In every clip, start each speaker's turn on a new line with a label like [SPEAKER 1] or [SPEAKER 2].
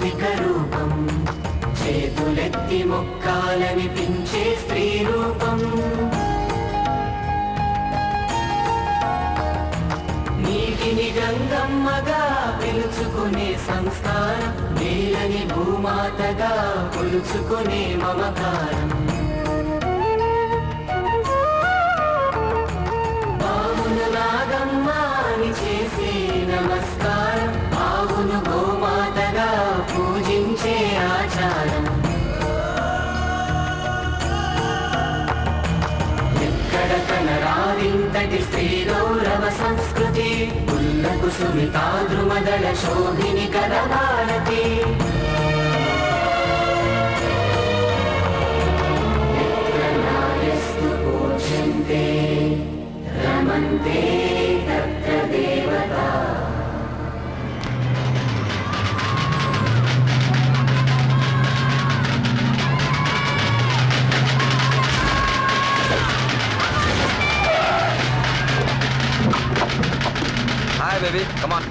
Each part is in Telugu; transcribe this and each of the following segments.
[SPEAKER 1] భౌతిక రూపం. చేతులెత్తి మొక్కాలనిపించే స్త్రీ రూపం. నీటిని గంగమ్మగా పిలుచుకునే సంస్కారం నేలని భూమాతగా కొలుచుకునే మమకారం. सुमिता द्रुमदलशोभिनि कदायस्तु पोषन्ते
[SPEAKER 2] रमन्ते। బేబీ కమాన్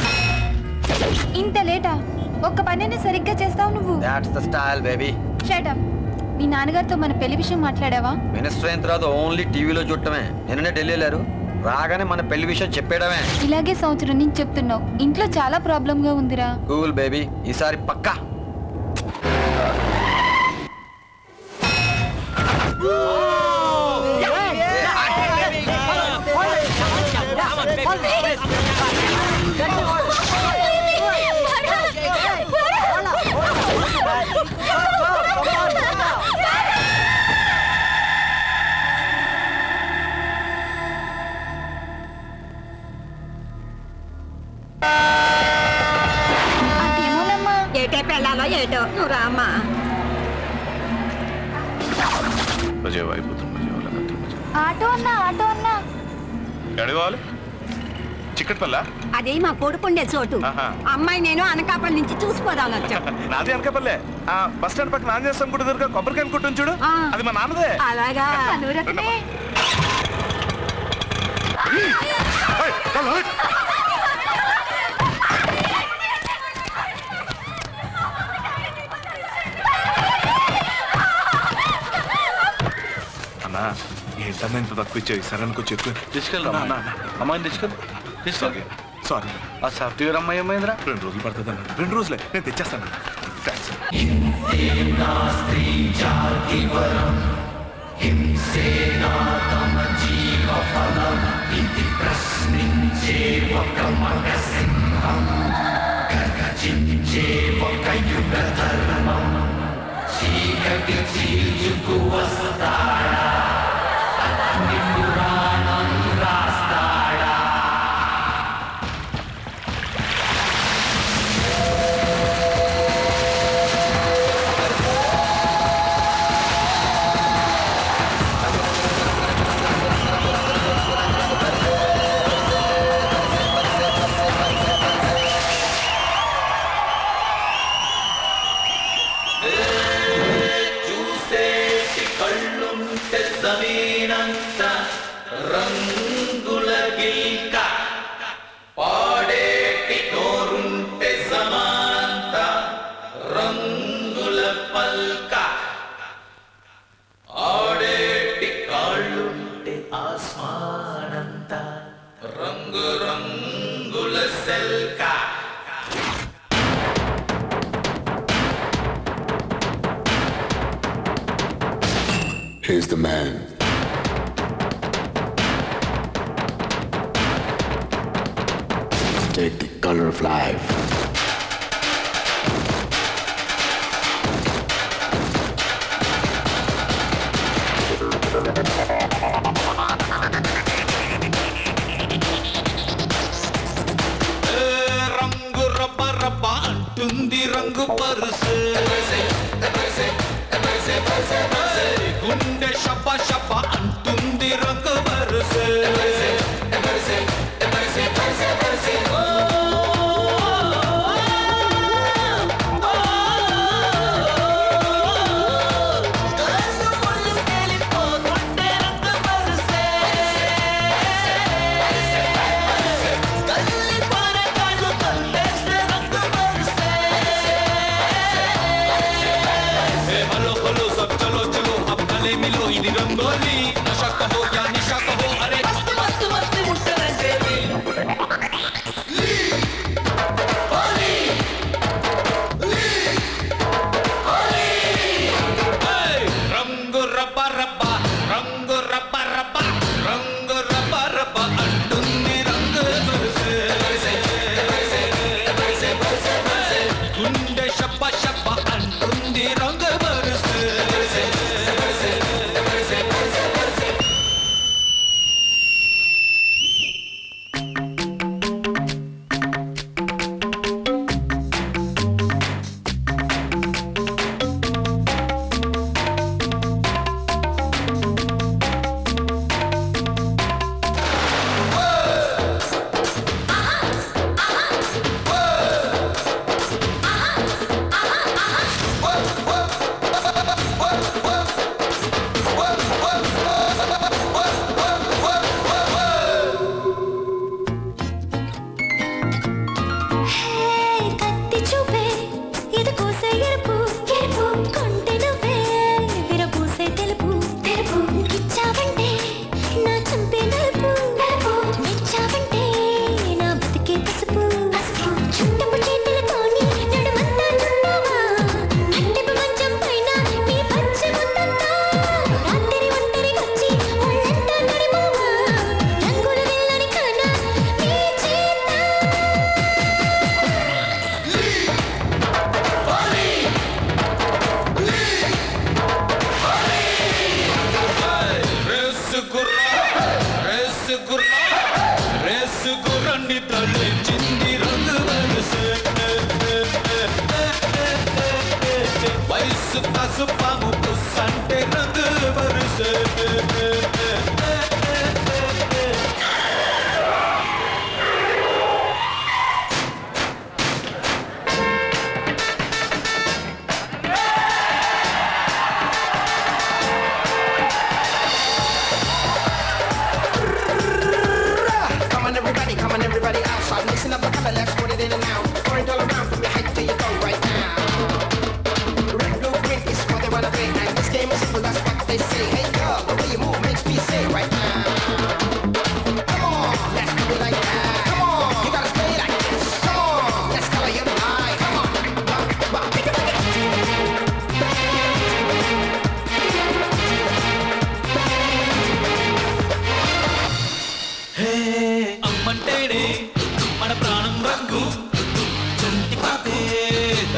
[SPEAKER 3] ఇంత లేటా? ఒక్క పనిని సరిగ్గా చేస్తావు నువ్వు?
[SPEAKER 2] That's the style baby
[SPEAKER 3] shut up మీ నాన్నగారితో మన పెళ్ళి విషయం మాట్లాడావా?
[SPEAKER 2] మినిస్టర్ అయిన తర్వాత ఓన్లీ టీవీలో చూడటమే. నిన్ననే ఢిల్లీ వెళ్ళారు. రాగానే మన పెళ్ళి విషయం చెప్పేయడమే.
[SPEAKER 3] ఇలాగే సంవత్సరం నుంచి చెప్తున్నావు. ఇంట్లో చాలా ప్రాబ్లం గా ఉందిరా.
[SPEAKER 2] కూల్ బేబీ ఈసారి పక్కా.
[SPEAKER 4] చిక్కటిపల్ల
[SPEAKER 5] అది మా కొడుకుండే చోటు. అమ్మాయి నేను అనకాపల్లి నుంచి చూసిపోదాం వచ్చాం.
[SPEAKER 4] నాది అనకాపల్లె. ఆ బస్ స్టాండ్ పక్కన నాన్న చేస్తాం కూడా దొరక కొబ్బరికాయ అనుకుంటుంది చూడు. అది మా నాన్నదే.
[SPEAKER 5] అలాగా.
[SPEAKER 4] అన్నా ఏంటన్నా ఇంత తక్కువ ఇచ్చావు? సరే
[SPEAKER 6] తీసుకెళ్ళరా
[SPEAKER 4] అన్నా, అన్నా,
[SPEAKER 6] అమ్మాయిని తీసుకెళ్ళి తీసుకెళ్ళి
[SPEAKER 4] సారీ
[SPEAKER 6] ఆ సాఫ్ట్వేర్ అమ్మాయి ఏమైందిరా
[SPEAKER 4] రెండు రోజులు పడుతుంది రెండు రోజులే నేను తెచ్చేస్తాను థ్యాంక్స్
[SPEAKER 1] చూసేటి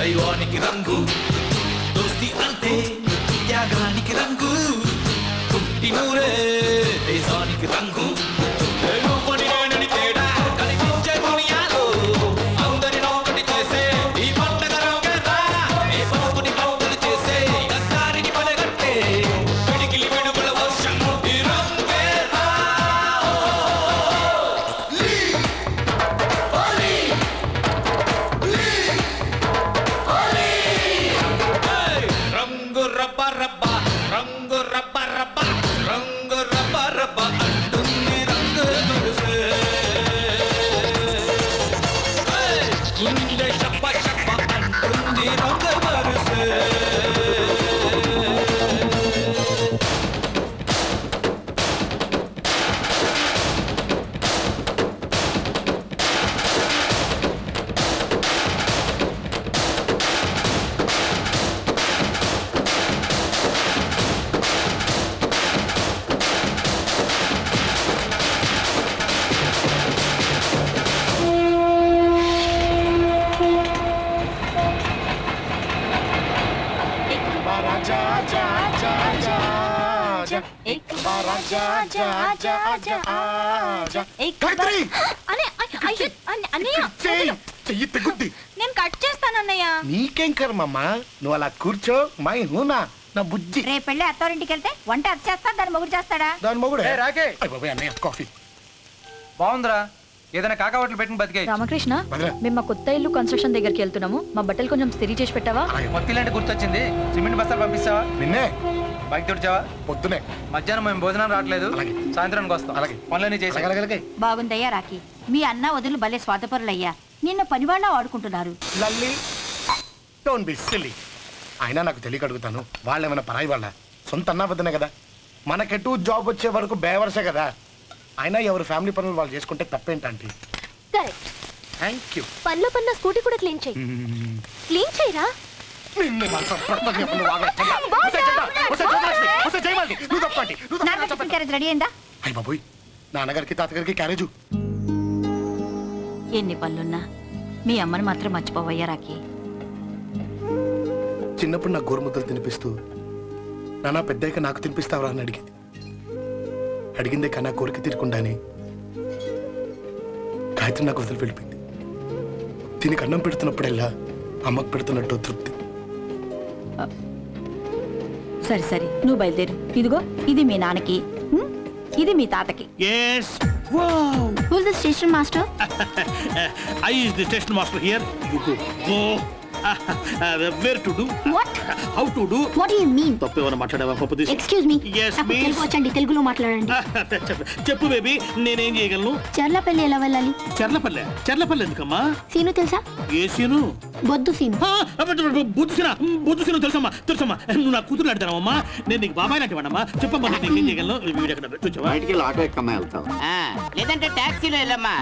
[SPEAKER 5] దైవానికి రంగు దోస్తి అంటే త్యాగానికి రంగు పుట్టినూరే దేశానికి రంగు నువ్వని
[SPEAKER 7] అలా కూర్చో మై హూనా నా బుజ్జి.
[SPEAKER 8] రేపెళ్ళి అత్తారింటికి వెళ్తే వంట అది చేస్తా దాని మొగుడు చేస్తాడా?
[SPEAKER 7] దాని మొగుడు?
[SPEAKER 9] ఏ, రాకే.
[SPEAKER 7] అన్నయ్య కాఫీ.
[SPEAKER 9] బాగుందిరా. ఏదైనా కాకా హోటల్ పెట్టిన బతికే
[SPEAKER 10] రామకృష్ణ. మేము మా కొత్త ఇల్లు కన్స్ట్రక్షన్ దగ్గరికి వెళ్తున్నాము. మా బట్టలు కొంచెం స్థిరీ చేసి పెట్టావా?
[SPEAKER 9] మొత్తం ఇలాంటి గుర్తొచ్చింది. సిమెంట్ బస్తాలు పంపిస్తావా?
[SPEAKER 7] నిన్నే.
[SPEAKER 9] బైక్ తుడిచావా?
[SPEAKER 7] పొద్దునే.
[SPEAKER 9] మధ్యాహ్నం మేము భోజనం రావట్లేదు.
[SPEAKER 7] అలాగే.
[SPEAKER 9] సాయంత్రానికి వస్తాం.
[SPEAKER 7] అలాగే.
[SPEAKER 9] పనులన్నీ చేసి
[SPEAKER 8] బాగుందయ్యా రాకి మీ అన్న వదిలి భలే స్వాతపరులయ్యా నిన్ను పనివాళ్ళ వాడుకుంటున్నారు
[SPEAKER 7] లల్లి డోంట్ బి సిల్లీ అయినా నాకు తెలియక అడుగుతాను వాళ్ళు ఏమైనా పరాయి వాళ్ళ? సొంత అన్నా వద్దనే కదా. మనకెటు జాబ్ వచ్చే వరకు బేవర్సే కదా. అయినా ఎవరు ఫ్యామిలీ పనులు వాళ్ళు చేసుకుంటే తప్పేంటంటే
[SPEAKER 11] కరెక్ట్.
[SPEAKER 7] థ్యాంక్ యూ
[SPEAKER 11] పనిలో పన్న స్కూటీ కూడా క్లీన్ చేయి. క్లీన్ చేయరా?
[SPEAKER 8] రెడీ అయిందా?
[SPEAKER 7] అయ్య బాబోయ్ నాన్నగారికి తాతగారికి క్యారేజు.
[SPEAKER 8] ఎన్ని పనులున్నా మీ అమ్మని మాత్రం మర్చిపోవయ్యా రాకి
[SPEAKER 7] చిన్నప్పుడు నాకు గోరుముద్దలు తినిపిస్తూ నాన్న పెద్దయ్యాక నాకు తినిపిస్తావరా అని అడిగింది అడిగిందే కన్నా కోరిక తీరకుండానే గాయత్రి నాకు వదిలి వెళ్ళిపోయింది దీనికి అన్నం పెడుతున్నప్పుడల్లా అమ్మకు పెడుతున్నట్టు తృప్తి
[SPEAKER 8] సరే సరే నువ్వు బయలుదేరు ఇదిగో ఇది మీ నాన్నకి ఉమ్, ఇది మీ తాతకి
[SPEAKER 6] Yes. Wow.
[SPEAKER 11] Who's the station master
[SPEAKER 6] I is the station master here. You go. Go. Where to do?
[SPEAKER 11] What
[SPEAKER 6] How to do?
[SPEAKER 11] What you mean
[SPEAKER 6] తప్పు ఏమైనా మాట్లాడావా పప్పు తీసి
[SPEAKER 11] ఎక్స్క్యూజ్ మీ
[SPEAKER 6] Yes,
[SPEAKER 11] నాకు
[SPEAKER 6] miss.
[SPEAKER 11] తెలుగు వచ్చండి తెలుగులో మాట్లాడండి.
[SPEAKER 6] చెప్పు బేబీ నేనేం చేయగలను?
[SPEAKER 11] చర్లపల్లి ఎలా వెళ్ళాలి?
[SPEAKER 6] చెర్లపల్లె. చెర్లపల్లె ఎందుకమ్మా?
[SPEAKER 11] సీను తెలుసా?
[SPEAKER 6] ఏ సీను?
[SPEAKER 11] బొద్దు సీను.
[SPEAKER 6] ఆ, అబ్బబ్బబ్బ, బుద్ధు సీనా? బుద్ధు సీను తెలుసమ్మా తెలుసమ్మా. నువ్వు నా కూతురు అడుగుతానమ్మా నేను నీకు బాబాయ్ లాంటి వాడమ్మా. చెప్పమ్మా నేను నీకేం చేయగలను? వీడు ఎక్కడ చూచావా
[SPEAKER 12] బయటికి వెళ్ళి ఆటో ఎక్కమ్మా వెళ్తాం
[SPEAKER 13] ఆ, లేదంటే టాక్సీలో వెళ్ళమ్మా.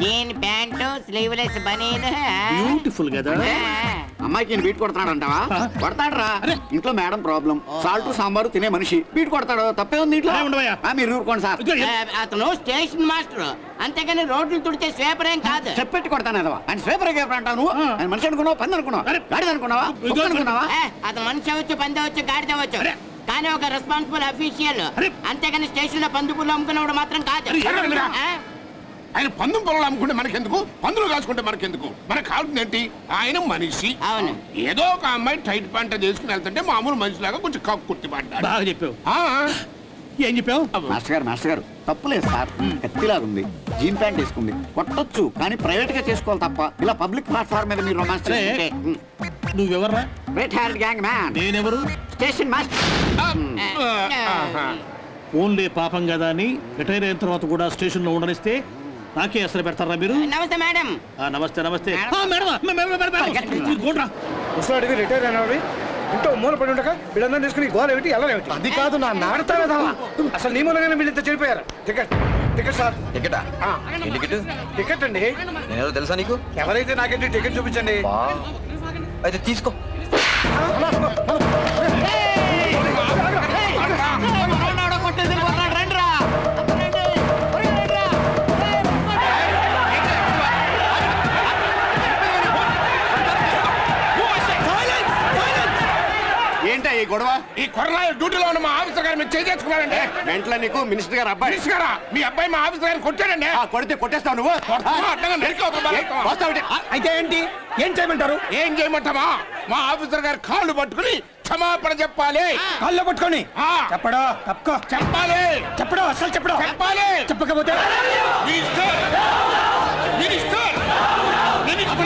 [SPEAKER 13] Jean pant sleeveless banian
[SPEAKER 6] beautiful కదా.
[SPEAKER 12] అమ్మాయికి బీట్ కొడతాడంటావా కొడతాడరా.
[SPEAKER 6] అరే.
[SPEAKER 12] ఇంట్లో మేడం ప్రాబ్లం. సాల్ట్ సాంబారు తినే మనిషి. బీట్ కొడతాడు. తప్పే ఉంది ఇంట్లో? మీరు ఊరుకోండి సార్.
[SPEAKER 13] అతను స్టేషన్ మాస్టర్. అంతేగాని రోడ్లు తుడిచే స్వేపర్ ఏం కాదు.
[SPEAKER 12] చెప్పెట్టి కొడతాను అదవా. ఆయన స్వేపర్ గేపర్ అంటావు నువ్వు? ఆయన మనిషి అనుకున్నావా? పంది అనుకున్నావా. గాడిద అనుకున్నావా? అనుకున్నావా?
[SPEAKER 13] అతను మనిషి అవ్వచ్చు పంది అవ్వచ్చు గాడిద అవ్వచ్చు. కానీ ఒక రెస్పాన్సిబుల్ అఫీషియల్. అంతేగాని స్టేషన్లో పందుపులు అమ్ముకున్నవాడు మాత్రం కాదు?
[SPEAKER 14] ఆయన పందు పొలాలు అమ్ముకుంటే మనకెందుకు? పందులు కాసుకుంటే మనకెందుకు? మనకు కావాల్సింది ఏంటి? ఆయన మనిషి.
[SPEAKER 13] అవును.
[SPEAKER 14] ఏదో ఒక అమ్మాయి టైట్ పంట చేసుకుని వెళ్తుంటే మామూలు మనిషిలాగా కొంచెం కక్కు కుర్తి పడ్డాడు.
[SPEAKER 6] బాగా చెప్పావు.
[SPEAKER 14] ఆ,
[SPEAKER 6] ఏం చెప్పావు?
[SPEAKER 12] మాస్టర్ గారు మాస్టర్ గారు తప్పులేదు సార్. కత్తిలాగా ఉంది. జీన్ ప్యాంట్ వేసుకుంది. కొట్టొచ్చు కానీ ప్రైవేట్గా చేసుకోవాలి తప్ప. ఇలా పబ్లిక్ ప్లాట్ఫామ్ మీద మీరు రొమాన్స్
[SPEAKER 6] అరే. నువ్వెవర్రా?
[SPEAKER 12] Gang man.
[SPEAKER 6] నేనెవరు?
[SPEAKER 12] Station
[SPEAKER 14] master.
[SPEAKER 6] ఓన్లీ పాపం కదా అని రిటైర్ అయిన తర్వాత కూడా స్టేషన్లో ఉండనిస్తే నాకే అసలు పెడతారా మీరు?
[SPEAKER 13] నమస్తే మేడం.
[SPEAKER 6] నమస్తే నమస్తే.
[SPEAKER 9] రిటైర్ అయినవాడి ఇంట్లో మూల పడి ఉండక వీళ్ళందరూ తీసుకుని గోల ఏమిటి ఎలా ఏమిటి
[SPEAKER 7] అది కాదు నాన్న
[SPEAKER 9] ఆడతా కదా అసలు నీ మూలంగానే వీళ్ళంత చెడిపోయారు. Ticket ticket sir.
[SPEAKER 15] టికెటా? Ticket?
[SPEAKER 9] Ticket అండి.
[SPEAKER 15] నేనేదో తెలుసా నీకు?
[SPEAKER 9] ఎవరైతే నాకేంటి టికెట్ చూపించండి.
[SPEAKER 15] అయితే తీసుకో.
[SPEAKER 14] గొడవ? ఈ కొరనాయ డ్యూటీలో ఉన్న మా ఆఫీసర్ గారు మీరు చేసుకున్నారండి.
[SPEAKER 12] వెంటనే నీకు మినిస్టర్ గారు అబ్బాయి?
[SPEAKER 14] మినిస్టర్ గారా? మీ అబ్బాయి మా ఆఫీసర్ గారిని కొట్టాడండి.
[SPEAKER 12] ఆ, కొడితే కొట్టేస్తావు నువ్వు?
[SPEAKER 9] అయితే ఏంటి? ఏం చేయమంటారు?
[SPEAKER 14] ఏం చేయమంటావా మా ఆఫీసర్ గారు కాళ్ళు పట్టుకుని క్షమాపణ చెప్పాలి.
[SPEAKER 9] కాళ్ళు పట్టుకొని?
[SPEAKER 14] ఆ.
[SPEAKER 9] చెప్పడా తప్పుకో?
[SPEAKER 14] చెప్పాలి.
[SPEAKER 9] చెప్పడం అసలు చెప్పడం?
[SPEAKER 14] చెప్పాలి.
[SPEAKER 9] చెప్పకపోతే
[SPEAKER 14] మినిస్టర్ మినిస్టర్ మినిస్టర్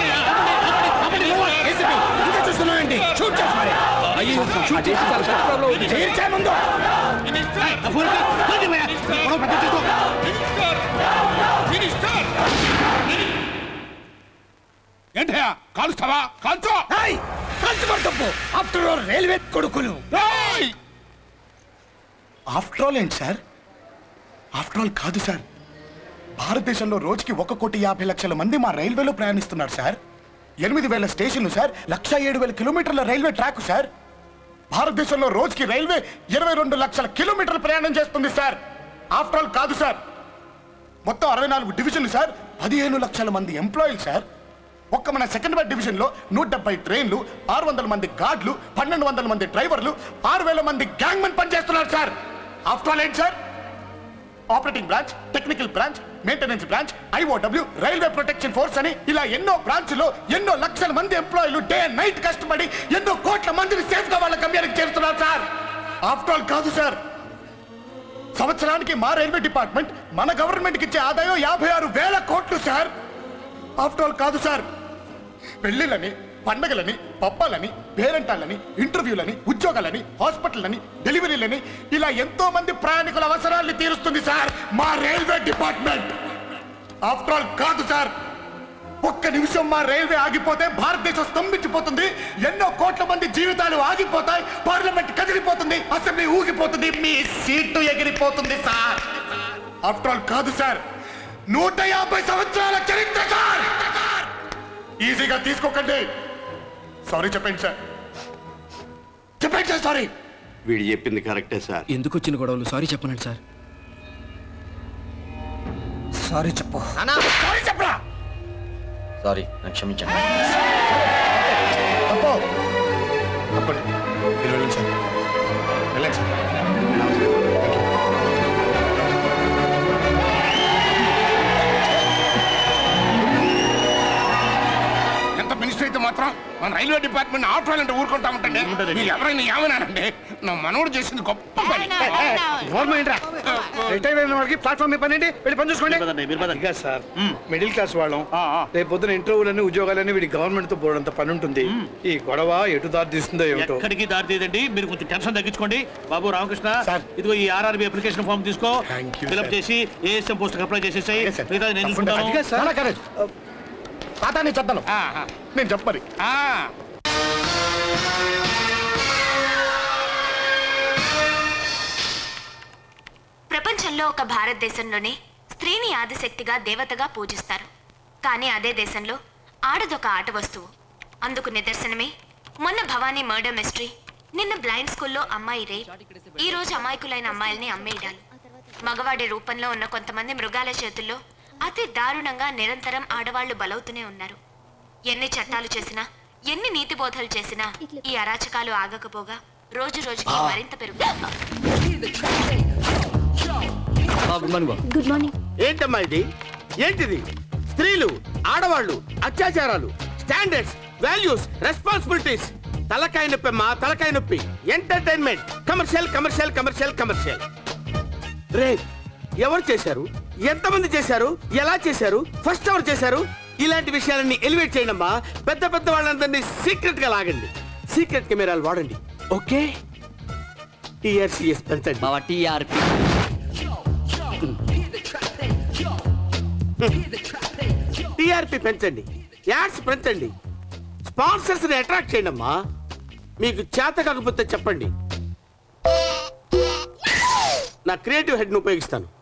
[SPEAKER 9] ఇంకా చూస్తున్నావేంటి షూట్ చేసి చేయించే ముందు
[SPEAKER 14] ఏంటయ్యా కాలుస్తావా? కాల్చో.
[SPEAKER 9] కాల్చుకోరు తప్పు. ఆఫ్టర్ ఆల్ రైల్వే కొడుకులు.
[SPEAKER 14] ఏయ్!
[SPEAKER 7] ఆఫ్టర్ ఆల్ ఏంటి సార్? ఆఫ్టర్ ఆల్ కాదు సార్. భారతదేశంలో రోజుకి ఒక కోటి యాభై లక్షల మంది మా రైల్వేలో ప్రయాణిస్తున్నారు సార్. ఎనిమిది వేల స్టేషన్లు సార్. లక్ష ఏడు వేల కిలోమీటర్ల రైల్వే ట్రాక్ సార్. భారతదేశంలో రోజుకి రైల్వే ఇరవై రెండు లక్షల కిలోమీటర్లు ప్రయాణం చేస్తుంది సార్. ఆఫ్టర్ ఆల్ కాదు సార్. మొత్తం అరవై నాలుగు డివిజన్లు సార్. పదిహేను లక్షల మంది ఎంప్లాయీలు సార్. ఒక్క మన సెకండ్ బెడ్ డివిజన్లో నూట డెబ్బై ట్రైన్లు ఆరు వందల మంది గార్డులు పన్నెండు వందల మంది డ్రైవర్లు ఆరు వేల మంది గ్యాంగ్మెన్ పనిచేస్తున్నారు సార్. ఆఫ్టర్ ఆల్ ఏంటి sir? Operating branch technical branch maintenance branch IOW railway protection force అని ఇలా ఎన్నో బ్రాంచ్లో ఎన్నో లక్షల మంది ఎంప్లాయీలు డే నైట్ కష్టపడి ఎన్నో కోట్ల మందిని సేఫ్గా వాళ్ళ గమ్యానికి చేరుతున్నారు సార్ ఆఫ్టర్ ఆల్ కాదు సార్ సంవత్సరానికి మా రైల్వే డిపార్ట్మెంట్ మన గవర్నమెంట్ ఇచ్చే ఆదాయం యాభై ఆరు వేల కోట్లు సార్ ఆఫ్టర్ ఆల్ కాదు సార్ పెళ్ళిళ్ళని పండగలని పబ్బాలని పేరెంటాలని ఇంటర్వ్యూలని ఉద్యోగాలని హాస్పిటల్లని డెలివరీలని ఇలా ఎంతో మంది ప్రయాణికుల అవసరాల్ని తీరుస్తుంది సార్. మా రైల్వే డిపార్ట్మెంట్. ఆఫ్టర్ ఆల్ కాదు సార్. ఒక్క నిమిషం మా రైల్వే ఆగిపోతే భారతదేశం స్తంభించిపోతుంది. ఎన్నో కోట్ల మంది జీవితాలు ఆగిపోతాయి. పార్లమెంట్ కదిలిపోతుంది. అసెంబ్లీ ఊగిపోతుంది. మీ సీటు ఎగిరిపోతుంది సార్. ఆఫ్టర్ ఆల్ కాదు సార్. నూట యాభై సంవత్సరాల చరిత్ర సార్. ఈజీగా తీసుకోకండి. సారీ చెప్పండి సార్. చెప్పండి సార్ సారీ
[SPEAKER 12] వీడు చెప్పింది కరెక్టే సార్.
[SPEAKER 9] ఎందుకు వచ్చిన గొడవలు? సారీ చెప్పనండి సార్. సారీ చెప్పు.
[SPEAKER 7] సారీ చెప్పరా?
[SPEAKER 15] సారీ నాకు క్షమించండి.
[SPEAKER 7] తప్పు. తప్పండి. మీరు వెళ్ళండి సార్. వెళ్ళండి సార్.
[SPEAKER 14] మాత్రం మన రైల్వే డిపార్ట్మెంట్ ఆఫ్టర్ అంటే ఊరుకుంటామంటండి. మీరు ఎవరైనా ఏమన్నారండి నా మనవడు చేసింది గొప్ప పని.
[SPEAKER 9] గవర్నమెంట్ రా రిటైర్ అయిన వాళ్ళకి ప్లాట్ఫామ్ మీద పని ఏంటి వెళ్ళి పని చూసుకోండి సార్ మిడిల్ క్లాస్ వాళ్ళం. రేపు పొద్దున ఇంటర్వ్యూలన్నీ ఉద్యోగాలన్నీ వీడి గవర్నమెంట్తో పోవడంత పని ఉంటుంది ఈ గొడవ ఎటు దారి తీస్తుందో ఏమిటో.
[SPEAKER 6] ఎక్కడికి దారి తీయదండి? మీరు కొంచెం టెన్షన్ తగ్గించుకోండి. బాబు రామకృష్ణ ఇదిగో ఈ ఆర్ఆర్బి అప్లికేషన్ ఫామ్ తీసుకో.
[SPEAKER 7] Fill up.
[SPEAKER 6] చేసి ఏఎస్ఎం పోస్ట్ అప్లై చేసేసాయి. మిగతా నేను. చూసుకుంటాను
[SPEAKER 7] అదిగా సార్. చాలా కరెక్ట్. తాత నేను చెప్తాను నేను చెప్పమరి
[SPEAKER 16] ప్రపంచంలో ఒక భారతదేశంలోనే స్త్రీని ఆదిశక్తిగా దేవతగా పూజిస్తారు. కానీ అదే దేశంలో ఆడదొక ఆట వస్తువు. అందుకు నిదర్శనమే మొన్న భవానీ మర్డర్ మిస్టరీ నిన్న బ్లైండ్ స్కూల్లో అమ్మాయి రేప్ ఈ రోజు అమాయకులైన అమ్మాయిల్ని అమ్మేయడాలు. మగవాడి రూపంలో ఉన్న కొంతమంది మృగాల చేతుల్లో అతి దారుణంగా నిరంతరం ఆడవాళ్ళు బలవుతూనే ఉన్నారు. ఎన్ని చట్టాలు చేసినా ఎన్ని నీతి బోధలు చేసినా ఈ అరాచకాలు ఆగకపోగా రోజు రోజుకి మరింత పెరుగుతుంది
[SPEAKER 17] గుడ్ మార్నింగ్
[SPEAKER 18] ఏంటమ్మా ఇది? ఏంటిది? స్త్రీలు ఆడవాళ్ళు అత్యాచారాలు స్టాండర్డ్స్ వాల్యూస్ రెస్పాన్సిబిలిటీస్. తలకాయ నొప్పి అమ్మా తలకాయ నొప్పి. Entertainment. Commercial commercial commercial commercial. రే ఎవరు చేశారు? ఎంతమంది చేశారు? ఎలా చేశారు? ఫస్ట్ ఎవరు చేశారు? ఇలాంటి విషయాలన్నీ ఎలివేట్ చేయండి అమ్మా పెద్ద పెద్ద వాళ్ళందరినీ సీక్రెట్గా లాగండి. సీక్రెట్ కెమెరాలు వాడండి. ఓకే? టిఆర్సిఎస్ పెంచండి టిఆర్పి. టిఆర్పి పెంచండి. యాడ్స్ పెంచండి. స్పాన్సర్స్ని అట్రాక్ట్ చేయండి అమ్మా మీకు చేత కాకపోతే చెప్పండి. నా క్రియేటివ్ హెడ్ను ఉపయోగిస్తాను.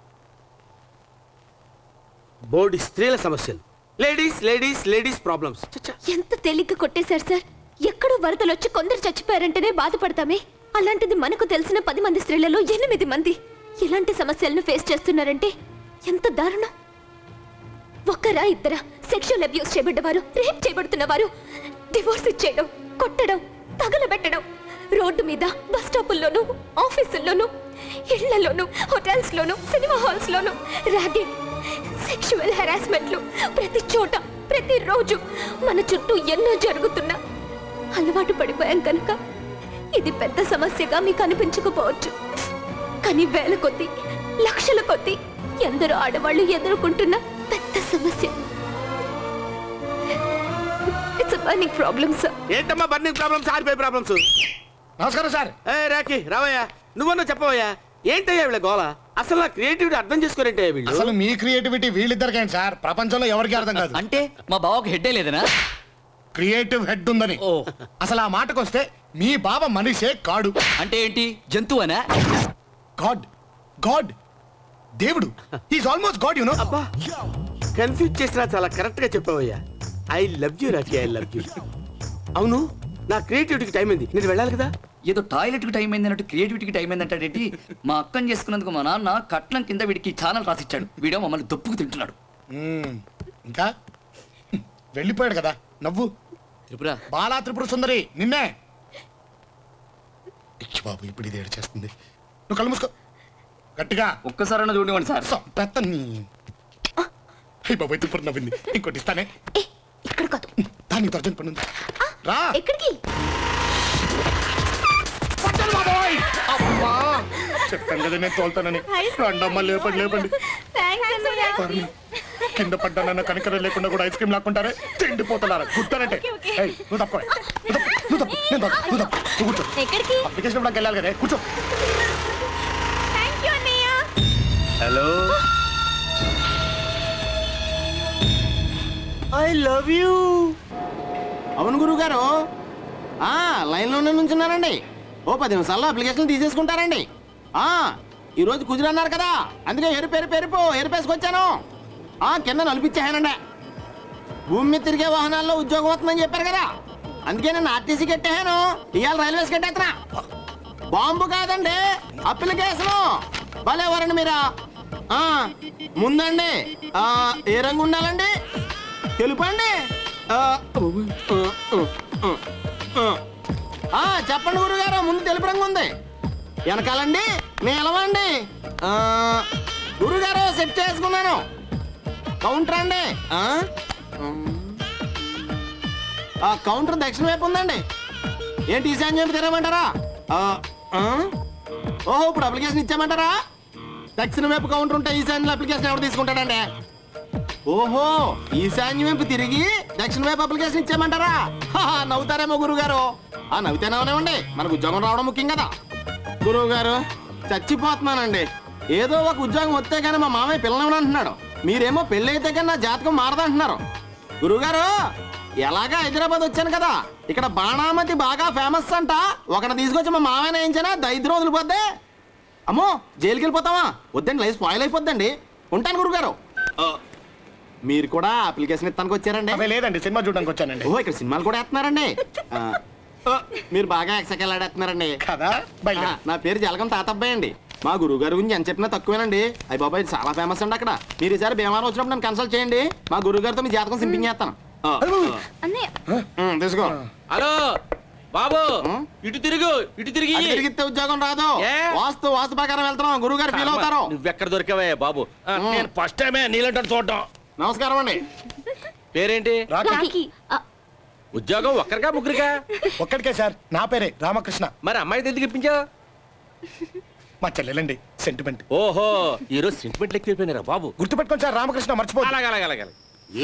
[SPEAKER 18] బోర్డు స్త్రీల సమస్యలు. Ladies ladies ladies problems.
[SPEAKER 11] ఎంత తేలిగ్గా కొట్టేశారు సార్? ఎక్కడో వరదలు వచ్చి కొందరు చచ్చిపోయారంటేనే బాధపడతామే. అలాంటిది మనకు తెలిసిన పది మంది స్త్రీలలో ఎనిమిది మంది ఎలాంటి సమస్యలను ఫేస్ చేస్తున్నారంటే ఎంత దారుణం. ఒక్కరా ఇద్దరా సెక్షువల్ అబ్యూస్ చేయబడ్డవారు రేప్ చేయబడుతున్నవారు డివోర్స్ ఇచ్చేయడం కొట్టడం తగలబెట్టడం
[SPEAKER 17] రోడ్డు మీద బస్ స్టాపుల్లోనూ ఆఫీసుల్లోనూ ఇళ్ళలోనూ హోటల్స్లోనూ సినిమా హాల్స్ లోనూ ర్యాగింగ్ సెక్షువల్ హెరాస్మెంట్లు ప్రతి చోట ప్రతి రోజు మన చుట్టూ ఎన్నో జరుగుతున్నా. అలవాటు పడిపోయాం కనుక ఇది పెద్ద సమస్యగా మీకు అనిపించకపోవచ్చు. కానీ వేల కొద్దీ లక్షల కొద్దీ ఎందరో ఆడవాళ్ళు ఎదుర్కొంటున్న పెద్ద సమస్య. ఇట్స్ బర్నింగ్ ప్రాబ్లమ్ సార్
[SPEAKER 18] ఏంటమ్మా బర్నింగ్ ప్రాబ్లమ్స్ ఆరిపోయే ప్రాబ్లమ్స్
[SPEAKER 7] నమస్కారం సార్.
[SPEAKER 18] ఏ రాకి రావయ్యా. నువ్వన్నా చెప్పవయ్యా? ఏంటయ్యా వీళ్ళ గోల? అసలు నా క్రియేటివిటీ అర్థం చేసుకోరేంటయ్యా వీళ్ళు?
[SPEAKER 7] అసలు మీ క్రియేటివిటీ వీళ్ళిద్దరికేంటి సార్. ప్రపంచంలో ఎవరికి అర్థం కాదు.
[SPEAKER 15] అంటే మా బావకు హెడ్డే లేదనా?
[SPEAKER 7] క్రియేటివ్ హెడ్ ఉందని. అసలు ఆ మాటకు వస్తే మీ బావ మనిషే కాడు.
[SPEAKER 15] అంటే ఏంటి? జంతువు అనా
[SPEAKER 7] గాడ్ గాడ్ దేవుడు. Is almost god you know
[SPEAKER 18] అబ్బా కన్ఫ్యూజ్ చేసినా చాలా కరెక్ట్గా చెప్పావయ్యా. I love you Rocky I love you అవును నా క్రియేటివిటీకి టైం అయింది నేను వెళ్ళాలి కదా?
[SPEAKER 15] ఏదో టాయిలెట్కి టైం అయింది అన్నట్టు క్రియేటివిటీకి టైం అయింది అంటాడేంటి మా అక్కని చేసుకున్నందుకు మా నాన్న కట్నం కింద వీడికి ఛానల్ రాసిచ్చాడు. వీడో మమ్మల్ని దొప్పుకు తింటున్నాడు.
[SPEAKER 7] ఇంకా? వెళ్ళిపోయాడు కదా. నవ్వు.
[SPEAKER 15] త్రిపుర
[SPEAKER 7] బాలా త్రిపుర సుందరి నిన్నే. ఇచ్చి బాబు ఇప్పుడు ఇది ఏడు చేస్తుంది నువ్వు కళ్ళు మూసుకో. గట్టిగా.
[SPEAKER 15] ఒక్కసారైనా చూడండి సార్.
[SPEAKER 7] పెద్ద నీ. అయ్యి బాబాయ్ త్రిపుర నవ్వింది. ఇంకోటి ఇస్తానే.
[SPEAKER 17] ఇక్కడ కాదు.
[SPEAKER 7] దానికి అర్జెంట్ పని ఉంది రా.
[SPEAKER 17] ఎక్కడికి?
[SPEAKER 7] అమ్మా చెప్పాను కదా నేను తోలుతానని. రండమ్మా లేపండి లేపండి. కింద పడ్డానన్న కనికరం లేకుండా కూడా ఐస్ క్రీమ్ లాక్కుంటారే? తిండిపోతున్నారా గుర్తానంటే. ఏయ్, నువ్వు తక్కువ నువ్వు తప్పు నువ్వు తప్పు నేను తప్పు నువ్వు తప్పు. నువ్వు కూర్చో.
[SPEAKER 17] ఎక్కడికి?
[SPEAKER 7] అప్లికేషన్ ఇవ్వడానికి వెళ్ళాలి కదా కూర్చో.
[SPEAKER 17] థ్యాంక్ యూ అన్నయ్య.
[SPEAKER 18] హలో ఐ లవ్ యూ
[SPEAKER 13] అవును గురువు గారు లైన్లోనే నుంచున్నారండి. ఓ పది నిమిషాల్లో అప్లికేషన్ తీసేసుకుంటారండి. ఈరోజు కుదిరన్నారు కదా అందుకే ఎరుపేరు పెరుపు ఎరుపేసుకొచ్చాను కింద నలిపించేహానండి భూమి మీద తిరిగే వాహనాల్లో ఉద్యోగం వస్తుందని చెప్పారు కదా. అందుకే నేను ఆర్టీసీ కట్టేహాను ఇవాళ రైల్వేస్ కట్టేస్తున్నా. బాంబు కాదండి అప్లికేషను. భలే ఎవరండి మీరా. ముందండి. ఏ రంగు ఉండాలండి? తెలుపండి. ఆ, చెప్పండి గురుగారు ముందు తెలుపు రంగు ఉంది. వెనకాలండి నీలమండి గురుగారు సెట్ చేసుకున్నాను. కౌంటర్ అండి. ఆ? కౌంటర్ దక్షిణ వైపు ఉందండి. ఏంటి ఈశాన్యం చెప్పి తిరగమంటారా ఓహో ఇప్పుడు అప్లికేషన్ ఇచ్చామంటారా దక్షిణ వైపు కౌంటర్ ఉంటే ఈశాన్యం అప్లికేషన్ ఎవరు తీసుకుంటాడండి? ఓహో ఈశాన్యం వైపు తిరిగి దక్షిణ వైపు అప్లికేషన్ ఇచ్చామంటారా నవ్వుతారేమో గురువు గారు ఆ నవ్వుతే మనకు ఉద్యోగం రావడం ముఖ్యం కదా. గురువుగారు చచ్చిపోతున్నానండి. ఏదో ఒక ఉద్యోగం వస్తే కానీ మా మామయ్య పిల్లనమని అంటున్నాడు. మీరేమో పెళ్ళి అయితే కానీ నా జాతకం మారదంటున్నారు గురువుగారు ఎలాగా హైదరాబాద్ వచ్చాను కదా. ఇక్కడ బాణామతి బాగా ఫేమస్ అంట. ఒకటి తీసుకొచ్చి మా మామయ్య వేయించానా? దైద్రం వదిలిపోద్ది. అమ్మో జైలుకి వెళ్ళిపోతావా వద్దండి లైఫ్ స్పాయిల్ అయిపోద్దండి. ఉంటాను గురుగారు మీరు కూడా అప్లికేషన్ ఇస్తానికి వచ్చారండి?
[SPEAKER 7] అదే లేదండి సినిమా చూడడానికి వచ్చానండి.
[SPEAKER 13] ఓ ఇక్కడ సినిమాలు కూడా వేస్తున్నారండి. మీరు బాగా ఎక్సకెళ్ళాడేస్తున్నారండి
[SPEAKER 7] కదా
[SPEAKER 13] నా పేరు జలగం తాతబ్బాయి అండి. మా గురువు గారి గురించి ఎంత చెప్పినా తక్కువేనండి. అయ్యి బాబాయ్ చాలా ఫేమస్ అండి అక్కడ. మీరు ఈసారి భీమవరం వచ్చినప్పుడు నన్ను కన్సల్ట్ చేయండి. మా గురువు గారితో మీ జాతకం సింపించేస్తాను తీసుకో.
[SPEAKER 18] హలో బాబు ఇటు తిరుగు ఇటు తిరిగి.
[SPEAKER 13] తిరిగితే ఉద్యోగం రాదు? వాస్తు వాస్తు ప్రకారం వెళ్తున్నాం. గురువు గారు ఫీల్ అవుతారు
[SPEAKER 18] నువ్వెక్కడ దొరికావే బాబు? నేను ఫస్ట్ టైమే నీళ్ళంటే చూడటం.
[SPEAKER 13] నమస్కారం అండి.
[SPEAKER 18] పేరేంటి? ఉద్యోగం ఒక్కరికా ముగ్గురికా?
[SPEAKER 7] ఒక్కడికే సార్. నా పేరే రామకృష్ణ.
[SPEAKER 18] మరి అమ్మాయిని ఎందుకు ఇప్పించావు?
[SPEAKER 7] మా చెల్లెలండి సెంటిమెంట్
[SPEAKER 18] ఓహో ఈ రోజు సెంటిమెంట్ ఎక్కువైపోయినారా బాబు.
[SPEAKER 7] గుర్తుపెట్టుకోండి సార్ రామకృష్ణ మర్చిపో
[SPEAKER 18] అలాగే అలాగే అలాగే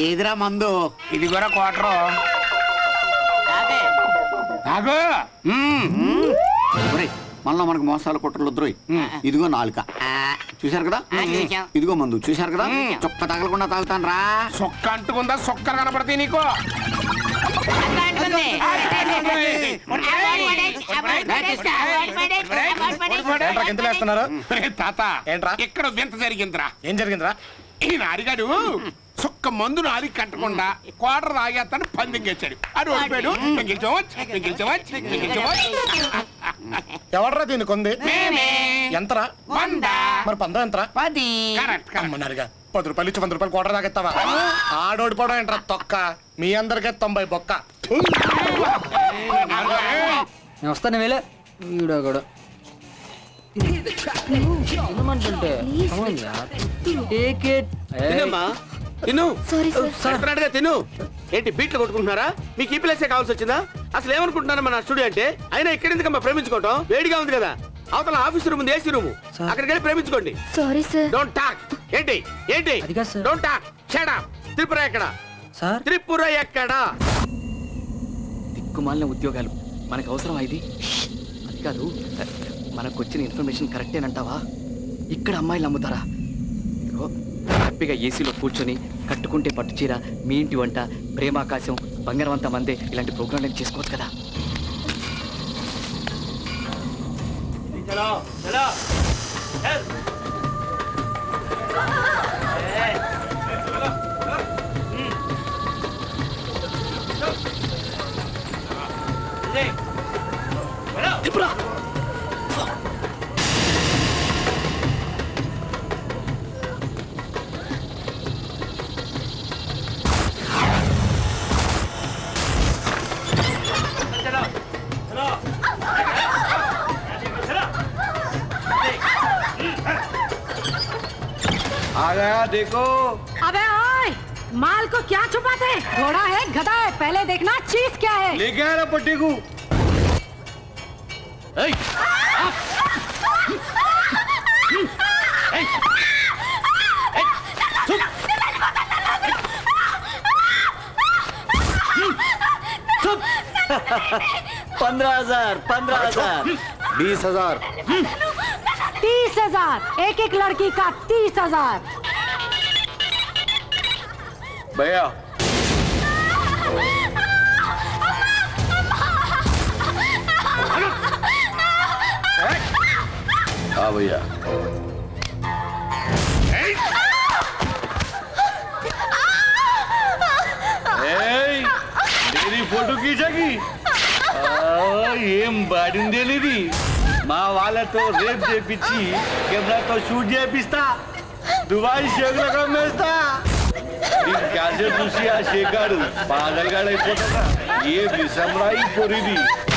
[SPEAKER 13] ఏదిరా మందు? ఇది కూడా క్వార్టరు.
[SPEAKER 14] నాగు
[SPEAKER 13] మళ్ళా మనకు మోసాల కుట్రలు వద్దురోయ్. ఇదిగో నాలుక. చూశారు కదా. ఇదిగో మందు చూశారు కదా చొక్క తగలకుండా తాగుతాను రా
[SPEAKER 14] సొక్క అంటుకుందా సొక్కలు కనపడతాయి నీకు తాత
[SPEAKER 7] ఏంట్రా?
[SPEAKER 14] ఇక్కడ వింత జరిగిందిరా
[SPEAKER 7] ఏం జరిగిందిరా
[SPEAKER 14] ఈ నారిగాడు సొక్క మందు నారి కట్టకుండా క్వార్టర్ తాగేస్తాను పందెంగేచ్చాడు అది ఓడిపోయాడు.
[SPEAKER 7] ఎవడరా దీన్ని కొంది. ఎంతరా?
[SPEAKER 14] వంద.
[SPEAKER 7] మరి పందం ఎంతరా?
[SPEAKER 19] పది.
[SPEAKER 7] అమ్మన్నారుగా పది రూపాయలు ఇచ్చి వంద రూపాయలు కోట తాగెత్తావా ఆడోడిపోవడం ఏంట్రా తొక్క? మీ అందరికీ తొంభై బొక్క.
[SPEAKER 15] నేను వస్తాను వేలే
[SPEAKER 20] ఈడ కూడా తినమంటుంటే టేక్ ఇట్
[SPEAKER 18] తినమ్మా. తిను.
[SPEAKER 11] సారీ సార్
[SPEAKER 18] చెప్పినట్టుగా తిను. ఏంటి బీట్లు కొట్టుకుంటున్నారా? మీకు ఈ ప్లేసే కావాల్సి వచ్చిందా? అసలు ఏమనుకుంటున్నారా మన స్టూడియో అంటే అయినా ఇక్కడ ఎందుకమ్మా ప్రేమించుకోవటం? వేడిగా ఉంది కదా. అవతల ఆఫీస్ రూమ్ ఉంది ఏసీ రూమ్ అక్కడికి వెళ్ళి ప్రేమించుకోండి.
[SPEAKER 11] సారీ సార్
[SPEAKER 18] డోంట్ టాక్ ఏంటి? ఏంటి? Don't talk shut up Tripura ఎక్కడ?
[SPEAKER 20] సార్
[SPEAKER 18] త్రిపుర ఎక్కడ?
[SPEAKER 15] దిక్కుమాలిన ఉద్యోగాలు. మనకు అవసరం ఇది? అది కాదు మనకు వచ్చిన ఇన్ఫర్మేషన్ కరెక్టేనంటావా ఇక్కడ అమ్మాయిలు నమ్ముతారా? ఇదిగో. హ్యాపీగా ఏసీలో కూర్చొని కట్టుకుంటే పట్టుచీర మీ ఇంటి వంట ప్రేమాకాశం బంగారవంత మందే ఇలాంటి ప్రోగ్రాంలు చేసుకోవచ్చు కదా
[SPEAKER 18] చలో
[SPEAKER 4] आ गया देखो।
[SPEAKER 5] अबे ओए माल को क्या छुपाते घोड़ा है गधा है पहले देखना चीज़ क्या है।
[SPEAKER 4] लेके आ रहा पट्टी को
[SPEAKER 15] पंद्रह हज़ार पंद्रह हज़ार।
[SPEAKER 21] बीस हज़ार।
[SPEAKER 5] तीस हज़ार। एक एक लड़की का तीस हज़ार।
[SPEAKER 4] भैया। हाँ भैया। मेरी फ़ोटो खींचेगी? हाँ, ये बारिंदे लेगी माँ वाला तो रेप दे पीछी कैमरा तो शूट दे पिस्ता। दुबई शेख लगा मेजता। షేకాడు పాగల్గాడు అయిపోతాడా ఏ విషంరా ఈ పొరిది
[SPEAKER 22] ఎంతో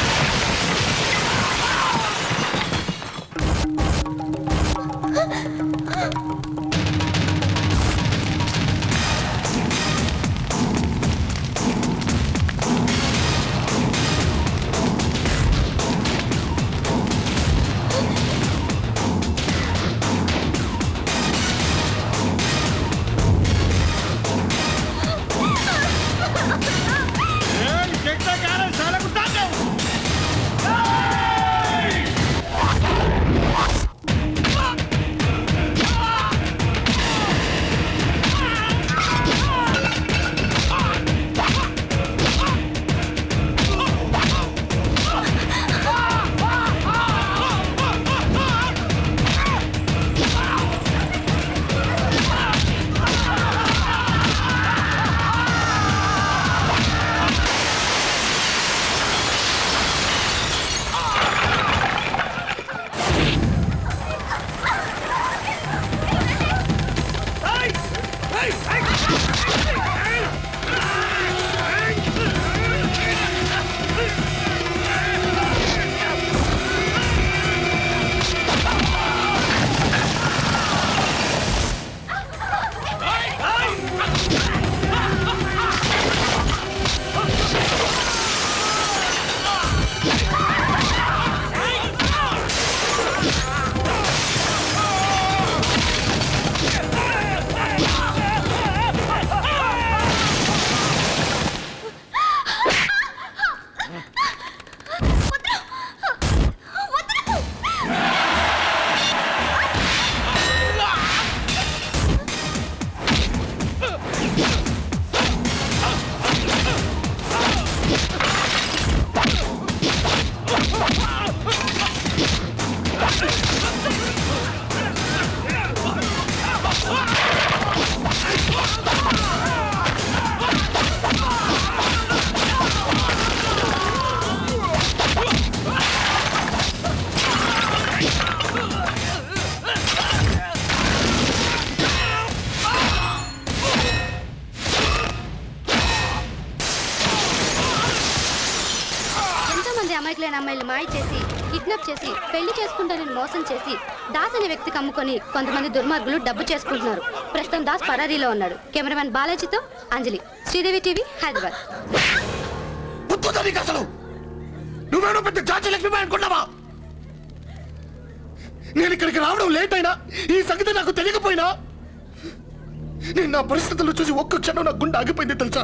[SPEAKER 23] పెళ్ళి చేసుకుంటానని మోసం చేసి దాస్ అనే వ్యక్తికి అమ్ముకొని కొంతమంది దుర్మార్గులు డబ్బు చేసుకుంటున్నారు. ప్రస్తుతం దాస్ పరారీలో ఉన్నాడు. కెమెరామెన్ బాలాజీతో అంజలి. శ్రీదేవి టీవీ హైదరాబాద్.
[SPEAKER 7] అసలు! నువ్వేమో పెద్ద జాతి లక్ష్మి అనుకున్నావా నేను ఇక్కడికి రావడం లేట్ అయినా ఈ సంగతి నాకు తెలియకపోయినా నేను నా పరిస్థితులు చూసి ఒక్క క్షణం నా గుండె ఆగిపోయింది తెలుసా?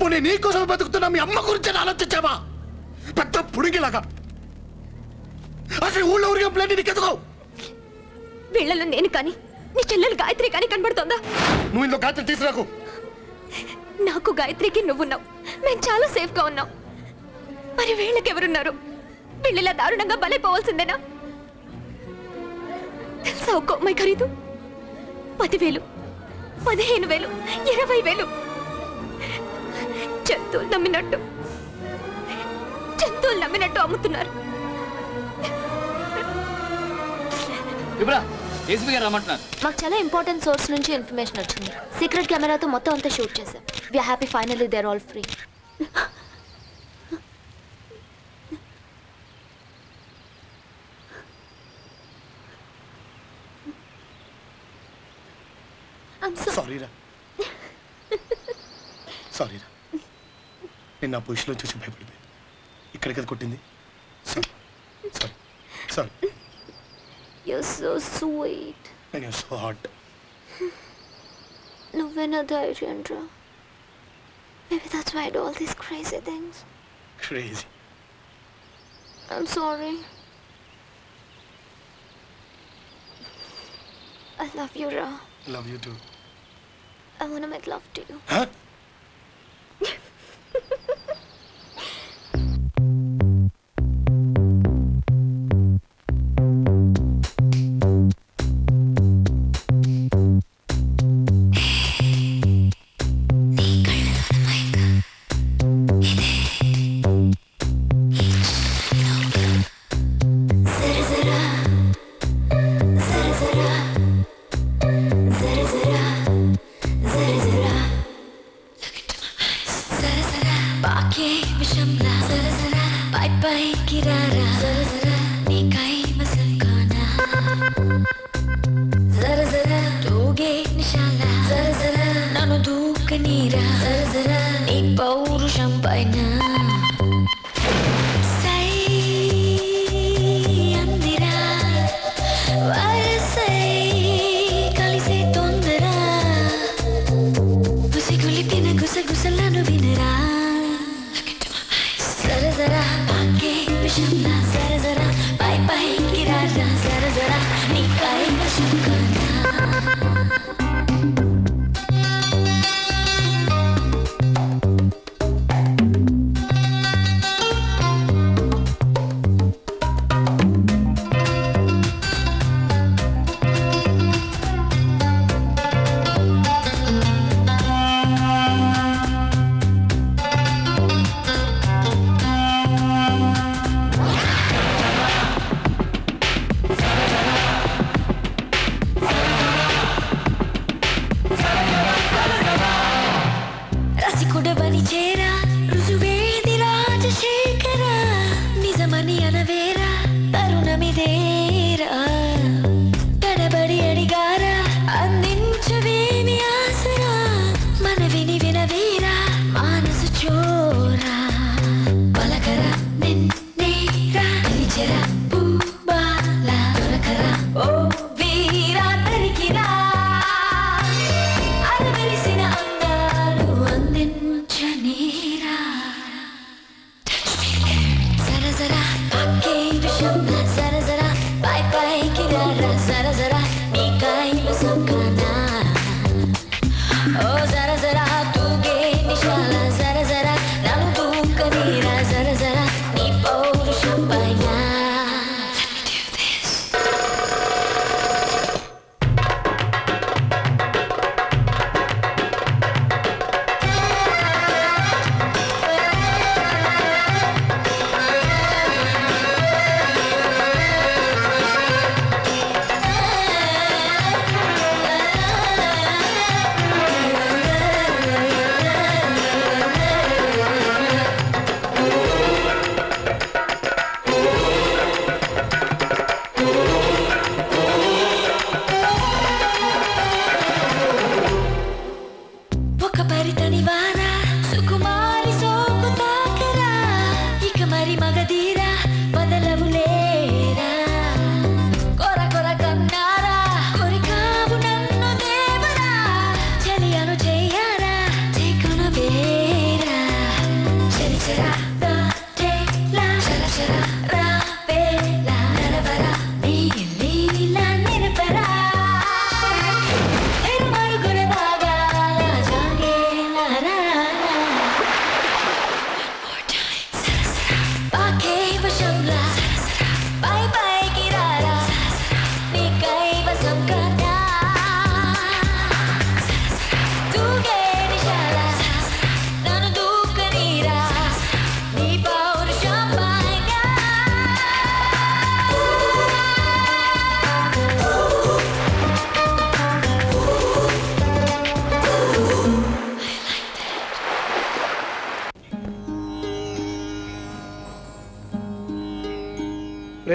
[SPEAKER 7] పోనీ నీకోసం బతుకుతున్నా మీ అమ్మ గురించి ఆలోచించావా? పెద్ద పుడిగిలాగా అసలు ఊళ్ళో ఊరిగా ప్లేట్ నీకు ఎదుగు
[SPEAKER 17] వీళ్ళలో నేను కానీ నీ చెల్లెలు గాయత్రి కానీ కనబడుతోందా?
[SPEAKER 7] నువ్వు ఇందులో గాయత్రి తీసుకురాకు.
[SPEAKER 17] నాకు గాయత్రికి నువ్వున్నావు మేము చాలా సేఫ్గా ఉన్నాం. మరి వీళ్ళకి ఎవరున్నారు వీళ్ళు ఇలా దారుణంగా బలైపోవాల్సిందేనా? తెలుసా ఒక్క అమ్మాయి ఖరీదు? పదివేలు పదిహేను వేలు ఇరవై వేలు. జంతువులు నమ్మినట్టు. జంతువులు నమ్మినట్టు అమ్ముతున్నారు.
[SPEAKER 15] ఇబ్రా ఏసీపీ గారు రమ్మంటున్నారు.
[SPEAKER 17] మాకు చాలా ఇంపార్టెంట్ సోర్స్ నుంచి ఇన్ఫర్మేషన్ వచ్చింది. సీక్రెట్ కెమెరాతో మొత్తం అంతా షూట్ చేసాం we happy finally there all free
[SPEAKER 7] sorry రా. సారీ రా. నేను నా పొజిషన్లో చూసి భయపడిపోయి ఇక్కడికి అది కొట్టింది. Sorry sorry sorry
[SPEAKER 17] You're so sweet.
[SPEAKER 7] నేను సో హాట్
[SPEAKER 17] నువ్వేనా ధైర్యం రా Maybe that's why I do all these crazy things.
[SPEAKER 7] Crazy
[SPEAKER 17] I'm sorry. I love you, Ra.
[SPEAKER 7] Love you too
[SPEAKER 17] I want to make love to you.
[SPEAKER 24] పాకే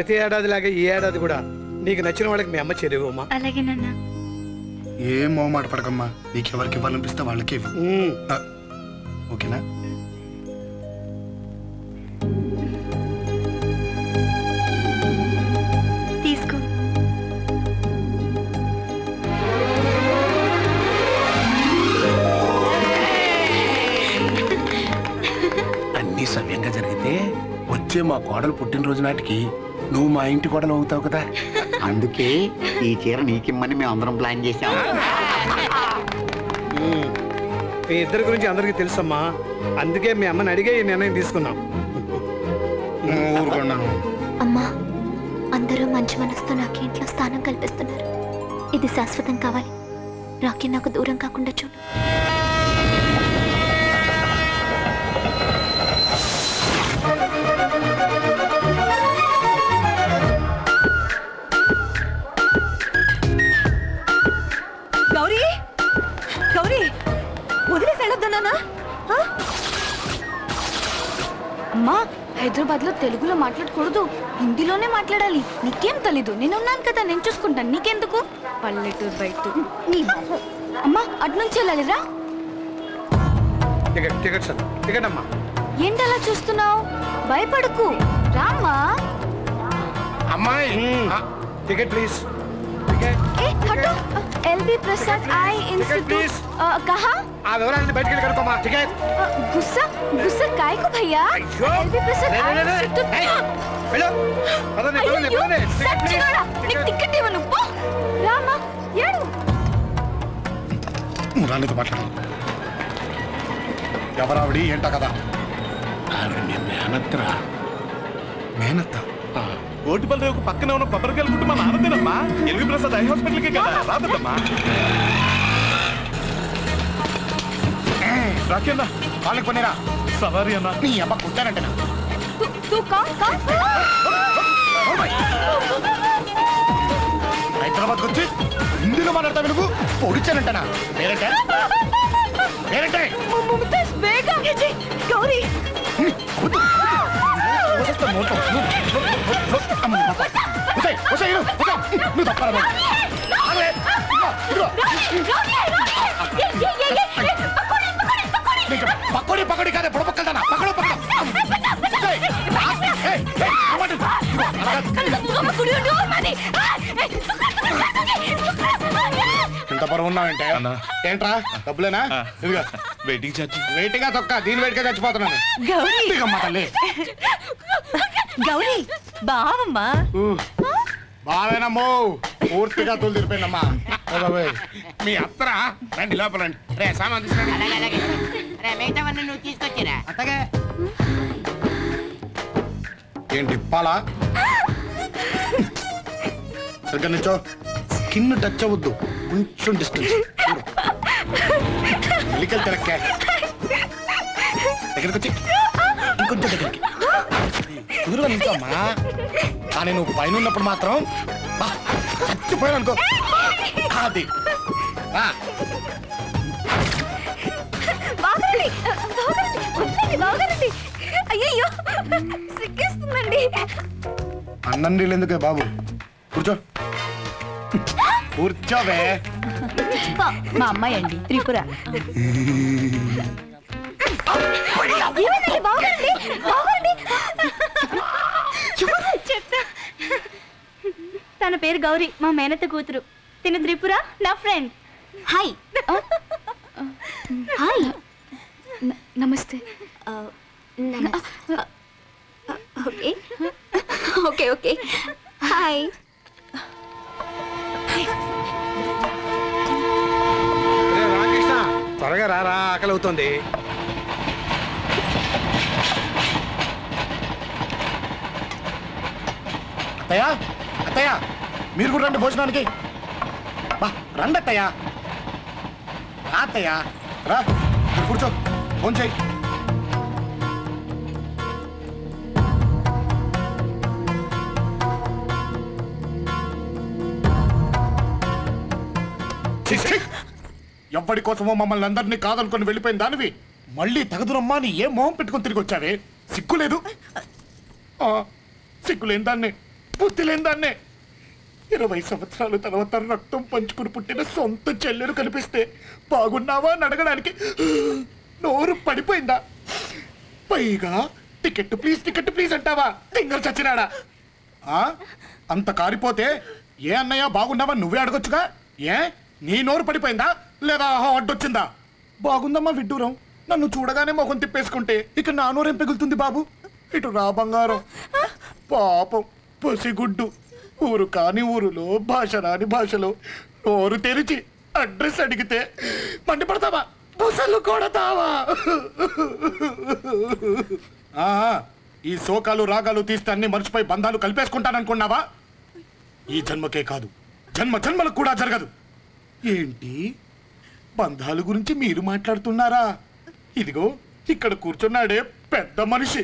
[SPEAKER 9] ప్రతి ఏడాది లాగా ఈ ఏడాది కూడా నీకు నచ్చిన వాళ్ళకి మీ అమ్మ చెరువమ్మా
[SPEAKER 16] అలాగే నాన్న.
[SPEAKER 7] ఏం మొహమాట పడకమ్మా. నీకెవరికి ఇవ్వాలనిపిస్తే వాళ్ళకి ఇవ్వు. ఆ, ఓకేనా?
[SPEAKER 16] తీసుకో.
[SPEAKER 7] అన్ని సమయంగా జరిగితే వచ్చే మా కోడలు పుట్టినరోజు నాటికి నువ్వు మా ఇంటి కోడలు అవుతావు కదా.
[SPEAKER 12] అందుకే ఈ చీర నీకిమ్మని మేము అందరం ప్లాన్
[SPEAKER 9] ఉమ్. మీ ఇద్దరి గురించి అందరికీ తెలుసమ్మా. అందుకే మీ అమ్మని అడిగే ఈ నిర్ణయం తీసుకున్నాం.
[SPEAKER 7] ఊరుకున్నాను
[SPEAKER 17] అమ్మా అందరూ మంచి మనసుతో నాకు ఇంట్లో స్థానం కల్పిస్తున్నారు. ఇది శాశ్వతం కావాలి. రాకీ నాకు దూరం కాకుండా
[SPEAKER 5] మాట్లాడకూడదు హిందీలోనే మాట్లాడాలి నీకేం తెలీదు నేను ఉన్నాను కదా నేను చూసుకుంటాను నీకెందుకు పల్లెటూరు బయట నీ బాబు. అమ్మా అటు నుంచి వెళ్ళాలిరా
[SPEAKER 9] టికెట్ టికెట్ సార్ టికెట్ అమ్మా
[SPEAKER 5] ఏంటి అలా చూస్తున్నావు భయపడకు రామ్మా
[SPEAKER 7] అమ్మాయి
[SPEAKER 9] ticket please
[SPEAKER 5] A హటో LB Prasad I institute कहाँ
[SPEAKER 9] ఆ వివరాలని బయటికి వెళ్ళి కనుకోమా టికెట్
[SPEAKER 5] गुस्सा गुस्सा काय को भैया एलबी प्रसाद
[SPEAKER 9] రే, రే, రే, రే.
[SPEAKER 5] इंस्टीट्यूट
[SPEAKER 7] ఎవరావిడి ఏంటా కదా మీ మేనత్తరా మేనత్త?
[SPEAKER 1] ఓటిపల్లి పక్కనే ఉన్న కొబ్బరికాయలు కుటుంబ నాన్నదేనమ్మా ఎల్వి ప్రసాద్ ఐ హాస్పిటల్కి కదా. రాదమ్మా రాకే అన్న.
[SPEAKER 7] వాళ్ళకి పనిరా
[SPEAKER 1] సవారి అన్న.
[SPEAKER 7] నీ అమ్మ కుట్టానంటే
[SPEAKER 5] तू तू कौन कौन
[SPEAKER 7] హైదరాబాద్ వచ్చి హిందీలో మాట్లాడతా నువ్వు పొడిచానంటనా పేరంటే పేరంటే
[SPEAKER 5] मुमताज बेगम जी गौरी
[SPEAKER 7] వస్తా మోతో అమ్మ పాప ఉసై ఉసై ఇరు ఉసై నువ్వు తప్పరా బాబు ఆగలే ఇదిగో ఇదిగో నీకు పకోడీ పకోడీ కాదే పొడ పక్కదానా పక్కడో పక్కడ ఇంత బరువు ఉన్నావంటే? ఏంట్రా? డబ్బులేనా? ఇదిగో.
[SPEAKER 1] వెయిటింగ్ ఛార్జ్
[SPEAKER 7] వెయిట్గా తొక్క. దీని వెయిట్గా చచ్చిపోతున్నాను.
[SPEAKER 25] గౌరీ. బావమ్మా.
[SPEAKER 7] బావేనమ్మో పూర్తిగా తోలు బాబోయ్.
[SPEAKER 14] మీ అత్తరా? రండి లోపల రండి. రే సామాన్ తీసుకురండి
[SPEAKER 19] అలాగే అలాగే. రే మిగతావన్నీ నువ్వు తీసుకొచ్చిరా.
[SPEAKER 13] అత్తగా.
[SPEAKER 7] ఏంటి పాలా? సరిగ్గా నిల్చో. స్కిన్ టచ్ అవ్వద్దు. కొంచెం డిస్టెన్స్. ఎలికలు తిరక్కే దగ్గరికి వచ్చి. ఇంకొంచెం దగ్గరికి. కుదురుగా నిల్చోమ్మా కానీ నువ్వు పైన ఉన్నప్పుడు మాత్రం చచ్చిపోయాను అనుకో. అది.
[SPEAKER 5] బాగుంది బాగుంది అయ్యయ్యో సిగ్గేస్తుందండి.
[SPEAKER 7] అన్నం నీళ్ళు ఎందుకే బాబు? కూర్చో. కూర్చోవే.
[SPEAKER 5] మా అమ్మాయి అండి త్రిపుర చెప్తా తన పేరు గౌరీ మా మేనత్త కూతురు. తిన త్రిపుర నా ఫ్రెండ్. హాయ్. హాయ్. నమస్తే.
[SPEAKER 17] Okay. Okay okay.
[SPEAKER 9] Hi. Ramakrishna. త్వరగా రారా ఆకలి అవుతుంది
[SPEAKER 7] అత్తయ్య అత్తయ్య మీరు కూడా రండి భోజనానికి. బా రండి అత్తయ్య రా అత్తయ్య. రా కూర్చో. ఫోన్ చేయి. ఎవ్వడి కోసమో మమ్మల్ని అందరినీ కాదనుకొని వెళ్ళిపోయిన దానివి. మళ్ళీ తగదురమ్మా నీ ఏ మొహం పెట్టుకొని తిరిగి వచ్చావే? సిగ్గులేదు లేదు? ఆ, దాన్ని బుద్ధి లేని దాన్నే. ఇరవై సంవత్సరాల తర్వాత రక్తం పంచుకుని పుట్టిన సొంత చెల్లెలు కనిపిస్తే బాగున్నావా అని అడగడానికి నోరు పడిపోయిందా? పైగా టికెట్ ప్లీజ్ టికెట్ ప్లీజ్ అంటావా? తింగలు చచ్చినాడా? ఆ? అంత కారిపోతే ఏ అన్నయ్య బాగున్నావా నువ్వే అడగొచ్చుగా? ఏ? నీ నోరు పడిపోయిందా? లేదా అడ్డొచ్చిందా? బాగుందమ్మా విడ్డూరం. నన్ను చూడగానే మొహం తిప్పేసుకుంటే ఇక నా నోరేం పెగులుతుంది బాబు? ఇటు రా బంగారం. పాపం పసిగుడ్డు. ఊరు కాని ఊరులో భాష రాని భాషలో నోరు తెరిచి అడ్రస్ అడిగితే మండిపడతావా? బుసలు కొడతావా? ఈ శోకాలు రాగాలు తీస్తే అన్ని మర్చిపోయి బంధాలు కలిపేసుకుంటాననుకున్నావా? ఈ జన్మకే కాదు. జన్మ జన్మలకు కూడా జరగదు. ఏంటి? బంధాల గురించి మీరు మాట్లాడుతున్నారా? ఇదిగో ఇక్కడ కూర్చున్నాడే పెద్ద మనిషి.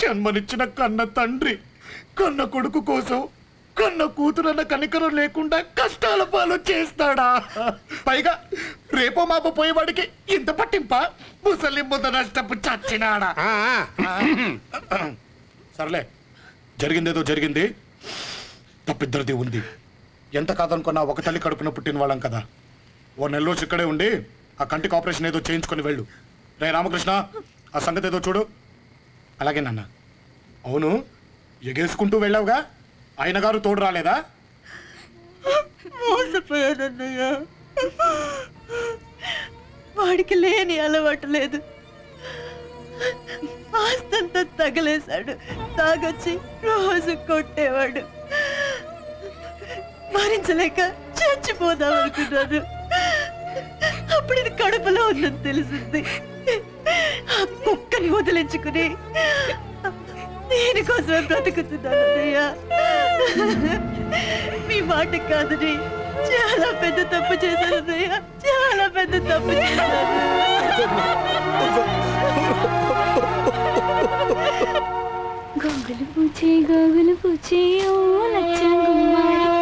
[SPEAKER 7] జన్మనిచ్చిన కన్న తండ్రి. కన్న కొడుకు కోసం కన్న కూతురన్న కనికరం లేకుండా కష్టాల పాలు చేస్తాడా? పైగా రేపో మాపో పోయేవాడికి ఇంత పట్టింప? ముసలి ముద్ద నష్టపు చచ్చినాడా? సర్లే జరిగిందేదో జరిగింది. తప్పిద్దరిది ఉంది. ఎంత కాదనుకున్నా ఒక తల్లి కడుపున పుట్టిన వాళ్ళం కదా. ఓ నెల రోజు ఇక్కడే ఉండి ఆ కంటికి ఆపరేషన్ ఏదో చేయించుకొని వెళ్ళు. రే రామకృష్ణ ఆ సంగతి ఏదో చూడు. అలాగే నాన్న. అవును ఎగేసుకుంటూ వెళ్ళావుగా? ఆయన గారు తోడు రాలేదా?
[SPEAKER 26] మోసపోయానన్నయ్య. వాడికి లేని అలవాటు లేదు. ఆస్తంతా తగలేశాడు. తాగొచ్చి రోజు కొట్టేవాడు. భరించలేక చచ్చిపోదాం అనుకున్నాను అప్పుడు ఇది కడుపులో ఉందని తెలిసింది. ఆ కుక్కని వదిలించుకుని దీనికోసమే బ్రతుకుతున్నాను మీ మాట కాదని చాలా పెద్ద తప్పు చేశాను చాలా పెద్ద తప్పు
[SPEAKER 5] గోగులు పూచే గోగులు పూచే ఓ లచ్చ గుమ్మాడి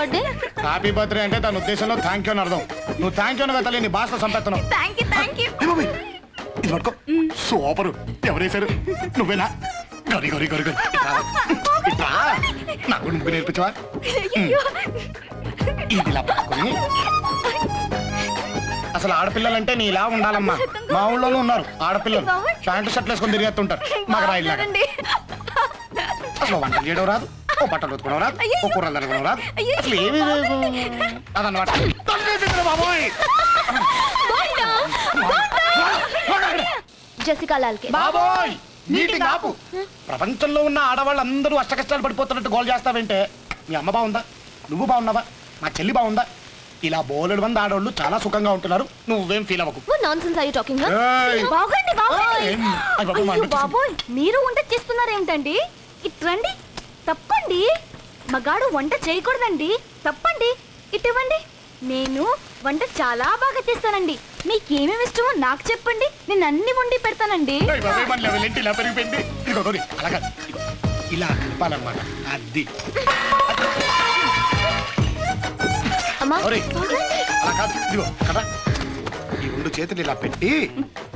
[SPEAKER 17] బర్త్డే?
[SPEAKER 7] హ్యాపీ బర్త్డే అంటే దాని ఉద్దేశంలో థ్యాంక్ యూ అని అర్థం. నువ్వు థ్యాంక్ యూ అని కదా నీ భాషలో సంపెత్తను
[SPEAKER 5] థ్యాంక్ యూ థ్యాంక్ యూ
[SPEAKER 7] ఇది పట్టుకో. సూపరు. ఎవరేశారు నువ్వేనా? గరి గరి గరి గరి. ఇట్రా నాకు నువ్వు నేర్పించవా? ఇది ఇలా పట్టుకొని. అసలు ఆడపిల్లలంటే నీ ఇలా ఉండాలమ్మా. మా ఊళ్ళోనూ ఉన్నారు ఆడపిల్లలు. ప్యాంటు షర్ట్లు వేసుకొని తిరిగేస్తుంటారు. మాకు రాయిలాగా అసలు వంటలు చేయడం రాదు ఓ బట్టలు ఉతుకోవడం రాదు ఓ కూరలు తరగడం రాదు అసలు ఏమీ లేదు తొక్కేసిందిరా బాబోయ్!
[SPEAKER 17] జెసికా లాల్కే.
[SPEAKER 7] బాబోయ్! మీటింగ్ ఆపు ప్రపంచంలో ఉన్న ఆడవాళ్ళందరూ అష్టకష్టాలు పడిపోతున్నట్టు గోల్ చేస్తావంటే? మీ అమ్మ బాగుందా? నువ్వు బాగున్నావా? మా చెల్లి బాగుందా? ఇలా బోలెడు మంది ఆడవాళ్ళు చాలా సుఖంగా ఉంటున్నారు. నువ్వేం ఫీల్ అవ్వకు.
[SPEAKER 5] బాగోండి బాగోండి మీరు వంట చేస్తున్నారు ఏమిటండి ఇట్రండి తప్పండి. మగాడు వంట చేయకూడదండి. తప్పండి. ఇటివ్వండి నేను వంట చాలా బాగా చేస్తానండి. మీకేమేమి ఇష్టమో నాకు చెప్పండి. నేను అన్ని వండి పెడతానండి.
[SPEAKER 7] ఇలా కలపాలన్నమాట. అది. అలా కాదు. ఇదిగో కదా. ఈ రెండు చేతులు ఇలా పెట్టి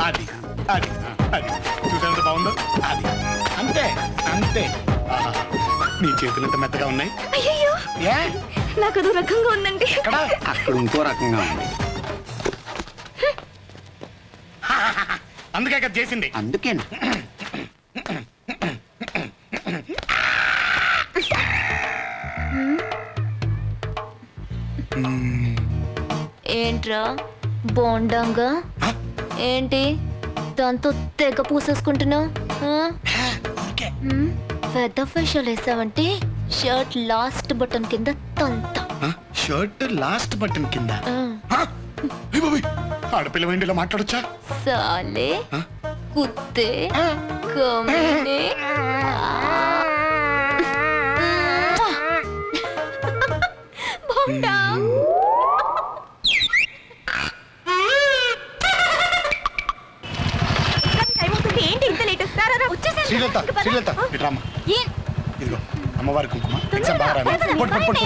[SPEAKER 7] అది అది అది. చూసానంత బాగుందో? అది. అంతే అంతే. ఆహా. నీ చేతులు ఎంత మెత్తగా ఉన్నాయి?
[SPEAKER 5] అయ్యో
[SPEAKER 7] ఏ?
[SPEAKER 5] నాకు అదో రకంగా ఉందండి.
[SPEAKER 12] అక్కడ ఇంకో రకంగా ఉంది.
[SPEAKER 7] అందుకే కదా చేసింది.
[SPEAKER 12] అందుకేనా?
[SPEAKER 17] ఏంట్రా? బోండంగా? ఏంటి? దాంతో తెగ పూసేసుకుంటున్నావు? పెద్ద ఫేషియల్ వేసావంటే షర్ట్ లాస్ట్ బటన్ కింద తంత.
[SPEAKER 7] షర్ట్ లాస్ట్ బటన్ కింద? ఆడపిల్ల వెండిలో మాట్లాడొచ్చా?
[SPEAKER 17] సాలే? కుత్తే కమీనే బోండా
[SPEAKER 5] టైం అవుతుంది ఏంటి ఇంత లేట్ వచ్చేసాను
[SPEAKER 7] శ్రీలత శ్రీలత ఇదిగో అమ్మవారి కుంకుమ. ఎగ్జామ్ బాగా రాయమ్మా. పొట్టు, పొట్టు, పొట్టు, పొట్టు.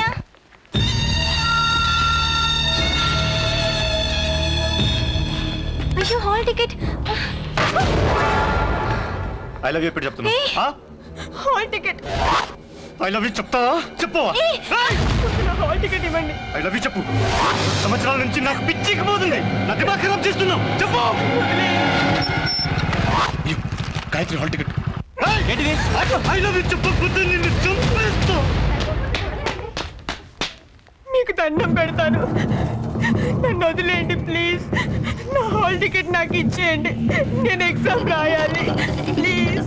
[SPEAKER 27] అయ్యో hall ticket.
[SPEAKER 28] I love you ఎప్పుడు చెప్తున్నా.
[SPEAKER 27] Hall ticket.
[SPEAKER 28] I love you చెప్తావా చెప్పవా
[SPEAKER 27] హాల్ టికెట్ ఇవ్వండి.
[SPEAKER 28] ఐ లవ్ యూ చెప్పు. సంవత్సరాల నుంచి నాకు పిచ్చికి పోతుంది నా దిమాగ్ ఖరాబ్ చేస్తున్నావు. చెప్పు.
[SPEAKER 7] Gayatri hall ticket.
[SPEAKER 28] ఏంటిది ఐ లవ్ యూ చెప్పకపోతే నిన్ను చంపేస్తా.
[SPEAKER 26] మీకు దండం పెడతాను. నన్ను వదిలేయండి ప్లీజ్. నా హాల్ టికెట్ నాకు ఇచ్చేయండి. నేను ఎగ్జామ్ రాయాలి. ప్లీజ్.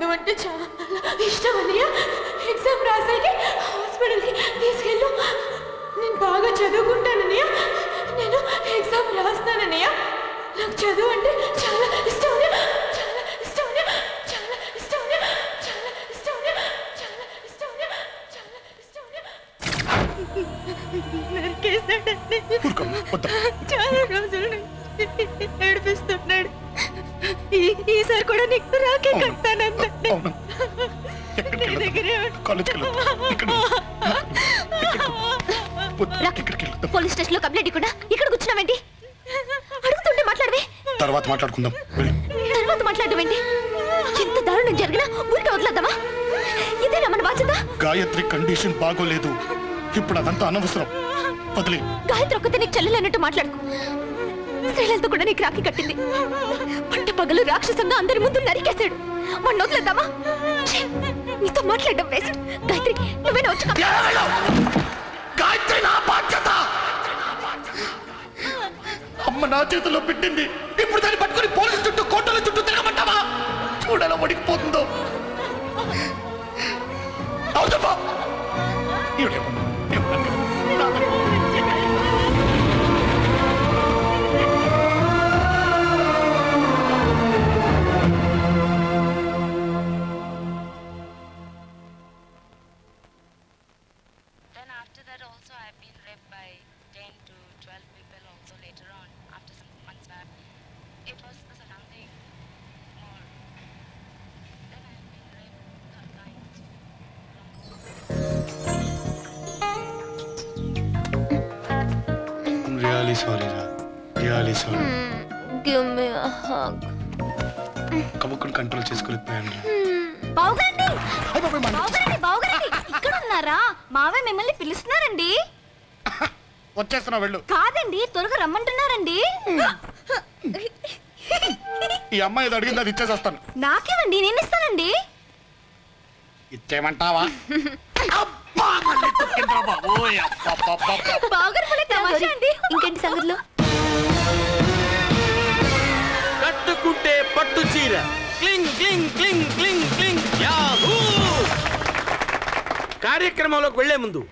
[SPEAKER 11] నాకు చదువు అంటే చాలా ఇష్టం అన్నయ్య ఎగ్జామ్ రాసాకి హాస్పిటల్కి తీసుకెళ్ళు నేను బాగా చదువుకుంటానన్నయ్య నేను ఎగ్జామ్ రాస్తానన్నయ్య నాకు చదువు అంటే చాలా ఇష్టం అన్నయ్య. చాలా ఇష్టం అన్నయ్య. చాలా ఇష్టం అన్నయ్య. చాలా ఇష్టం అన్నయ్య. చాలా ఇష్టం అన్నయ్య. చాలా ఇష్టం అన్నయ్య.
[SPEAKER 26] నరికేశాడండి
[SPEAKER 7] మాట్లాడుకుందాం.
[SPEAKER 11] తర్వాత మాట్లాడవేంటి ఎంత దారుణం జరిగినా ఊరికే వదిలేద్దామా? ఇదేనా మన బాధ్యత?
[SPEAKER 7] గాయత్రి కండిషన్ బాగోలేదు. ఇప్పుడు అదంతా అనవసరం. వదిలే.
[SPEAKER 11] గాయత్రి ఒక్కతే నీకు చెల్లెలన్నట్టు మాట్లాడుకో. శ్రీలతో కూడా నీకు రాఖీ కట్టింది. పట్ట పగలు రాక్షసంగా అందరి ముందు నరికేశాడు. వాడిని వదిలేద్దామా? నీతో మాట్లాడడం వేస్ట్. గాయత్రి నువ్వేనా వచ్చి
[SPEAKER 7] గాయత్రి నా బాధ్యత! అమ్మ నా చేతిలో పెట్టింది. కూడా ఎలా వడికిపోతుందో అవునమ్మా వెళ్ళు.
[SPEAKER 27] కాదండి త్వరగా రమ్మంటున్నారండి.
[SPEAKER 7] ఈ అమ్మాయి అడిగింది అది ఇచ్చేసి
[SPEAKER 27] నాకేనండి నేను ఇస్తానండి
[SPEAKER 7] ఇచ్చేయమంటావా
[SPEAKER 11] ఇంకేంటి సంగతిలో?
[SPEAKER 18] కట్టుకుంటే పట్టు చీర. క్లింగ్ క్లింగ్ క్లింగ్ క్లింగ్ క్లింగ్ యాహూ. కార్యక్రమంలోకి వెళ్ళే ముందు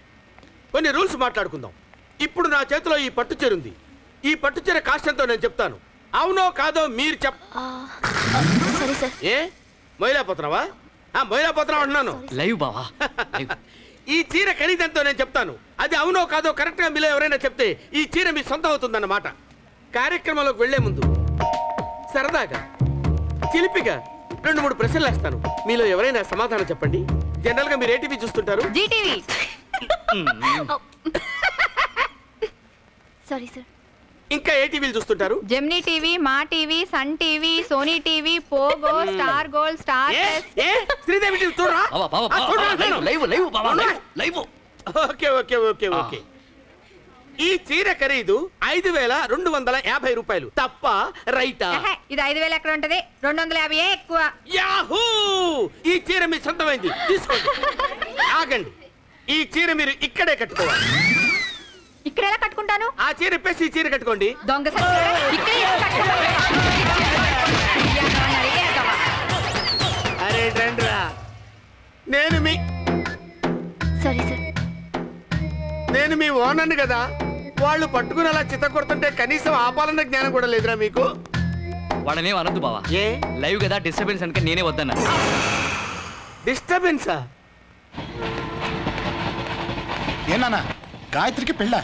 [SPEAKER 18] కొన్ని రూల్స్ మాట్లాడుకుందాం. ఇప్పుడు నా చేతిలో ఈ పట్టు చీర ఉంది. ఈ పట్టు చీర కాస్ట్ ఎంతో నేను చెప్తాను. అవునో కాదో మీరు చెప్
[SPEAKER 11] సరే సార్.
[SPEAKER 18] ఏ? మొయిలాపోతున్నావా ఆ మొయిలాపోతున్నావు అంటున్నాను.
[SPEAKER 29] లైవ్ బావా.
[SPEAKER 18] ఈ చీర ఖరీదెంతో నేను చెప్తాను. అది అవునో కాదో కరెక్ట్గా మీలో ఎవరైనా చెప్తే ఈ చీర మీ సొంతం అవుతుందన్నమాట. కార్యక్రమంలోకి వెళ్ళే ముందు సరదాగా చిలిపిగా రెండు మూడు ప్రశ్నలు వేస్తాను. మీలో ఎవరైనా సమాధానం చెప్పండి. జనరల్గా మీరు ఏ టీవీ చూస్తుంటారు?
[SPEAKER 11] Zee TV sorry sir.
[SPEAKER 18] ఇంకా ఏ టీవీలు చూస్తుంటారు?
[SPEAKER 11] Gemini TV Maa TV Sun TV Sony TV Pogo Star Gold Star
[SPEAKER 18] ఏ, ఏ, శ్రీదేవి టీవీ చూడరా.
[SPEAKER 15] Live
[SPEAKER 18] live?
[SPEAKER 15] Live
[SPEAKER 18] okay okay okay okay. ఈ చీర ఖరీదు ఐదు వేల రెండు వందల యాభై రూపాయలు. తప్ప రైటా?
[SPEAKER 11] ఇది ఐదు వేలు ఎక్కడ ఉంటది? రెండు వందల యాభై ఎక్కువ.
[SPEAKER 18] యాహూ! ఈ చీర మీ సొంతమైంది. తీసుకోండి. ఆగండి. ఈ చీర మీరు ఇక్కడే కట్టుకోవాలి.
[SPEAKER 11] ఇక్కడ ఎలా కట్టుకుంటాను?
[SPEAKER 18] ఆ చీర ఇప్పేసి ఈ చీర కట్టుకోండి.
[SPEAKER 11] దొంగ సచ్చినోడా, ఇక్కడే?
[SPEAKER 18] అరే రండ్రా. నేను మీ
[SPEAKER 17] సారీ సార్
[SPEAKER 18] నేను మీ ఓనర్ని కదా. వాళ్ళు పట్టుకుని అలా చిత్త కొడుతుంటే కనీసం ఆపాలన్న జ్ఞానం కూడా లేదురా మీకు?
[SPEAKER 15] వాళ్ళనే అనొద్దు బావా.
[SPEAKER 18] ఏ?
[SPEAKER 15] లైవ్ కదా డిస్టర్బెన్స్ అనుక నేనే వద్దన్నా.
[SPEAKER 18] డిస్టర్బెన్సా
[SPEAKER 7] ఏనా గాయత్రికి పెళ్ళ?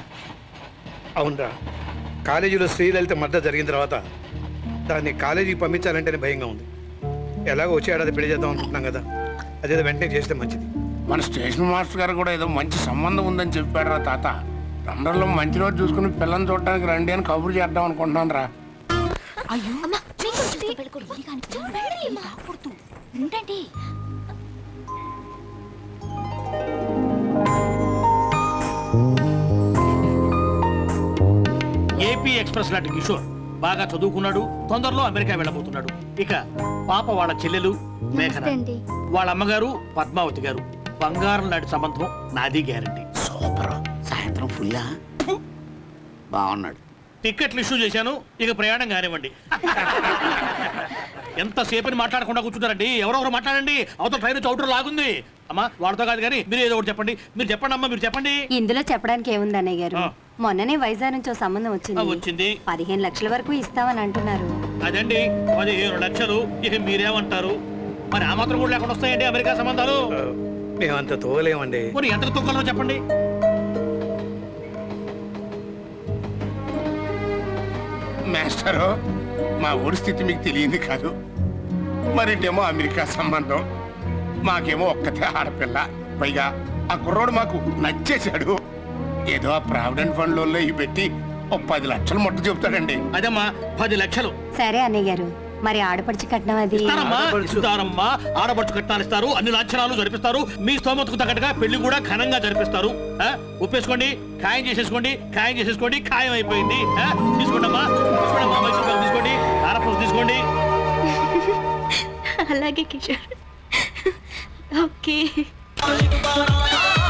[SPEAKER 9] అవునరా. కాలేజీలో శ్రీలలిత మద్దతు జరిగిన తర్వాత దాన్ని కాలేజీకి పంపించాలంటేనే భయంగా ఉంది. ఎలాగో వచ్చే ఏడాది పెళ్ళి చేద్దాం అనుకుంటున్నాం కదా. అదేదో వెంటనే చేస్తే మంచిది.
[SPEAKER 14] మన స్టేషన్ మాస్టర్ గారు కూడా ఏదో మంచి సంబంధం ఉందని చెప్పాడు రా తాత. తొందరలో మంచి రోజు చూసుకుని పిల్లల్ని చూడడానికి రండి అని కబురు చేద్దాం అనుకుంటున్నాను రా
[SPEAKER 5] ఉండండి.
[SPEAKER 6] ఏపీ ఎక్స్ప్రెస్ లాంటి కిషోర్ బాగా చదువుకున్నాడు తొందరలో అమెరికా వెళ్ళబోతున్నాడు. ఇక పాప వాళ్ళ చెల్లెలు మేఘన. వాళ్ళ అమ్మగారు పద్మావతి గారు. బంగారం లాంటి సంబంధం నాది గ్యారంటీ.
[SPEAKER 12] సూపర్. సాయంత్రం ఫుల్లా? బాగున్నాడు.
[SPEAKER 6] టిక్కెట్లు ఇష్యూ చేశాను ఇక ప్రయాణం కానివ్వండి ఎంతసేపని మాట్లాడకుండా కూర్చుంటారండి ఎవరెవరు మాట్లాడండి? అవతల ట్రైన్ చౌటర్ లాగుంది. అమ్మా వాళ్ళతో కాదు కానీ మీరు ఏదో ఒకటి చెప్పండి. మీరు చెప్పండి అమ్మా మీరు చెప్పండి.
[SPEAKER 30] ఇందులో చెప్పడానికి ఏముంది అన్నయ్య గారు. మొన్ననే వైజాగ్ నుంచి సంబంధం వచ్చింది.
[SPEAKER 6] వచ్చింది.
[SPEAKER 30] పదిహేను లక్షల వరకు ఇస్తామని అంటున్నారు.
[SPEAKER 6] అదండి. పదిహేను లక్షలు. ఇక మీరేమంటారు? మరి ఆ మాత్రం కూడా లేకుండా వస్తాయండి అమెరికా సంబంధాలు?
[SPEAKER 9] మేమంత తోలేమండి.
[SPEAKER 6] మరి ఎంతకు తొక్కలో చెప్పండి?
[SPEAKER 14] మాస్టరు మా ఊరి స్థితి మీకు తెలియంది కాదు. మరిటేమో అమెరికా సంబంధం. మాకేమో ఒక్కతే ఆడపిల్ల. పైగా ఆ కుర్రోడు మాకు నచ్చేశాడు. ఏదో ఆ ప్రావిడెంట్ ఫండ్ ఇవి పెట్టి ఓ పది లక్షలు మొట్ట చెబుతాడండి.
[SPEAKER 6] అదమ్మా పది లక్షలు.
[SPEAKER 30] సరే అన్నయ్య గారు. మరి ఆడపడిచి కట్నం అది.
[SPEAKER 6] ఇస్తారమ్మా ఆడపడుచు. కట్నాలు ఇస్తారు అన్ని లాంఛనాలు జరిపిస్తారు మీ స్తోమతకు తగ్గట్టుగా పెళ్ళి కూడా ఘనంగా జరిపిస్తారు. ఆ? ఒప్పేసుకోండి ఖాయం చేసేసుకోండి ఖాయం చేసేసుకోండి ఖాయం అయిపోయింది? తీసుకోండి అమ్మా తీసుకోండి అమ్మా మైసూర్ పాకు తీసుకోండి కారపూస తీసుకోండి.
[SPEAKER 17] అలాగే కిషోర్. ఓకే.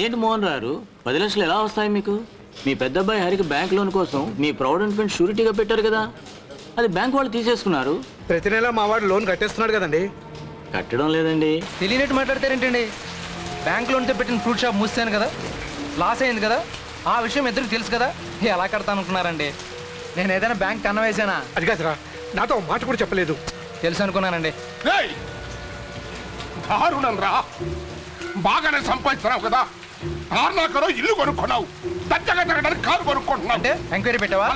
[SPEAKER 31] అదేంటి మోహన్ రారు? పది లక్షలు ఎలా వస్తాయి మీకు? మీ పెద్ద అబ్బాయి హరికి బ్యాంక్ లోన్ కోసం మీ ప్రావిడెంట్ ఫండ్ షూరిటీగా పెట్టారు కదా. అది బ్యాంక్ వాళ్ళు తీసేసుకున్నారు.
[SPEAKER 9] ప్రతి నెల మా వాడు లోన్ కట్టేస్తున్నాడు కదండి.
[SPEAKER 31] కట్టడం లేదండి.
[SPEAKER 32] తెలియనట్టు మాట్లాడతారేంటండి? బ్యాంక్ లోన్తో పెట్టిన ఫ్రూట్ షాప్ మూసాను కదా. లాస్ అయింది కదా. ఆ విషయం ఇద్దరికి తెలుసు కదా. ఎలా కడతాను అనుకున్నారండి నేను ఏదైనా బ్యాంక్ కన్న వేసానా?
[SPEAKER 9] అది కాదురా నాతో ఒక మాట కూడా చెప్పలేదు.
[SPEAKER 32] తెలుసు అనుకున్నానండి!
[SPEAKER 14] దారుణం రా. బాగానే సంపాదిస్తున్నావు కదా. ఆర్నాకరో ఇల్లు కొనుక్కున్నావు. దచ్చగా తిరగడానికి కారు కొనుక్కుంటున్నావు. అంటే
[SPEAKER 32] ఎంక్వైరీ పెట్టావా?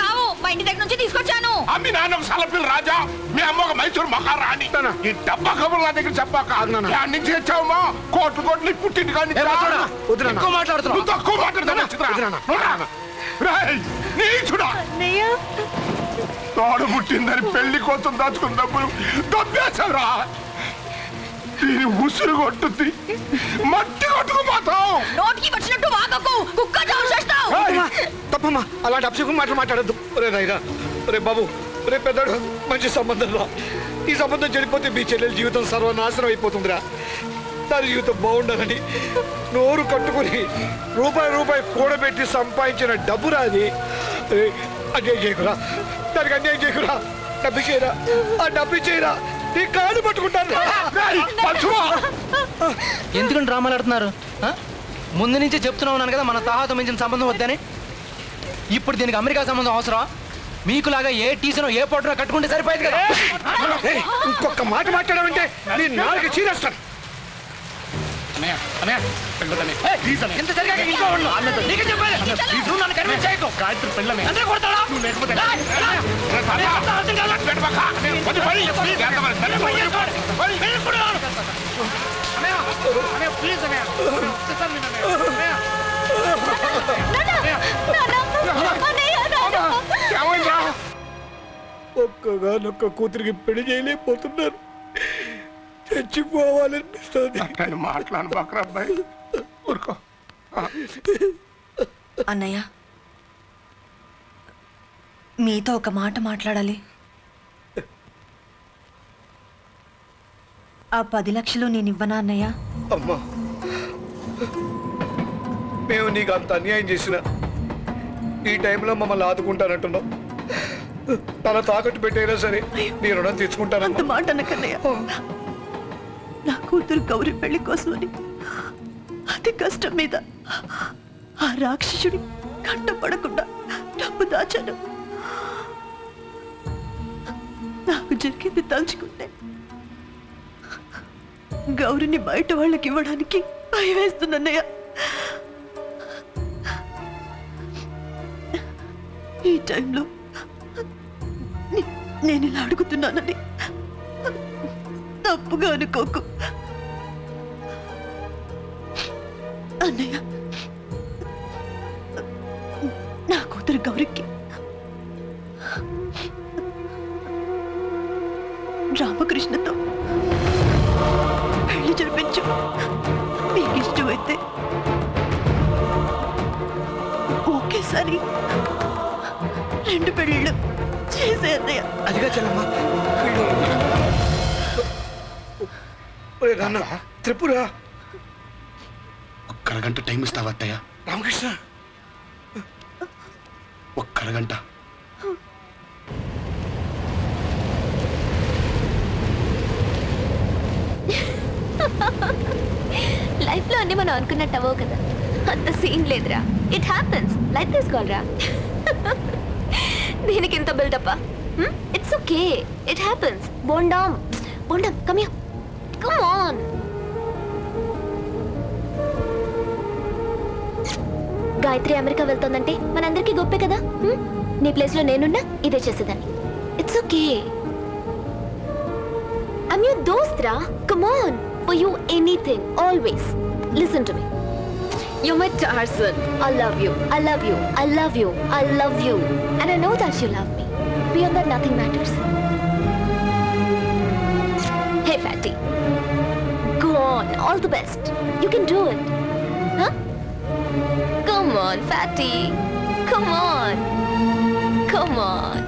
[SPEAKER 11] కావు. మా ఇంటి దగ్గర నుంచి తీసుకొచ్చాను.
[SPEAKER 14] అమ్మి నాన్న ఒక సలపిల్ రాజా. మీ అమ్మ ఒక మైసూరు మహారాణి. ఈ డబ్బా కబుర్లు నా దగ్గర చెప్పాక యాడ్ నుంచి తెచ్చావమ్మా? కోట్లు కోట్లు పుట్టింటి
[SPEAKER 9] వద్దు నాన్న.
[SPEAKER 14] ఎక్కువ మాట్లాడుతున్నావు. తక్కువ నీచుడా. తోడు పుట్టిందని పెళ్ళి కోసం దాచుకున్న డబ్బులు దొబ్బేశారా దీని ఉసురు కొట్టుద్ది. మట్టి కొట్టుకుపోతావు.
[SPEAKER 11] నోటికి వచ్చినట్టు వాగకు. కుక్క చేస్తావు.
[SPEAKER 9] తప్పమ్మా అలాంటి అప్సకు మాటలు మాట్లాడద్దు. ఒరే నాయనా ఒరే బాబు ఒరే పెద్దడు మంచి సంబంధంలో ఈ సంబంధం చెడిపోతే మీ చెల్లెల జీవితం సర్వనాశనం అయిపోతుందిరా. నా జీవితం బాగుండాలని నోరు కట్టుకుని రూపాయి రూపాయి కూడబెట్టి సంపాదించిన డబ్బు రాది అన్యాయం చేయకురా. దానికి అన్యాయం చేయకురా. డబ్బు చేయరా? ఆ డబ్బు చేయరా నీ కాళ్ళు పట్టుకుంటాను
[SPEAKER 32] ఎందుకని డ్రామాలు ఆడుతున్నారు? ముందు నుంచే చెప్తూనే ఉన్నాను కదా మన తహాతో మించిన సంబంధం వద్దని. ఇప్పుడు దీనికి అమెరికా సంబంధం అవసరం మీకులాగా ఏ టీసనో ఏ పొట్టనో కట్టుకుంటే సరిపోయేది కదా.
[SPEAKER 9] ఇంకొక మాట మాట్లాడామంటే నీ నాలుగు చీరేస్తాను.
[SPEAKER 7] అన్నయ్య అన్నయ్య పెళ్ళొద్దన్నయ్య.
[SPEAKER 32] ఏయ్,
[SPEAKER 7] ప్లీజ్ అన్నయ్య.
[SPEAKER 32] ఇంత జరిగాక ఇంకా ఉండు.
[SPEAKER 7] అన్నయ్య,
[SPEAKER 32] నీకే చెప్పాలి.
[SPEAKER 7] అన్నయ్య, ప్లీజ్.
[SPEAKER 32] నువ్వు నన్ను కన్విన్స్ చేయకు.
[SPEAKER 7] గాయత్రి పెళ్ళమే
[SPEAKER 32] అందరూ కొడతారా?
[SPEAKER 7] నువ్వు లేకపోతే
[SPEAKER 32] రాయ్, రాయ్.
[SPEAKER 7] అన్నయ్య, అర్థం కాదా? పెట్టు పక్క. అన్నయ్య, వద్దు, పడి, ప్లీజ్. అన్నయ్య, పడి, పడి, పడి, పడి. అన్నయ్య, అన్నయ్య, ప్లీజ్ అన్నయ్య. ఒక్కసారి విను అన్నయ్య. అన్నయ్య. ఏమైందిరా?
[SPEAKER 9] ఒక్కగానొక్క కూతురికి పెళ్ళి చేయలేకపోతున్నారు చచ్చిపోవాలనిపిస్తుంది
[SPEAKER 14] అట్లాంటి మాట్లాడు బాకరా అబ్బాయి. ఊరుకో.
[SPEAKER 26] అన్నయ్య మీతో ఒక మాట మాట్లాడాలి. ఆ పది లక్షలు నేను ఇవ్వనా అన్నయ్య?
[SPEAKER 9] అమ్మా. మేము నీకు అంత అన్యాయం చేసిన ఈ టైంలో మమ్మల్ని ఆదుకుంటానంటున్నావు. తన తాకట్టు పెట్టైనా సరే నీ రుణం తెచ్చుకుంటానంత
[SPEAKER 26] మాట అనకన్నయ్య. నా కూతురు గౌరి పెళ్ళి కోసమని. అతి కష్టం మీద ఆ రాక్షసుడి కంటపడకుండా డబ్బు దాచాను. నాకు జరిగింది తలుచుకుంటే గౌరిని బయట వాళ్ళకి ఇవ్వడానికి భయం వేస్తుందన్నయ్య. ఈ టైంలో నేను ఇలా అడుగుతున్నానని తప్పుగా అనుకోకు. అన్నయ్య నా కూతురు గౌరికి రామకృష్ణతో పెళ్ళి జరిపించు మీకు ఇష్టమైతే ఒకేసారి రెండు పెళ్ళిళ్ళు చేసే
[SPEAKER 9] అదిగా చల్లమ్మా. నాన్న. త్రిపుర.
[SPEAKER 7] ఒక్క అరగంట టైం ఇస్తావా అత్తయ్య?
[SPEAKER 9] రామకృష్ణ.
[SPEAKER 7] ఒక్క అరగంట.
[SPEAKER 17] లైఫ్లో అన్ని మనం అనుకున్నట్టు అవ్వవు కదా. అంత సీన్ లేదురా. ఇట్ హ్యాపెన్స్ లైఫ్ తీసుకోవాలరా దీనికి ఇంత buildup it's okay it happens బోండామ్ బోండామ్ come you come on Gayatri America వెళ్తోందంటే మనందరికీ గొప్పే కదా? నీ ప్లేస్లో నేనున్నా ఇదే చేసేదాన్ని ఇట్స్ ఓకే ఐమ్ యూర్ దోస్త్ రా come on for you anything always listen to me You're my Tarzan. I love you. I love you. I love you. I love you. And I know that you love me. Beyond that, nothing matters. On. All the best. You can do it. Huh? Come on, Fatty. Come on. Come on.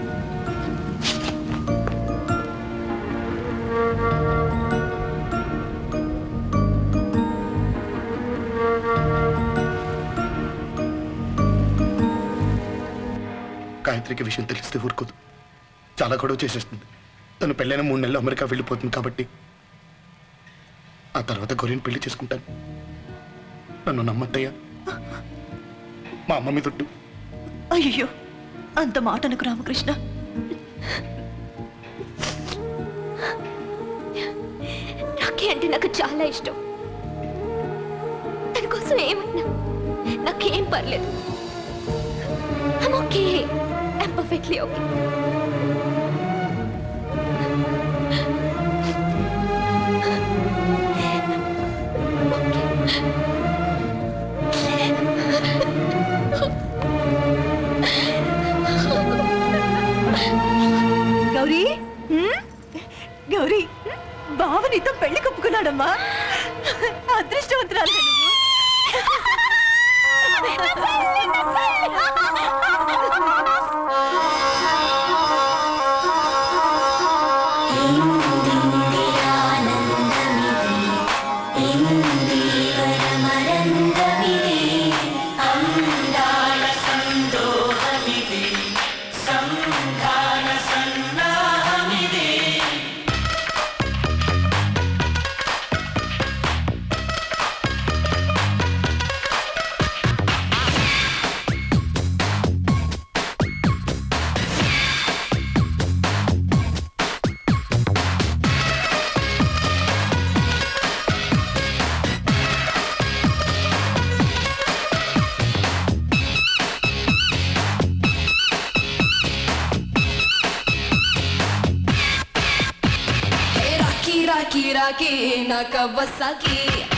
[SPEAKER 7] గాయత్రికి విషయం తెలిస్తే ఊరుకోదు చాలా గొడవ చేసేస్తుంది తను పెళ్ళైన మూడు నెలలు అమెరికా వెళ్ళిపోతుంది కాబట్టి ఆ తర్వాత గౌరీని పెళ్ళి చేసుకుంటాను. నన్ను నమ్మద్దయ్యా. మా అమ్మ మీద
[SPEAKER 26] అయ్యో అంత మాట రామకృష్ణ.
[SPEAKER 17] రాఖీ అంటే నాకు చాలా ఇష్టం. తన కోసం ఏమైనా నాకేం పర్లేదు. Okay I'm
[SPEAKER 26] perfectly okay Gauri బావ నీతో పెళ్ళి కప్పుకున్నాడమ్మా. అదృష్టవంతురాలు నువ్వు.
[SPEAKER 33] నా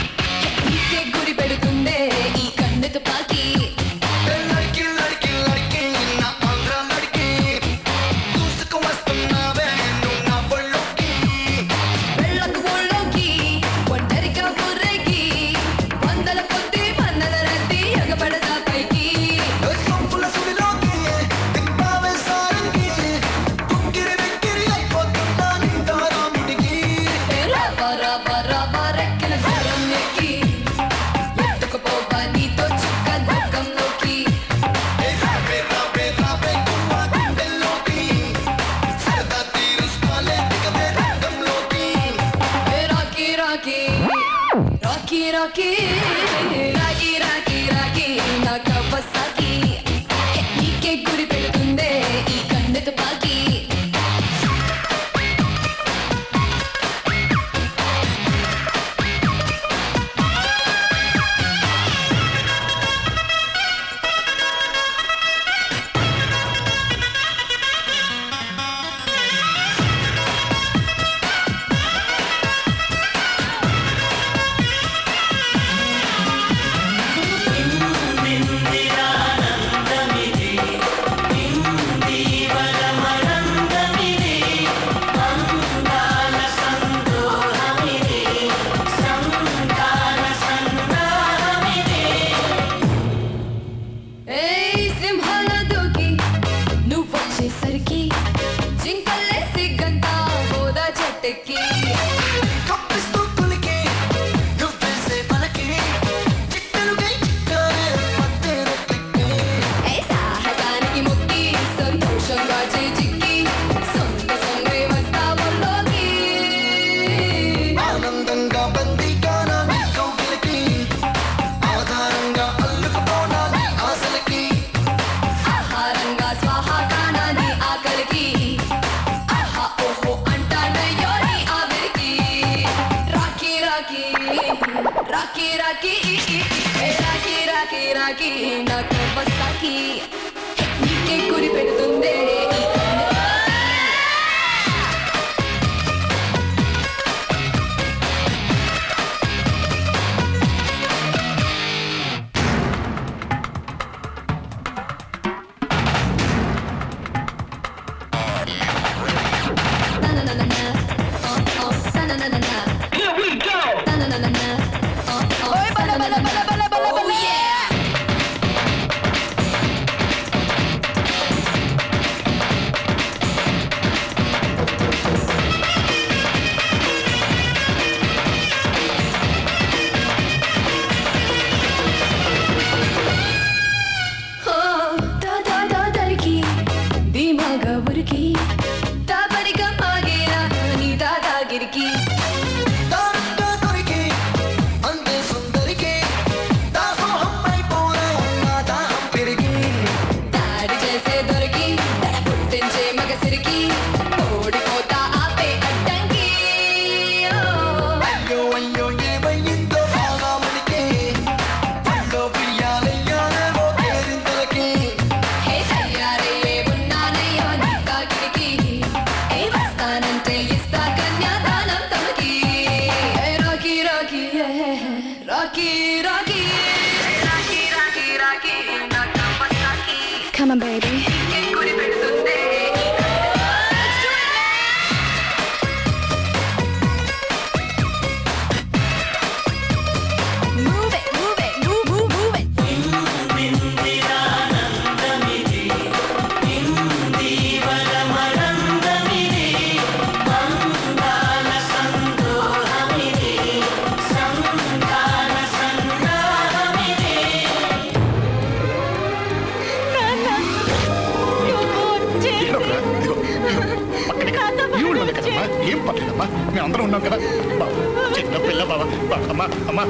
[SPEAKER 7] ఉన్నాం కదా బావ, చిన్న పిల్ల బావ బావ, అమ్మా అమ్మా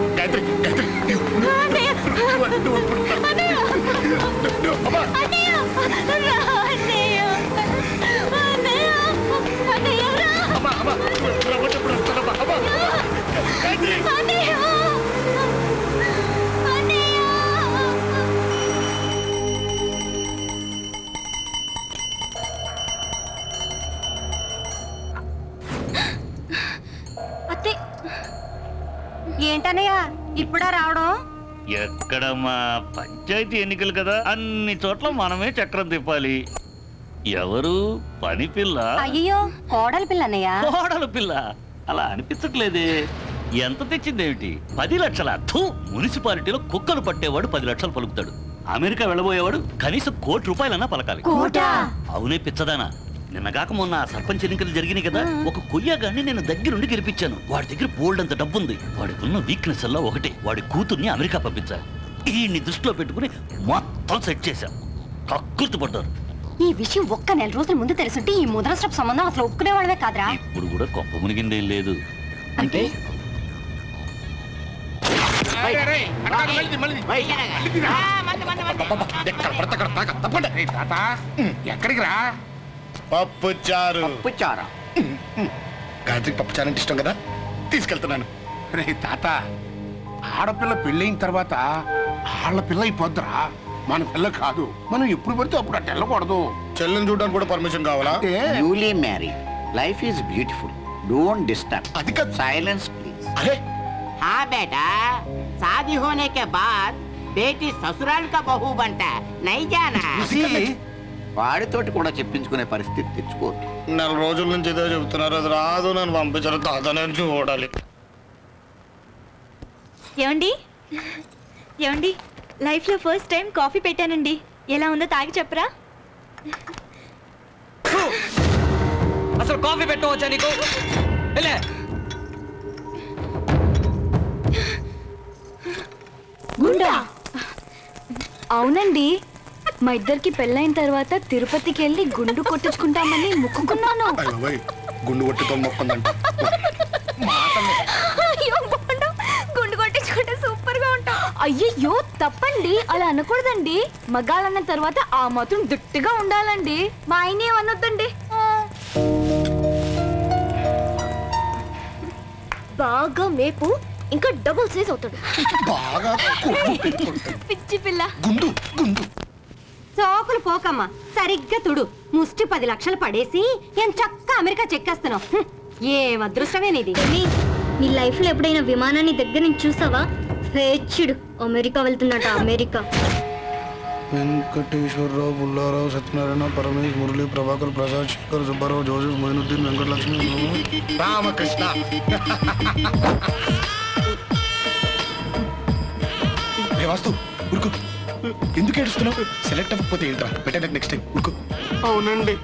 [SPEAKER 34] పంచాయతీ ఎన్నికలు కదా అన్ని చోట్ల మనమే చక్రం తిప్పాలి. ఎవరు? పని పిల్ల?
[SPEAKER 30] అయ్యో కోడలి పిల్ల అన్నయ్య.
[SPEAKER 34] కోడలు పిల్ల. అలా అనిపించట్లేదే. ఎంత తెచ్చిందేమిటి? పది లక్షల? థూ! మున్సిపాలిటీలో కుక్కలు పట్టేవాడు పది లక్షలు పలుకుతాడు. అమెరికా వెళ్ళబోయేవాడు కనీసం కోటి రూపాయలన్నా పలకాలి? అవునే పిచ్చదానా. నిన్నగాక మొన్న ఆ సర్పంచ్ ఎన్నికలు జరిగినాయి కదా ఒక కొయ్యగాన్ని నేను దగ్గరుండి గెలిపించాను. వాడి దగ్గర బోల్డ్ అంత డబ్బుంది. వాడికి ఉన్న వీక్నెస్ అలా ఒకటే. వాడి కూతుర్ని అమెరికా పంపించాలి. ఈయన్ని దృష్టిలో పెట్టుకుని మొత్తం సెట్ చేశాం. కక్కుర్తి పడ్డారు.
[SPEAKER 30] ఈ విషయం ఒక్క నెల రోజుల ముందు తెలుసుంటే ఈ ముద్రస్టప్ సంబంధం అసలు ఒప్పుకునేవాళ్ళవే కాదురా.
[SPEAKER 34] ఇప్పుడు కూడా కొంప మునిగిందేం లేదు.
[SPEAKER 30] అంటే?
[SPEAKER 14] ఎక్కడికి రా?
[SPEAKER 7] పప్పు చారు.
[SPEAKER 14] పప్పు చారా?
[SPEAKER 7] గాయత్రికి పప్పు చారు అంటే ఇష్టం కదా? తీసుకెళ్తున్నాను.
[SPEAKER 14] రే తాత. ఆడపిల్ల పెళ్ళైన తర్వాత ఆళ్ళ పిల్ల అయిపోద్దురా మన పిల్ల కాదు మనం ఎప్పుడు పడితే అప్పుడు అట్ట వెళ్ళకూడదు
[SPEAKER 7] చెల్లెని చూడడానికి కూడా పర్మిషన్ కావాలా
[SPEAKER 12] newly marry life is beautiful don't disturb
[SPEAKER 7] అది కాదు
[SPEAKER 12] साइलेंस प्लीज
[SPEAKER 7] अरे
[SPEAKER 35] हाँ बेटा शादी होने के बाद बेटी ससुराल का बहू बनता है नहीं जाना
[SPEAKER 12] వాడితోటి కూడా చెప్పించుకునే పరిస్థితి తెచ్చుకోవద్దు
[SPEAKER 7] నెల రోజుల నుంచి ఇదే చెబుతున్నారు అది రాదు నన్ను పంపించారు తాత నేను చూడాలి
[SPEAKER 11] ఏమండి? ఏమండి? లైఫ్లో ఫస్ట్ టైం కాఫీ పెట్టానండి. ఎలా ఉందో తాగి చెప్పరా?
[SPEAKER 5] అసలు కాఫీ పెట్టవచ్చా నీకు?
[SPEAKER 11] గుండా? అవునండి. మా ఇద్దరికి పెళ్ళైన తర్వాత తిరుపతికి వెళ్ళి గుండు కొట్టించుకుంటామని మొక్కుకున్నాను.
[SPEAKER 7] గుండు కొట్టుతో మొక్కుందంట
[SPEAKER 11] అయ్యో బాగుండు. గుండు కొట్టించుకుంటే సూపర్గా ఉంటాం. అయ్యయ్యో తప్పండి. అలా అనకూడదండి. మగాలన్న తర్వాత ఆ మాత్రం దిట్టుగా ఉండాలండి. మా ఆయన ఏమనొద్దండి. బాగా మేపు ఇంకా డబుల్ సైజ్ అవుతాడు.
[SPEAKER 7] బాగా
[SPEAKER 11] పిచ్చి పిల్ల.
[SPEAKER 7] గుండు గుండు.
[SPEAKER 30] సోకులు పోకమ్మా. సరిగ్గా తుడు. ముష్టి పది లక్షలు పడేసి ఏం చక్క అమెరికా చెక్కేస్తున్నావు. ఏం అదృష్టమే నీది
[SPEAKER 11] నీ లైఫ్లో ఎప్పుడైనా విమానాన్ని దగ్గర నుంచి చూసావా? హేచ్చుడు అమెరికా వెళ్తున్నట అమెరికా.
[SPEAKER 7] వెంకటేశ్వరరావు బుల్లారావు సత్యనారాయణ పరమేశ్ మురళి ప్రభాకర్ ప్రసాద్ శేఖర్ సుబ్బారావు జోసెఫ్ మైనుద్దీన్ వెంకటలక్ష్మి రామకృష్ణ. రే వాస్తు ఉరుకు. ఎందుకు ఏడుస్తున్నావు? సెలెక్ట్ అవ్వకపోతే ఏంట్రా బెటర్ నెక్స్ట్ టైం ఉరుకు.
[SPEAKER 36] అవునండి.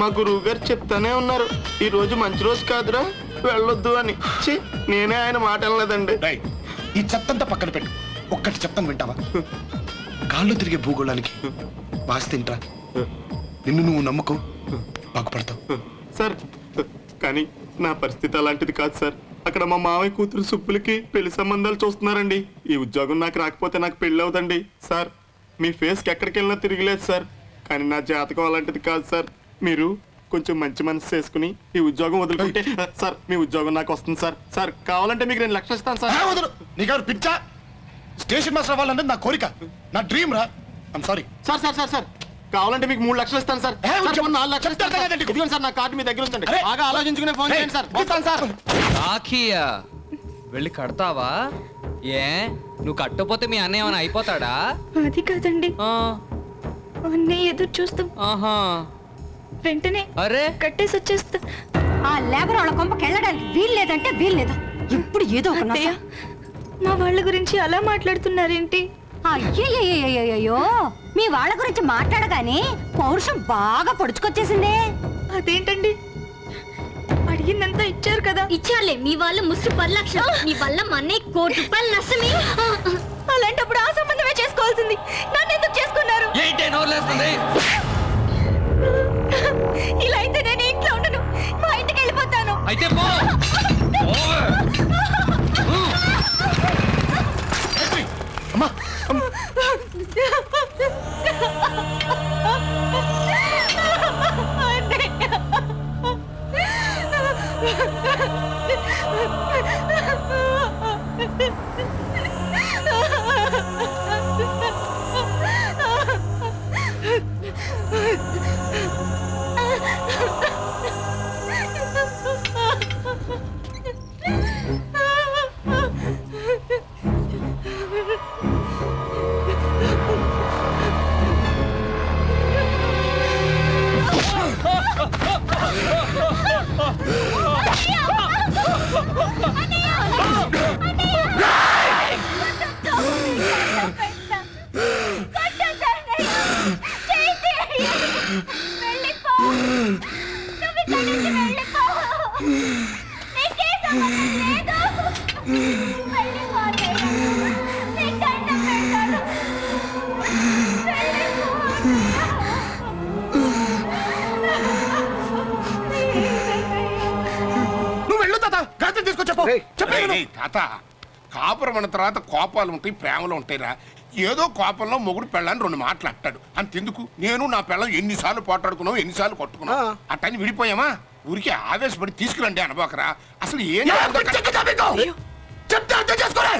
[SPEAKER 36] మా గురువు గారు చెప్తానే ఉన్నారు. ఈ రోజు మంచి రోజు కాదురా. వెళ్ళొద్దు అని. ఛీ, నేనే ఆయన మాట అనలేదండి.
[SPEAKER 7] ఈ చెత్తంతా పక్కన పెట్టు. ఒక్కటి చెప్తాను వింటావా? కాళ్ళు తిరిగే భూగోళానికి వాసి తింటా నిన్ను నువ్వు నమ్ముకో. బాగుపడతావు.
[SPEAKER 36] సార్ కానీ నా పరిస్థితి అలాంటిది కాదు సార్. అక్కడ మా మావయ్య కూతురు సుప్పులకి పెళ్ళి సంబంధాలు చూస్తున్నారండి. ఈ ఉద్యోగం నాకు రాకపోతే నాకు పెళ్ళి అవుదండి సార్ మీ ఫేస్కి ఎక్కడికి వెళ్ళినా తిరిగిలేదు సార్. కానీ నా జాతకం అలాంటిది కాదు సార్. మీరు కొంచెం మంచి మనసు చేసుకుని ఈ ఉద్యోగం వదులుకుంటే సార్ మీ ఉద్యోగం నాకు వస్తుంది సార్. సార్ కావాలంటే మీకు రెండు లక్షలు ఇస్తాను సార్.
[SPEAKER 7] వదలు. నీకెవరు పిచ్చా? స్టేషన్ మాస్టర్ అవ్వాలన్నది నా కోరిక. నా డ్రీమ్ రా. I'm sorry
[SPEAKER 36] sir sir sir sir. కావాలంటే మీకు మూడు లక్షలు ఇస్తాను సార్. నాలుగు లక్షలు ఇస్తాను సార్. ఇదిగోండి సార్ నా కార్డు మీ దగ్గర ఉంచండి బాగా ఆలోచించుకునే ఫోన్ చేయండి సార్. వస్తాను సార్.
[SPEAKER 29] రాఖీయా? వెళ్ళి కడతావా? ఏ? నువ్వు కట్టపోతే మీ అన్నయ్య ఏమైనా అయిపోతాడా?
[SPEAKER 11] అది కాదండి. అన్నయ్య ఎదురు చూస్తాం
[SPEAKER 29] ఆహా.
[SPEAKER 11] వెంటనే
[SPEAKER 29] అరే.
[SPEAKER 11] కట్టేసి వచ్చేస్తా.
[SPEAKER 30] ఆ లేబర్ వాళ్ళ కొంపకి వెళ్ళడానికి వీలు లేదంటే వీలు లేదు. ఇప్పుడు ఏదో ఒక
[SPEAKER 11] మా వాళ్ళ గురించి అలా మాట్లాడుతున్నారేంటి?
[SPEAKER 30] అయ్యయ్యో మీ వాళ్ళ గురించి మాట్లాడగానే పౌరుషం బాగా పొడుచుకొచ్చేసిందే.
[SPEAKER 11] అదేంటండి? అడిగిందంతా ఇచ్చారు కదా.
[SPEAKER 37] ఇచ్చారులే మీ వాళ్ళు ముస్టి పది లక్షలు మీ వల్ల మా అన్నయ్య కోటి రూపాయలు నష్టమే.
[SPEAKER 11] అలాంటప్పుడు ఆ సంబంధమే చేసుకోవాల్సింది. నన్ను ఎందుకు చేసుకున్నారు?
[SPEAKER 5] ఏంటి నోర్లేస్తుంది?
[SPEAKER 11] ఇలా అయితే నేను ఇంట్లో ఉండను. మా ఇంటికి వెళ్ళిపోతాను.
[SPEAKER 5] అయితే పో.
[SPEAKER 7] అమ్మా.
[SPEAKER 14] అన్నయ్య. కోపాలు ఉంటాయి ప్రేమలు ఉంటాయిరా. ఏదో కోపంలో మొగుడు పెళ్ళని రెండు మాటలు అంటాడు. అంతెందుకు? నేను నా పెళ్ళం ఎన్నిసార్లు పోట్లాడుకున్నావు ఎన్నిసార్లు కొట్టుకున్నావు? అట్టని విడిపోయామా? ఊరికి ఆవేశపడి తీసుకురండి అనబోకరా. అసలు ఏం
[SPEAKER 7] చెప్తే అర్థం చేసుకోలే.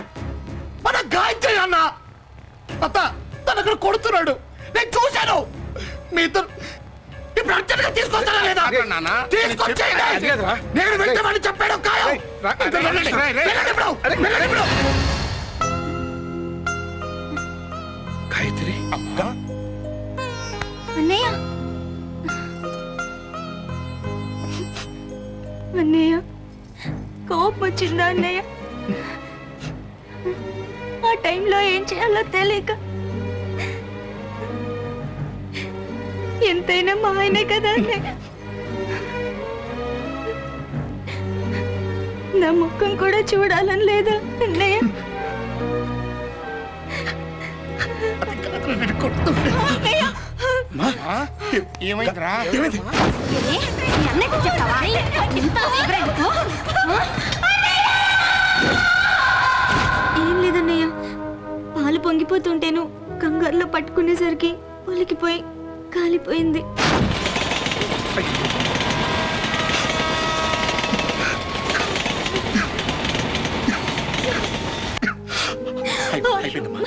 [SPEAKER 7] మన గాయత్రి అన్న. అత్త తన అక్కడ కొడుతున్నాడు. నేను చూశాను. మీ ఇద్దరు ఇప్పుడు అర్జెంట్గా తీసుకొస్తానా లేదా?
[SPEAKER 14] నాన్న,
[SPEAKER 7] తీసుకొచ్చేయండి.
[SPEAKER 14] అది కాదురా.
[SPEAKER 7] నేను చెప్పాడు ఖాయం.
[SPEAKER 9] గాయత్రి?
[SPEAKER 5] అన్నయ్య. అన్నయ్య కోపం వచ్చిందా అన్నయ్య? ఆ టైంలో ఏం చేయాలో తెలియక ఎంతైనా మా ఆయనే కదా అన్నయ్య. నా ముఖం కూడా చూడాలని లేదా అన్నయ్య.
[SPEAKER 30] చెప్తావా ఇంత వివరింపు?
[SPEAKER 5] ఏం లేదన్నయ్య. పాలు పొంగిపోతుంటేను కంగారులో పట్టుకునేసరికి ఒలికిపోయి కాలిపోయింది.
[SPEAKER 7] అయిపోయిందమ్మా.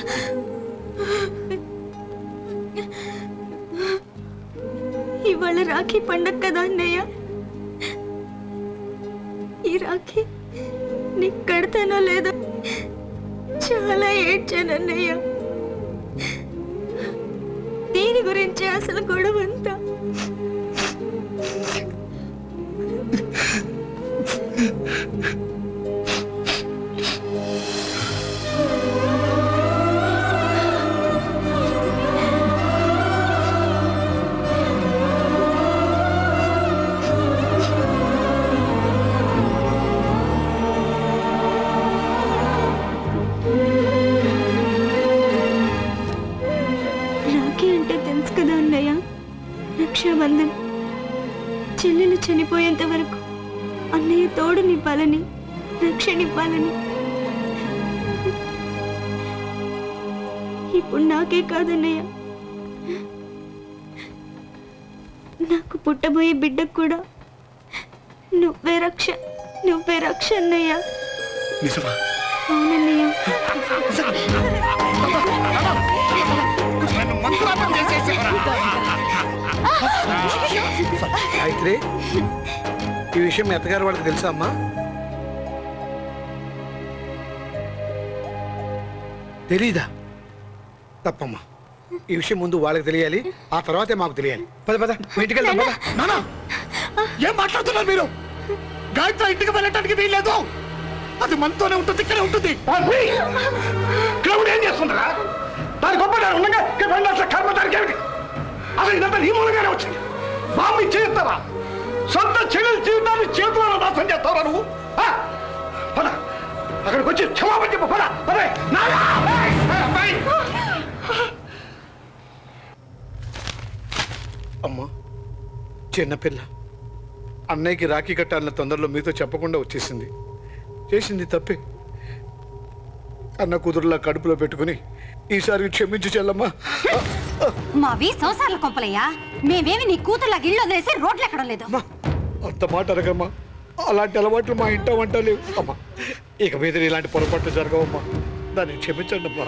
[SPEAKER 5] ఇవాళ రాఖీ పండగ కదా అన్నయ్య. ఈ రాఖీ నీకు కడతానో లేదో చాలా ఏడ్చాను అన్నయ్య. దీని గురించి అసలు గొడవ అంతా రాఖీ రక్షాబంధన్ చెల్లెలు చనిపోయేంత వరకు అన్నయ్య తోడునివ్వాలని రక్షణివ్వాలని. ఇప్పుడు నాకే కాదన్నయ్య. నాకు పుట్టబోయే బిడ్డకు కూడా నువ్వే రక్ష నువ్వే రక్ష అన్నయ్య. అవునన్నయ్య.
[SPEAKER 9] గాయత్రి ఈ విషయం మీ అత్తగారు వాళ్ళకి తెలుసా అమ్మా? తెలీదా? తప్పమ్మా. ఈ విషయం ముందు వాళ్ళకి తెలియాలి ఆ తర్వాతే మాకు తెలియాలి. పద పద ఇంటికి వెళ్దాం పద.
[SPEAKER 7] నాన్న. ఏం మాట్లాడుతున్నారు మీరు? గాయత్రి ఇంటికి వెళ్ళటానికి వీల్లేదు అది మనతోనే ఉంటుంది ఇక్కడే ఉంటుంది.
[SPEAKER 9] క్రౌడ్ ఏం చేస్తుంటారా దాని గొప్ప ఉండగా కర్మ దానికి ఏమిటి? అసలు ఇదంతా నీ మూలంగానే వచ్చింది. బామ్మ చేస్తారా సొంత చెల్లెల జీవితాన్ని చేతులను నాశనం చేస్తావా నువ్వు? పద. అక్కడికి వచ్చి క్షమాపణ చెప్పు. పద. పదే. అమ్మా చిన్నపిల్ల అన్నయ్యకి రాఖీ కట్టాలన్న తొందరలో మీతో చెప్పకుండా వచ్చేసింది. చేసింది తప్పే. అన్న కూతురులా కడుపులో పెట్టుకుని ఈసారి క్షమించి చెల్లమ్మా.
[SPEAKER 30] మావి సంసారాల కొంపలయ్యా మేమేమి నీ కూతుర్లా గిళ్ళు వదిలేసి రోడ్లు ఎక్కడం లేదు.
[SPEAKER 9] అంత మాట అడగమ్మా అలాంటి అలవాట్లు మా ఇంట వంట లేవు. అమ్మా ఇక మీద ఇలాంటి పొరపాట్లు జరగవమ్మా. దాన్ని క్షమించండి అమ్మా.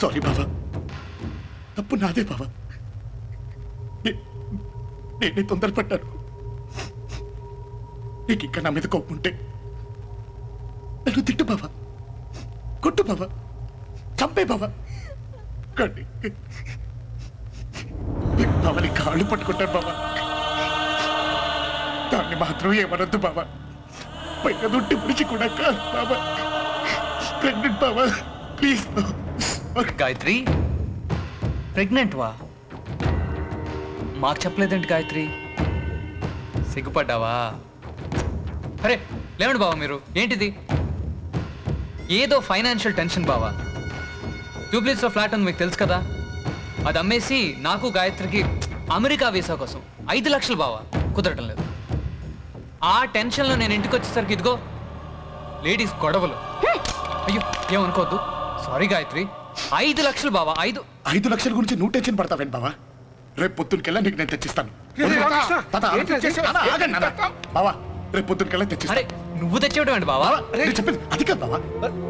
[SPEAKER 7] సారీ బాబా తప్పు నాదే బాబా నే- నేనే తొందరపడ్డాను. నీకు ఇంకా నా మీద కోపం ఉంటే నన్ను తిట్టు బాబా కొట్టు బాబా చంపే బాబా కానీ బాబాని కాళ్ళు పట్టుకుంటాను బాబా దాన్ని మాత్రం ఏమనొద్దు బాబా పైగా దుట్టి పిలిచి కూడా కాదు బాబా ప్రెగ్నెంట్ బాబా ప్లీజ్
[SPEAKER 29] గాయత్రి? ప్రెగ్నెంట్ వా మాకు చెప్పలేదండి గాయత్రి. సిగ్గుపడ్డావా? అరే లేవండి బావా మీరు. ఏంటిది? ఏదో ఫైనాన్షియల్ టెన్షన్ బావా. ట్యూబ్లీస్లో ఫ్లాట్ ఉంది మీకు తెలుసు కదా. అది అమ్మేసి నాకు గాయత్రికి అమెరికా వీసా కోసం ఐదు లక్షలు బావా కుదరటం లేదు. ఆ టెన్షన్లో నేను ఇంటికి వచ్చేసరికి ఇదిగో లేడీస్ గొడవలు. అయ్యో ఏమనుకోవద్దు. సారీ గాయత్రి. ఐదు లక్షలు బావా ఐదు.
[SPEAKER 7] ఐదు లక్షల గురించి నువ్వు టెన్షన్ పడతావేంటి బావా? రేపు పొద్దునకెళ్ళా నీకు నేను తెచ్చిస్తాను. బావా రేపు పొద్దునకెళ్ళా తెచ్చిస్తాను
[SPEAKER 29] నువ్వు తెచ్చేవడం ఏంటి బావా?
[SPEAKER 7] నేను చెప్పింది అది కాదు బావా.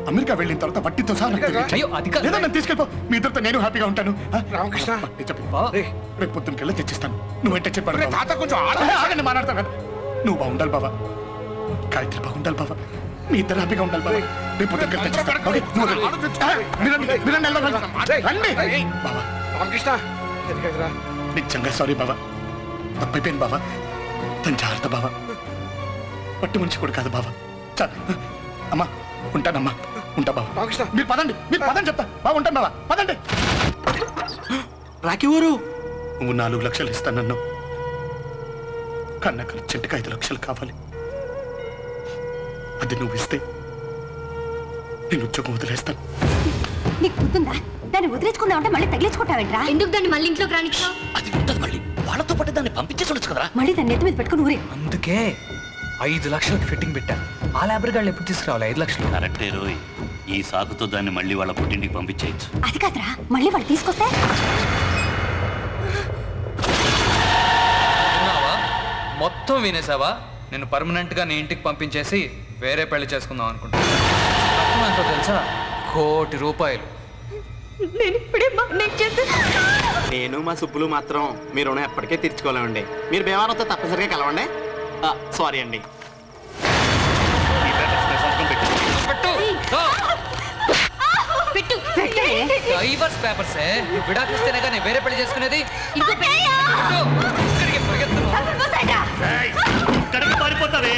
[SPEAKER 7] అమెరికా వెళ్ళిన తర్వాత నాకు తిరిగి ఇచ్చేయ్.
[SPEAKER 29] అయ్యో, అది కాదు.
[SPEAKER 7] లేదా నన్ను తీసుకెళ్ళిపో. మీ ఇద్దరితో నేను హ్యాపీగా ఉంటాను. ఆ?
[SPEAKER 9] రామకృష్ణ.
[SPEAKER 7] నేను రేపు పొద్దునకెళ్ళా తెచ్చిస్తాను. నువ్వు టెన్షన్ పడదు
[SPEAKER 9] రే, తాత కొంచెం ఆడ-
[SPEAKER 7] ఆగండి మాట్లాడతాను. నువ్వు బాగుండాలి బావా. గాయత్రి బాగుండాలి బావా. మీ ఇద్దరు హ్యాపీగా ఉండాలి బావా. రేపు పొద్దునకెళ్ళి తెచ్చిస్తాను. ఓకే? నువ్వు రండి. ఆ, మీరండి, మీరండి, వెళ్ళండి, రండి. రండి బావా.
[SPEAKER 9] రామకృష్ణ.
[SPEAKER 7] నిజంగా సారీ బావా. తప్పైపోయింది బావా. తను జాగ్రత్త బావా. పట్టు మనిషి కూడా కాదు బావా. చాలు. అమ్మా ఉంటానమ్మా. ఉంటా బావా. మీరు పదండి మీరు పదండి చెప్తా. బావా ఉంటాను బావా. పదండి. రాకి ఊరు నువ్వు నాలుగు లక్షలు ఇస్తాను నన్ను. కన్న చెట్టుకు ఐదు లక్షలు కావాలి. అది నువ్వు ఇస్తే నేను ఉద్యోగం వదిలేస్తాను.
[SPEAKER 30] నీకు గుర్తుందా? దాన్ని వదిలేసుకుందామంటే మళ్ళీ తగిలించుకుంటావేంట్రా
[SPEAKER 17] ఎందుకు దాన్ని మళ్ళీ ఇంట్లోకి రానిచ్చావు?
[SPEAKER 15] అది ఉంటుంది మళ్ళీ. వాళ్ళతో పాటు దాన్ని పంపించేసి ఉండొచ్చు కదరా.
[SPEAKER 30] మళ్ళీ దాన్ని నెత్తి మీద పెట్టుకుని ఊరే.
[SPEAKER 29] అందుకే ఐదు లక్షలకు ఫిట్టింగ్ పెట్టా ఆ లేబర్ గాళ్ళు ఎప్పుడు తీసుకురావాలి? ఐదు లక్షలు.
[SPEAKER 38] కరెక్టే రోయ్. ఈ సాకుతో దాన్ని మళ్ళీ వాళ్ళ పుట్టింటికి పంపించేయచ్చు.
[SPEAKER 30] అది కాదురా మళ్ళీ వాళ్ళు తీసుకొస్తే?
[SPEAKER 29] మొత్తం వినేసావా? నేను పర్మనెంట్గా నీ ఇంటికి పంపించేసి వేరే పెళ్ళి చేసుకుందాం అనుకుంటా కట్నం ఎంతో తెలుసా? కోటి రూపాయలు.
[SPEAKER 17] నేను
[SPEAKER 13] మా సుబ్బులు మాత్రం మీ రుణం ఎప్పటికే తీర్చుకోలేమండి. మీరు భీమవరంతో తప్పనిసరిగా కలవండి. సారీ అండి.
[SPEAKER 29] పెట్టు. డైవర్స్ పేపర్స్ విడాకిస్తేనే కానీ వేరే పెళ్ళి చేసుకునేది?
[SPEAKER 17] ఇంకో.
[SPEAKER 29] ఇక్కడికి
[SPEAKER 38] పారిపోతావే.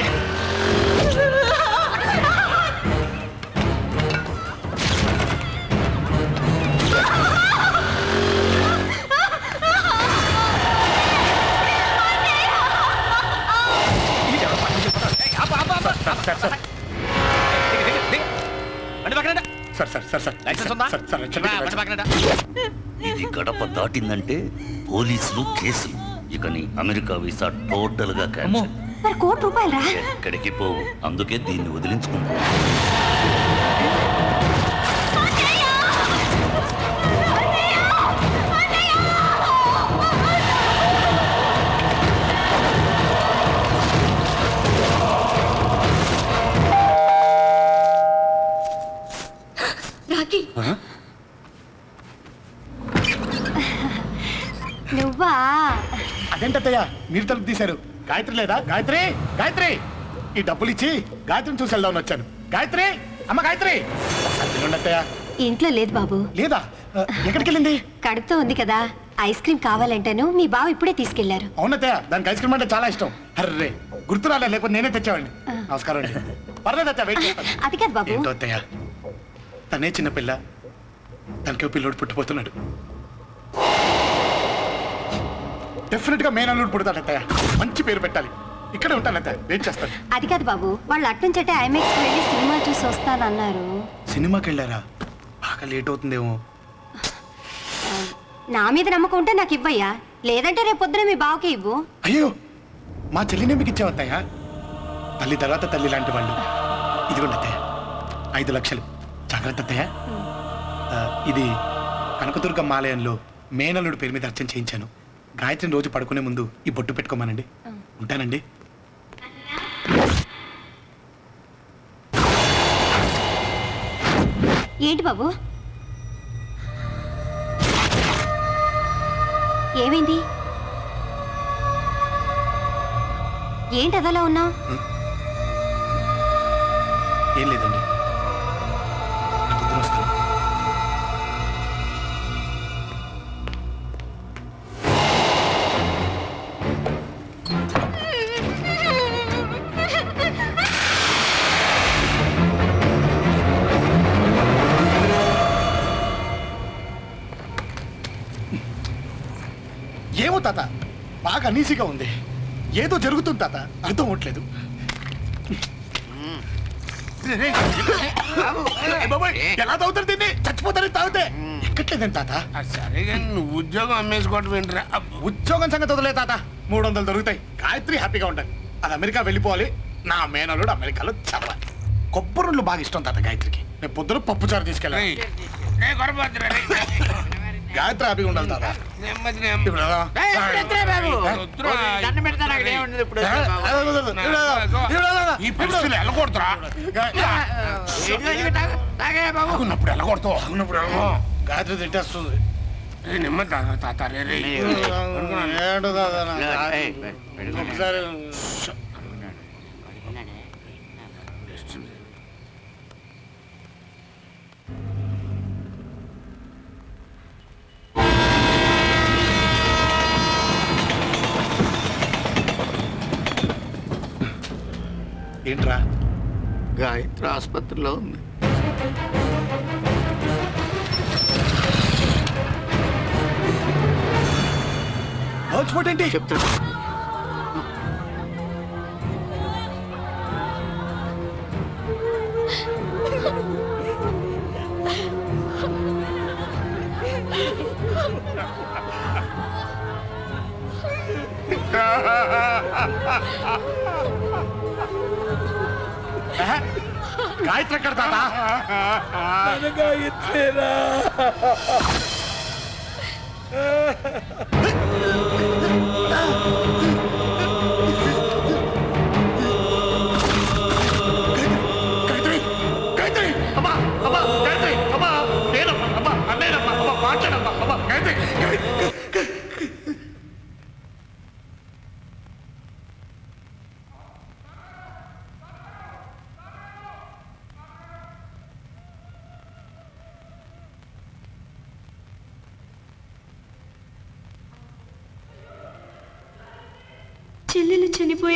[SPEAKER 7] Sir sir.
[SPEAKER 38] ఇది గడప దాటిందంటే పోలీసులు కేసులు ఇక నీ అమెరికా వీసా
[SPEAKER 30] టోటల్గా
[SPEAKER 38] ఎక్కడికి పోవు? అందుకే దీన్ని వదిలించుకుంటా
[SPEAKER 7] అదేంటత్తయ్య మీరు తలుపు తీశారు. గాయత్రి లేదా? గాయత్రి? గాయత్రి! ఈ డబ్బులు ఇచ్చి గాయత్రిని చూసి వెళ్దామని వచ్చాను. గాయత్రి! అమ్మ గాయత్రి! అత్తయ్య.
[SPEAKER 30] ఇంట్లో లేదు బాబు.
[SPEAKER 7] లేదా? ఎక్కడికి వెళ్ళింది
[SPEAKER 30] కడుపుతో ఉంది కదా. ఐస్ క్రీమ్ కావాలంటాను మీ బావ ఇప్పుడే తీసుకెళ్ళారు.
[SPEAKER 7] అవునత్తయ్య దానికి ఐస్ క్రీమ్ అంటే చాలా ఇష్టం. అర్రే గుర్తు రాలే లేకపోతే నేనే తెచ్చావండి నమస్కారం అండి. పర్లేదు అత్తయ్య వెయిట్ చేస్తాను.
[SPEAKER 30] అది కాదు బాబు.
[SPEAKER 7] ఏంటో అత్తయ్య? తనే చిన్న పిల్ల. తనకే పిల్లోడు పుట్టిపోతున్నాడు. డెఫినెట్గా మేనల్లుడు పుడతాడు అత్తయ్య మంచి పేరు పెట్టాలి. ఇక్కడే ఉంటాను అత్తయ్య వెయిట్ చేస్తాను
[SPEAKER 30] అది కాదు బాబు వాళ్ళు అట్నుంచటే ఐమాక్స్ వెళ్ళి సినిమా చూసి వస్తానన్నారు.
[SPEAKER 7] సినిమాకి వెళ్ళారా? బాగా లేట్ అవుతుందేమో.
[SPEAKER 30] నా మీద నమ్మకం ఉంటే నాకు ఇవ్వయ్యా. లేదంటే రేపు పొద్దున మీ బావకి ఇవ్వు.
[SPEAKER 7] అయ్యో మా చెల్లినే మీకు ఇచ్చావు అత్తయ్య తల్లి తర్వాత తల్లి లాంటి వాళ్ళు. ఇదిగోండి అత్తయ్య. ఐదు లక్షలు. జాగ్రత్త అత్తయ్య. ఇది కనకదుర్గమ్మ ఆలయంలో మేనల్లుడు పేరు మీద అర్చన చేయించాను. గాయత్రిని రోజు పడుకునే ముందు ఈ బొట్టు పెట్టుకోమానండి. ఉంటానండి.
[SPEAKER 30] ఏంటి బాబు? ఏమైంది? ఏంటి అదలా ఉన్నావు?
[SPEAKER 7] ఏం లేదండి. అనీసీగా ఉంది. ఏదో జరుగుతుంది తాత. అర్థం అవట్లేదు ఎలా తాగుతారు దీన్ని? చచ్చిపోతారని తాగితే. ఎక్కట్లేదండి తాత.
[SPEAKER 39] సరే నువ్వు ఉద్యోగం అమ్మేసుకోవటం ఏంట్రా?
[SPEAKER 7] ఉద్యోగం సంగతి వదిలే తాత. మూడు వందలు దొరుకుతాయి. గాయత్రి హ్యాపీగా ఉంటుంది అది అమెరికా వెళ్ళిపోవాలి. నా మేనల్లుడు అమెరికాలో చదవాలి. కొబ్బరిళ్ళు బాగా ఇష్టం తాత గాయత్రికి. రేపు పొద్దున పప్పు చారు గాలి ట్రాఫిక్ ఉండాలి తాత ఇప్పుడు ఎలా?
[SPEAKER 14] ఇప్పుడు ఎలా?
[SPEAKER 39] ఈ పరిస్థితులు వెళ్ళకూడదురా తాగున్నప్పుడు వెళ్ళకూడదు తాగున్నప్పుడు వెళ్ళను.
[SPEAKER 7] గాయత్రి తిట్టేస్తుంది ఏ
[SPEAKER 39] నిమ్మ తాత తాత
[SPEAKER 7] ఒకసారి ఏంట్రా?
[SPEAKER 12] గాయత్రి ఆసుపత్రిలో ఉంది.
[SPEAKER 7] ఏంటి?
[SPEAKER 12] చెప్తాను.
[SPEAKER 7] Ha ha ha ha ha ha! गायत्र करता था मैंने कहा
[SPEAKER 11] Oh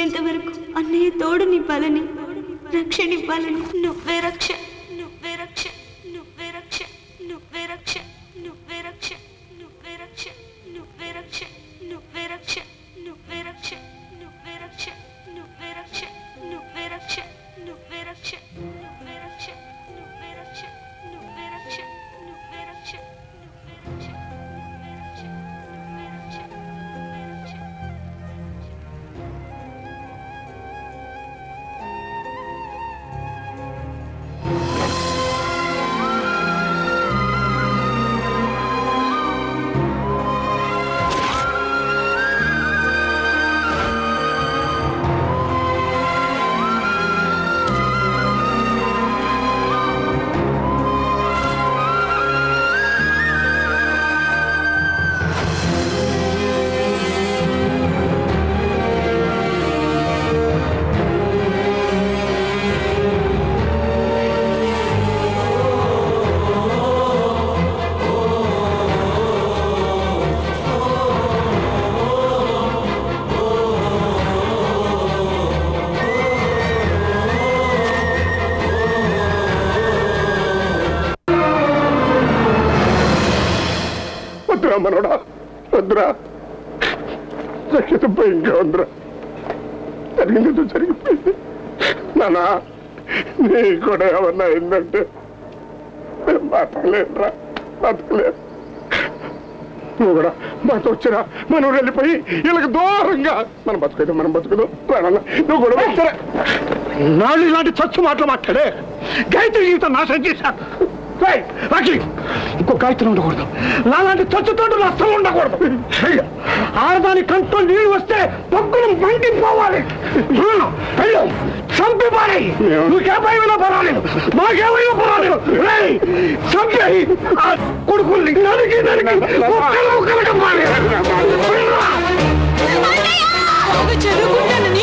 [SPEAKER 11] చనిపోయేంత వరకు అన్నయ్య తోడునివ్వాలని రక్షణివ్వాలని నువ్వే రక్ష.
[SPEAKER 39] నీకు కూడా ఏమన్నా అయిందంటే నేను బతకలేనురా బతకలేదు నువ్వు కూడా మాతో వచ్చినా మనం వెళ్ళిపోయి వీళ్ళకి దూరంగా మనం బతుకుదాం మనం బతుకుదాం. రానన్నా నువ్వు కూడా వచ్చారా. నాళ్ళు ఇలాంటి చచ్చు మాటలు మాట్లాడే గాయత్రి జీవితం నాశనం చేశాను రాఖీ ఇంకో గాయత్రి ఉండకూడదు. నాలాంటి చచ్చుతోటి నష్టం ఉండకూడదు. ఆడదాని కంట్లో నీళ్ళు వస్తే పక్కులు మండిపోవాలి చంపి పారాయి నువ్వుకేమైనా పర్వాలేదు. మాకేమైనా పర్వాలేదు. చంపేయి. కొడుకుల్ని
[SPEAKER 5] చదువుకుంటాను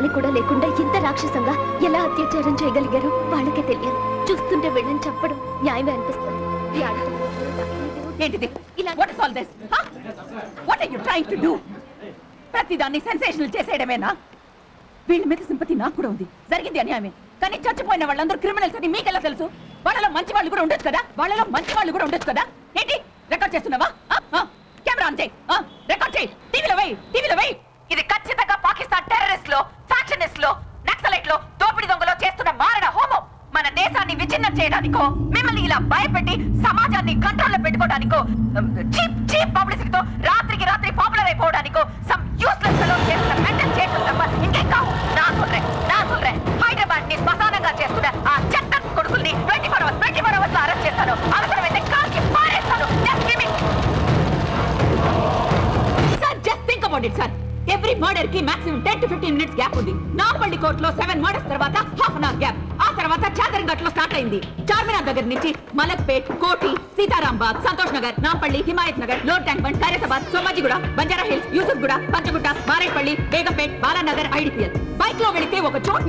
[SPEAKER 5] గాలి కూడా లేకుండా ఇంత రాక్షసంగా ఎలా అత్యాచారం చేయగలిగారు వాళ్ళకే తెలియదు. చూస్తుంటే వెళ్ళని చెప్పడం న్యాయమే అనిపిస్తుంది.
[SPEAKER 40] ఏంటిది? ఇలా what is all this what are you trying to do ప్రతిదాన్ని సెన్సేషనల్ చేసేయడమేనా? వీళ్ళ మీద సింపతి నాకు కూడా ఉంది. జరిగింది అన్యాయమే. కానీ చచ్చిపోయిన వాళ్ళందరూ క్రిమినల్స్ అని మీకెలా తెలుసు? వాళ్ళలో మంచి వాళ్ళు కూడా ఉండొచ్చు కదా?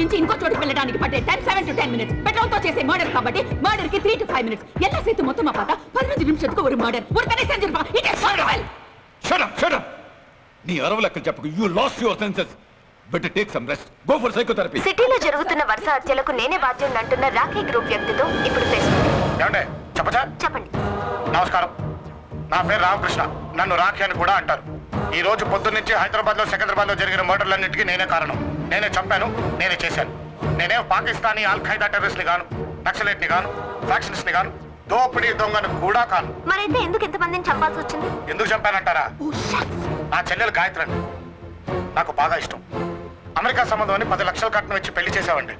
[SPEAKER 40] నుంచి ఇంకో చోటుకి వెళ్ళడానికి పట్టే time seven to ten minutes పెట్రోల్తో చేసే మర్డర్ కాబట్టి మర్డర్కి త్రీ టు ఫైవ్ మినిట్స్ ఎలా సేతు మొత్తం పాత பதினஞ்சு నిమిషాలకు ఒక మర్డర్ ஒரு தடை செஞ்சிருப்பான்
[SPEAKER 41] నీ చెప్పకు. You lost your senses better take some rest go for psychotherapy
[SPEAKER 17] సిటీలో జరుగుతున్న వరుస హత్యలకు నేనే అంటున్న రాఖీ గ్రూప్ వ్యక్తితో ఇప్పుడు చెప్పండి.
[SPEAKER 7] నమస్కారం. నా పేరు రామకృష్ణ. నన్ను రాఖీ అని కూడా అంటారు. ఈ రోజు పొద్దున్నుంచి హైదరాబాద్లో సికింద్రాబాద్లో జరిగిన మర్డర్లన్నింటికి నేనే కారణం. నేనే చంపాను నేనే చేశాను. నేనే పాకిస్తానీ అల్ ఖైదా టెర్రరిస్ట్ని గాను నక్సలైట్ని గాను ఫ్యాక్షనిస్ట్ని గాను దోపిడీ దొంగను కూడా కాను.
[SPEAKER 17] మరైతే ఎందుకు ఇంతమందిని చంపాల్సి వచ్చింది?
[SPEAKER 7] ఎందుకు చంపానంటారా? నా చెల్లెలు గాయత్రి నాకు బాగా ఇష్టం. అమెరికా సంబంధం అని పది లక్షల కట్నం ఇచ్చి పెళ్ళి చేసావండి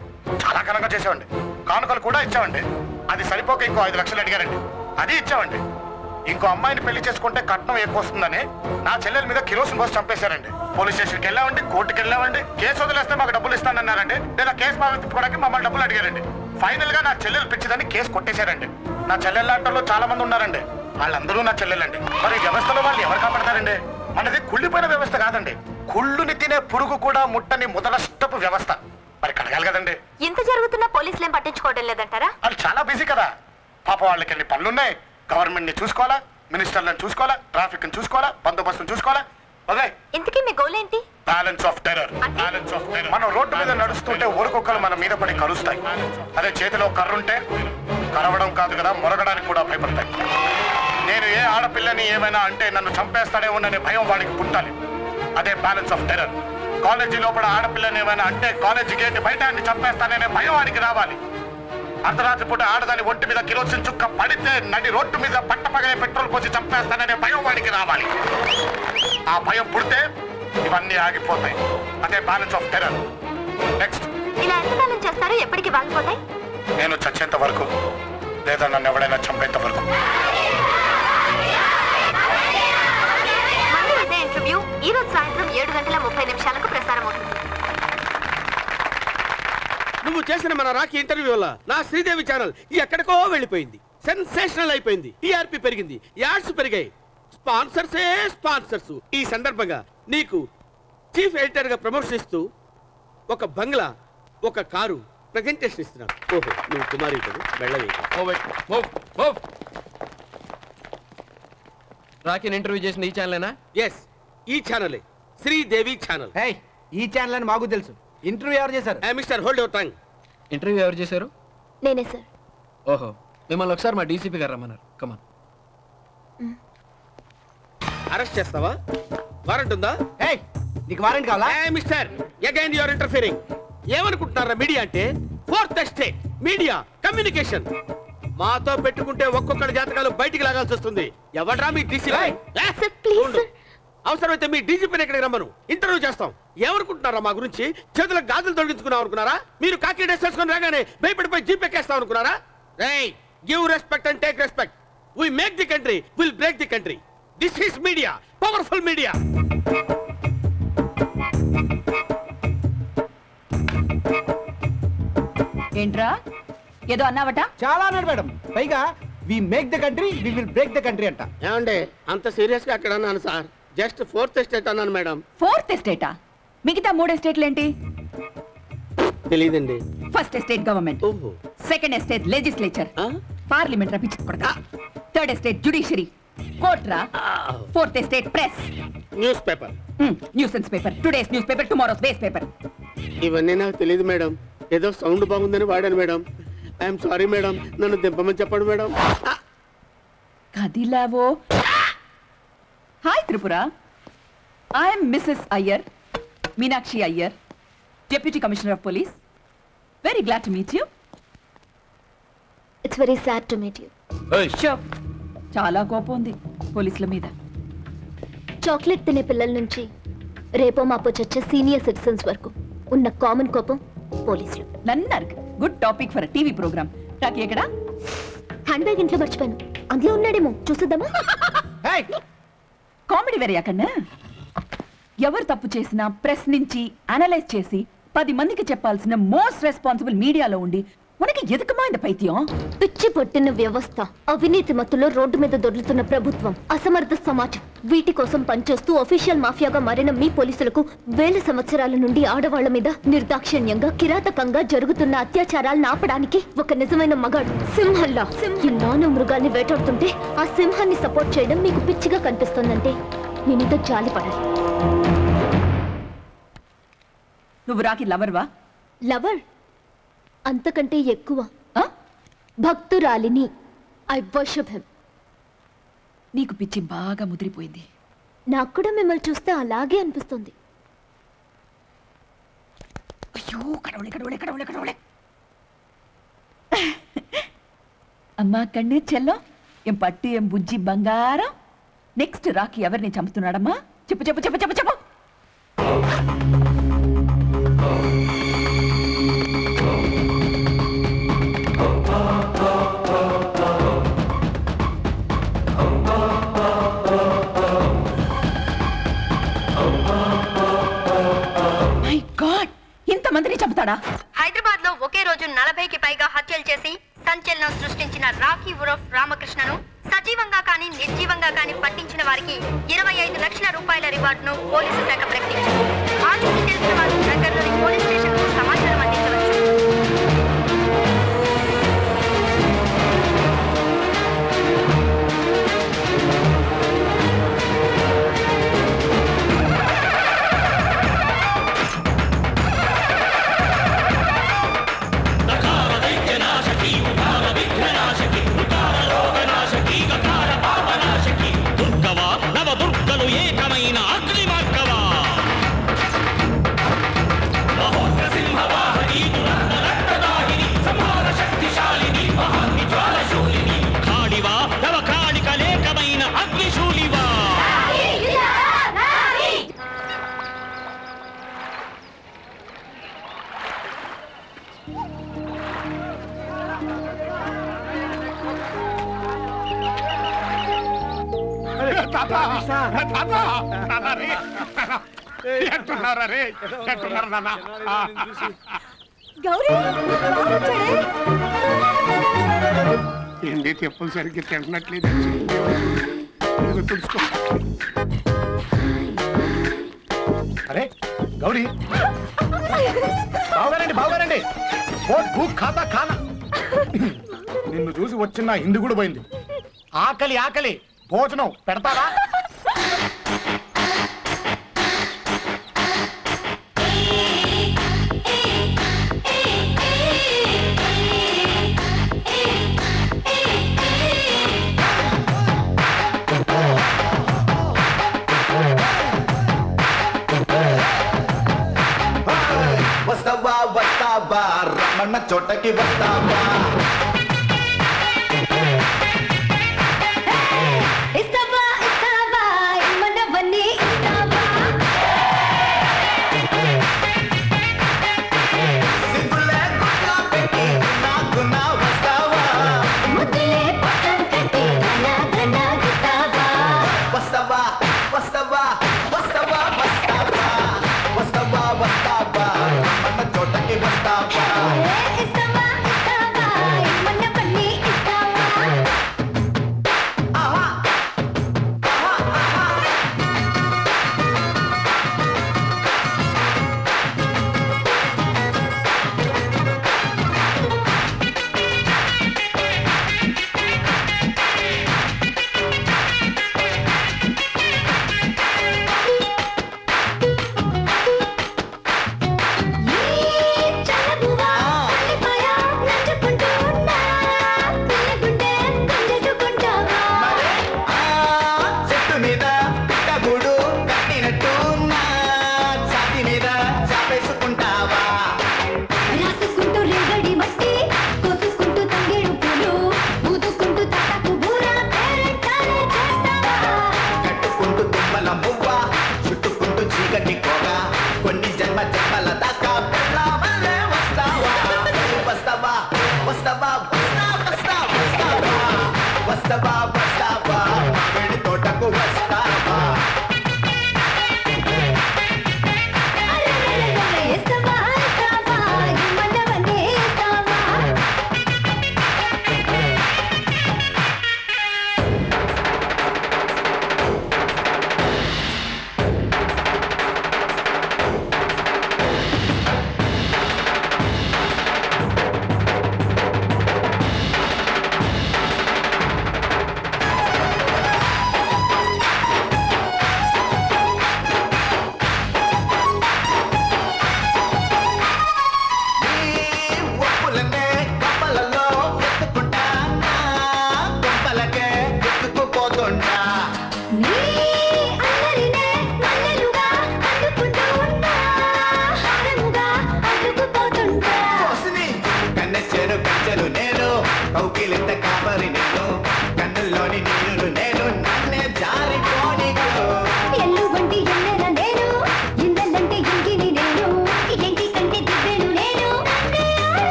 [SPEAKER 7] చాలా ఘనంగా చేసావండి కానుకలు కూడా ఇచ్చామండి అది సరిపోక ఇంకో ఐదు లక్షలు అడిగారండి. అది ఇచ్చామండి ఇంకో అమ్మాయిని పెళ్ళి చేసుకుంటే కట్నం ఎక్కువ వస్తుందని నా చెల్లెల మీద కిరోసిన్ పోసి చంపేశారండి. పోలీస్ స్టేషన్కి వెళ్ళామండి కోర్టుకి వెళ్ళామండి. కేసు వదిలేస్తే మాకు డబ్బులు ఇస్తానన్నారండి. లేదా కేసు బాగా తిప్పుకోవడానికి మమ్మల్ని డబ్బులు అడిగారండి. ఫైనల్గా నా చెల్లెలు పిచ్చిదని కేసు కొట్టేశారండి. నా చెల్లెళ్ళ ఆటల్లో చాలా మంది ఉన్నారండి. వాళ్ళందరూ నా చెల్లెలండి. మరి వ్యవస్థలో వాళ్ళు ఎవరు కాపాడతారండి? మనది కుళ్ళిపోయిన వ్యవస్థ కాదండి. కుళ్ళుని తినే పురుగు కూడా ముట్టని ముదనష్టపు వ్యవస్థ. మరి కడగాలి కదండి.
[SPEAKER 17] ఇంత జరుగుతున్నా పోలీసులు ఏం పట్టించుకోవడం లేదంటారా?
[SPEAKER 7] వాళ్ళు చాలా బిజీ కదా. పాప వాళ్ళకి ఎన్ని పనులున్నాయి? గవర్నమెంట్ని చూసుకోవాలా? మినిస్టర్లను చూసుకోవాలా? ట్రాఫిక్ని చూసుకోవాలా? బందోబస్తును చూసుకోవాలా అదే
[SPEAKER 17] ఇంతకీ మీ గోల్ ఏంటి
[SPEAKER 7] balance of terror balance of terror మనం రోడ్డు మీద నడుస్తుంటే ఊరుకొక్కలు మన మీద పడి కరుస్తాయి. అదే చేతిలో కర్ర ఉంటే కరవడం కాదు కదా మొరగడానికి కూడా భయపడతాయి. నేను ఏ ఆడపిల్లని ఏమైనా అంటే నన్ను చంపేస్తాడేమోననే భయం వాడికి పుట్టాలి. అదే బ్యాలెన్స్ ఆఫ్ టెర్రర్ కాలేజీ లోపల ఆడపిల్లని ఏమైనా అంటే కాలేజీ గేట్ బయట చంపేస్తాననే భయం వాడికి రావాలి. అర్ధరాత్రి పూట ఆడదాని ఒంటి మీద కిరోసిన్ చుక్క పడితే నడి రోడ్డు మీద పట్టపగలే పెట్రోల్ పోసి చంపేస్తాననే భయం వాడికి రావాలి. ఆ భయం పుడితే ఇవన్నీ ఆగిపోతాయి. అదే బ్యాలెన్స్ ఆఫ్ టెర్రర్ నెక్స్ట్
[SPEAKER 17] ఇలా ఎంతకాలం చేస్తారో ఎప్పటికి వాగిపోతాయి
[SPEAKER 7] నేను చచ్చేంత వరకు లేదా నన్ను ఎవడైనా చంపేంత వరకు.
[SPEAKER 17] ఇంటర్వ్యూ ఈ రోజు సాయంత్రం ఏడు గంటల ముప్పై నిమిషాలకు ప్రసారం అవుతుంది.
[SPEAKER 18] నువ్వు చేసిన మన రాఖీ ఇంటర్వ్యూ వల్ల నా శ్రీదేవి ఛానల్ ఎక్కడికో వెళ్ళిపోయింది. సెన్సేషనల్ అయిపోయింది. టీఆర్పీ పెరిగింది. యాడ్స్ పెరిగాయి. స్పాన్సర్సే స్పాన్సర్స్ ఈ సందర్భంగా నీకు చీఫ్ ఎడిటర్గా ప్రమోషన్ ఇస్తూ ఒక బంగ్లా ఒక కారు ప్రజెంటేషన్ ఇస్తున్నాను. ఓహో నువ్వు కుమారి వెళ్ళవే.
[SPEAKER 32] రాకీని ఇంటర్వ్యూ చేసిన ఈ ఛానలేనా?
[SPEAKER 18] ఎస్ ఈ ఛానలే. శ్రీదేవి ఛానల్.
[SPEAKER 32] ఈ ఛానల్ అని మాకు తెలుసు. ఇంటర్వ్యూ ఎవరు చేశారు?
[SPEAKER 18] Mister hold your tongue
[SPEAKER 32] interview ఎవరు చేశారు?
[SPEAKER 17] నేనే సార్
[SPEAKER 32] ఓహో మిమ్మల్ని ఒకసారి మా డీసీపీ గారు రమ్మన్నారు. కమాన్
[SPEAKER 18] అరెస్ట్ చేస్తావా? వారెంట్ ఉందా?
[SPEAKER 7] నీకు వారెంట్ కావాలా?
[SPEAKER 18] మిస్టర్ అగైన్ యువర్ ఇంటర్ఫియరింగ్ ఏమనుకుంటున్నారా మీడియా అంటే? ఫోర్త్ ఎస్టేట్ మీడియా కమ్యూనికేషన్ మాతో పెట్టుకుంటే ఒక్కొక్కడి జాతకాలు బయటికి లాగాల్సి వస్తుంది. ఎవడ్రా మీ డీసీ అవసరమైతే మీ డీజీపీని ఎక్కడికి రమ్మను. ఇంటర్వ్యూ చేస్తాం. ఏమనుకుంటున్నారా మా గురించి? చేతులకు గాజులు తొలగించుకున్నాం అనుకున్నారా? మీరు కాకి డ్రెస్ వేసుకొని రాగానే భయపడిపోయి జీప్ ఎక్కేస్తాం అనుకున్నారా? రేయ్ give respect and take respect we make the country will break the country this is media powerful media
[SPEAKER 40] ఏంట్రా? ఏదో అన్నావట?
[SPEAKER 13] చాలా అన్నాడు మేడం. పైగా we make the country we will break the country అంట.
[SPEAKER 18] ఏమండి అంత సీరియస్గా అక్కడ అన్నాను సార్? జస్ట్ ఫోర్త్ ఎస్టేట్ అన్నాను మేడం.
[SPEAKER 40] ఫోర్త్ ఎస్టేటా మిగతా మూడు ఎస్టేట్లు ఏంటి?
[SPEAKER 18] తెలియదండి
[SPEAKER 40] first estate government second estate legislature parliament రపించి కొడక థర్డ్ ఎస్టేట్ జుడిషియరీ కోర్ట్ రా fourth estate press
[SPEAKER 18] news paper
[SPEAKER 40] nuisance paper today's news paper tomorrow's base paper
[SPEAKER 18] ఇవన్నీ నాకు తెలియదు మేడం. ఏదో సౌండ్ బాగుందని వాడాను మేడం. I'm sorry madam. నన్ను దింపమని చెప్పండి madam.
[SPEAKER 40] కదిలావో. Hi Tripura I'm Mrs Iyer Meenakshi Iyer deputy commissioner of police very glad to meet you
[SPEAKER 17] it's very sad to meet you
[SPEAKER 40] చాలా కోపం ఉంది పోలీసుల మీద.
[SPEAKER 17] చాక్లెట్ తినే పిల్లల నుంచి రేపో మాపో చచ్చే సీనియర్ సిటిజన్స్ వరకు ఉన్న కామన్ కోపం పోలీసులు.
[SPEAKER 40] నన్నర్క్ good topic for TV programme. Rocky ఎక్కడ?
[SPEAKER 17] హ్యాండ్ బ్యాగ్ ఇంట్లో మర్చిపోయాను. అందులో ఉన్నాడేమో. చూసేద్దామా?
[SPEAKER 40] కామెడీ వేరే అక్కడ ఎవరు తప్పు చేసినా ప్రెస్ నుంచి అనలైజ్ చేసి పది మందికి చెప్పాల్సిన మోస్ట్ రెస్పాన్సిబుల్ మీడియాలో ఉండి మనకి ఎదుకమైంది పైత్యం
[SPEAKER 17] పిచ్చి పట్టిన వ్యవస్థ అవినీతి మత్తులో రోడ్డు మీద దొర్లుతున్న ప్రభుత్వం అసమర్థ సమాజం. వీటి కోసం పనిచేస్తూ అఫీషియల్ మాఫియాగా మారిన మీ పోలీసులకు వేల సంవత్సరాల నుండి ఆడవాళ్ళ మీద నిర్దాక్షిణ్యంగా కిరాతకంగా జరుగుతున్న అత్యాచారాలను ఆపడానికి ఒక నిజమైన మగాడు సింహల్లా. ఈ నాను మృగాల్ని వేటాడుతుంటే ఆ సింహాన్ని సపోర్ట్ చేయడం మీకు పిచ్చిగా కనిపిస్తుందంటే మీద జాలి పడాలి
[SPEAKER 40] నువ్వు రాకి లవర్వా
[SPEAKER 17] లవర్ అంతకంటే ఎక్కువ. భక్తురాలిని ఐ వర్షిప్ హిమ్
[SPEAKER 40] నీకు పిచ్చి బాగా ముదిరిపోయింది.
[SPEAKER 17] నాకు కూడా మిమ్మల్ని చూస్తే అలాగే అనిపిస్తుంది.
[SPEAKER 40] అయ్యో కడవలే కడవలే కడవలే కడవలే. అమ్మా కண்ணే చెల్లం ఏం పట్టు ఏం బుజ్జి బంగారం. నెక్స్ట్ రాకి ఎవరిని చంపుతున్నాడమ్మా? చెప్పు చెప్పు చెప్పు చెప్పు చెప్పు.
[SPEAKER 30] చేస్తాడా హైదరాబాద్లో ఒకే రోజు నలభైకి పైగా హత్యలు చేసి సంచలనం సృష్టించిన రాఖీ ఉరఫ్ రామకృష్ణను సజీవంగా కానీ నిర్జీవంగా కానీ పట్టించిన వారికి ఇరవై ఐదు లక్షల రూపాయల రివార్డును పోలీసు శాఖ ప్రకటించింది. ఆచూకీ తెలిసిన వారు దగ్గరలోని పోలీస్ స్టేషన్
[SPEAKER 14] ఏంటి సరిగ్గా తినట్లేదు. తుడుచుకో.
[SPEAKER 7] అరే గౌరీ. బావగారండి బావగారండి. ఖాతా ఖానా. నిన్ను చూసి వచ్చిన హిందీ కూడా పోయింది. ఆకలి ఆకలి. భోజనం పెడతారా
[SPEAKER 33] न छोटकी
[SPEAKER 7] बता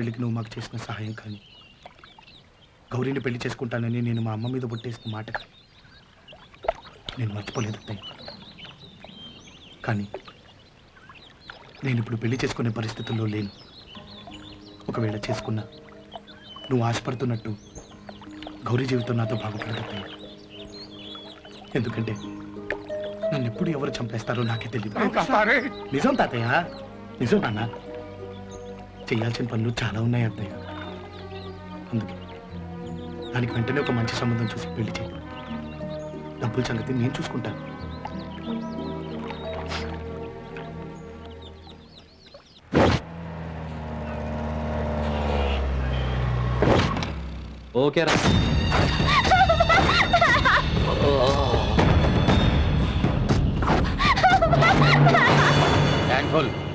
[SPEAKER 7] పెళ్ళికి నువ్వు మాకు చేసిన సహాయం కానీ గౌరీని పెళ్ళి చేసుకుంటానని నేను మా అమ్మ మీద పుట్టేసిన మాట కానీ నేను మర్చిపోలేదు కానీ నేను ఇప్పుడు పెళ్ళి చేసుకునే పరిస్థితుల్లో లేను. ఒకవేళ చేసుకున్నా నువ్వు ఆశపడుతున్నట్టు గౌరీ జీవితం నాతో బాగుపడదట్టయ్యా ఎందుకంటే నన్ను ఎప్పుడు ఎవరు చంపేస్తారో నాకే తెలియదు నిజం తాతయ్య నిజం నాన్న. చేయాల్సిన పనులు చాలా ఉన్నాయి అత్తయ్య. అందుకే. దానికి వెంటనే ఒక మంచి సంబంధం చూసి పెళ్ళి చేయ. డబ్బుల సంగతి నేను చూసుకుంటాను.
[SPEAKER 15] ఓకేరా Thankful.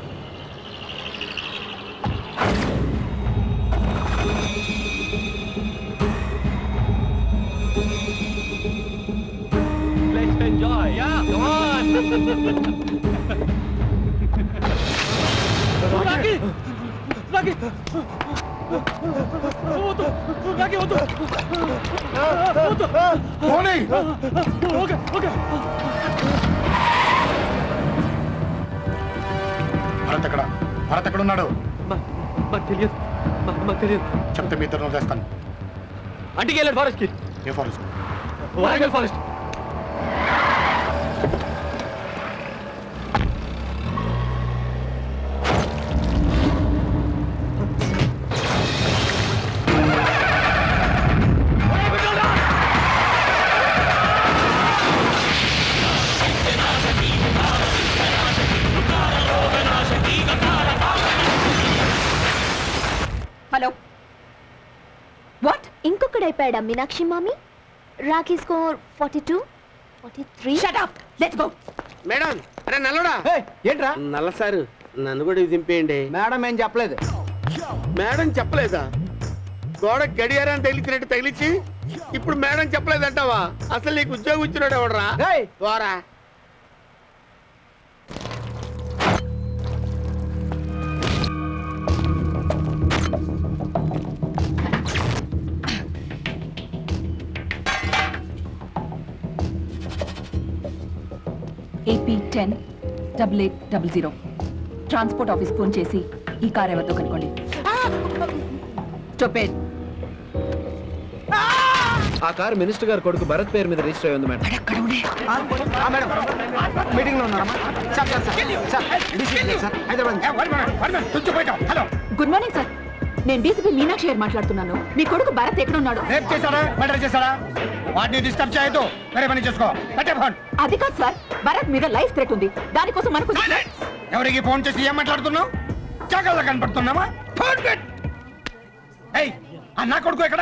[SPEAKER 6] राकी
[SPEAKER 34] राकी वो तो राकी वो
[SPEAKER 6] तो वो
[SPEAKER 7] तो वो नहीं ओके ओके భరత్ ఎక్కడ భరత్ ఎక్కడ ఉన్నాడు మాకు
[SPEAKER 15] తెలియదు మాకు తెలియదు
[SPEAKER 7] చెప్తే మీ ఇద్దరు చేస్తాను
[SPEAKER 15] అంటే వెళ్ళాడు ఫారెస్ట్కి
[SPEAKER 7] ఏ ఫారెస్ట్
[SPEAKER 15] వరంగల్ ఫారెస్ట్
[SPEAKER 17] అయిపోయాడా మీనాక్షి మామి? Rocky score forty two? Forty three?
[SPEAKER 40] Shut up let's go
[SPEAKER 18] madam అరే నల్లుడా?
[SPEAKER 13] ఏంట్రా?
[SPEAKER 18] నల్ల సారు నన్ను కూడా దింపేయండి.
[SPEAKER 13] మేడం ఏం చెప్పలేదు.
[SPEAKER 18] మేడం చెప్పలేదా? గోడ గడియారాన్ని తగిలించినట్టు తగిలించి ఇప్పుడు మేడం చెప్పలేదంటావా? అసలు నీకు ఉద్యోగం ఇచ్చినాడు ఎవడరా?
[SPEAKER 40] AP ten double eight double zero transport office phone చేసి ఈ కార్ ఎవరితో కనుక్కోండి.
[SPEAKER 32] ఆ! కారు మినిస్టర్ గారి కొడుకు భరత్ పేరు మీద రిజిస్టర్ అయ్యి ఉంది మేడం.
[SPEAKER 13] మేడం. మీటింగ్లో ఉన్నారమ్మా. Sir sir sir. Hyderabad.
[SPEAKER 40] Good morning sir నేను డీసీపీ మీనాక్షి గారు మాట్లాడుతున్నాను. మీ కొడుకు భరత్ ఎక్కడ ఉన్నాడు
[SPEAKER 13] రేప్ చేశారా మర్డర్ చేశారా వాటిని డిస్టర్బ్ చేయొద్దు. వేరే పని చేసుకో.
[SPEAKER 40] అది కాదు సార్ భరత్ మీద లైఫ్ థ్రెట్ ఉంది. దానికోసం మనకు
[SPEAKER 13] ఎవరికి ఫోన్ చేసి ఏం మాట్లాడుతున్నావు? జాగ్రత్త కనపడుతున్నామా ఫోన్ పెట్. ఏయ్ ఆ నా కొడుకు ఎక్కడ?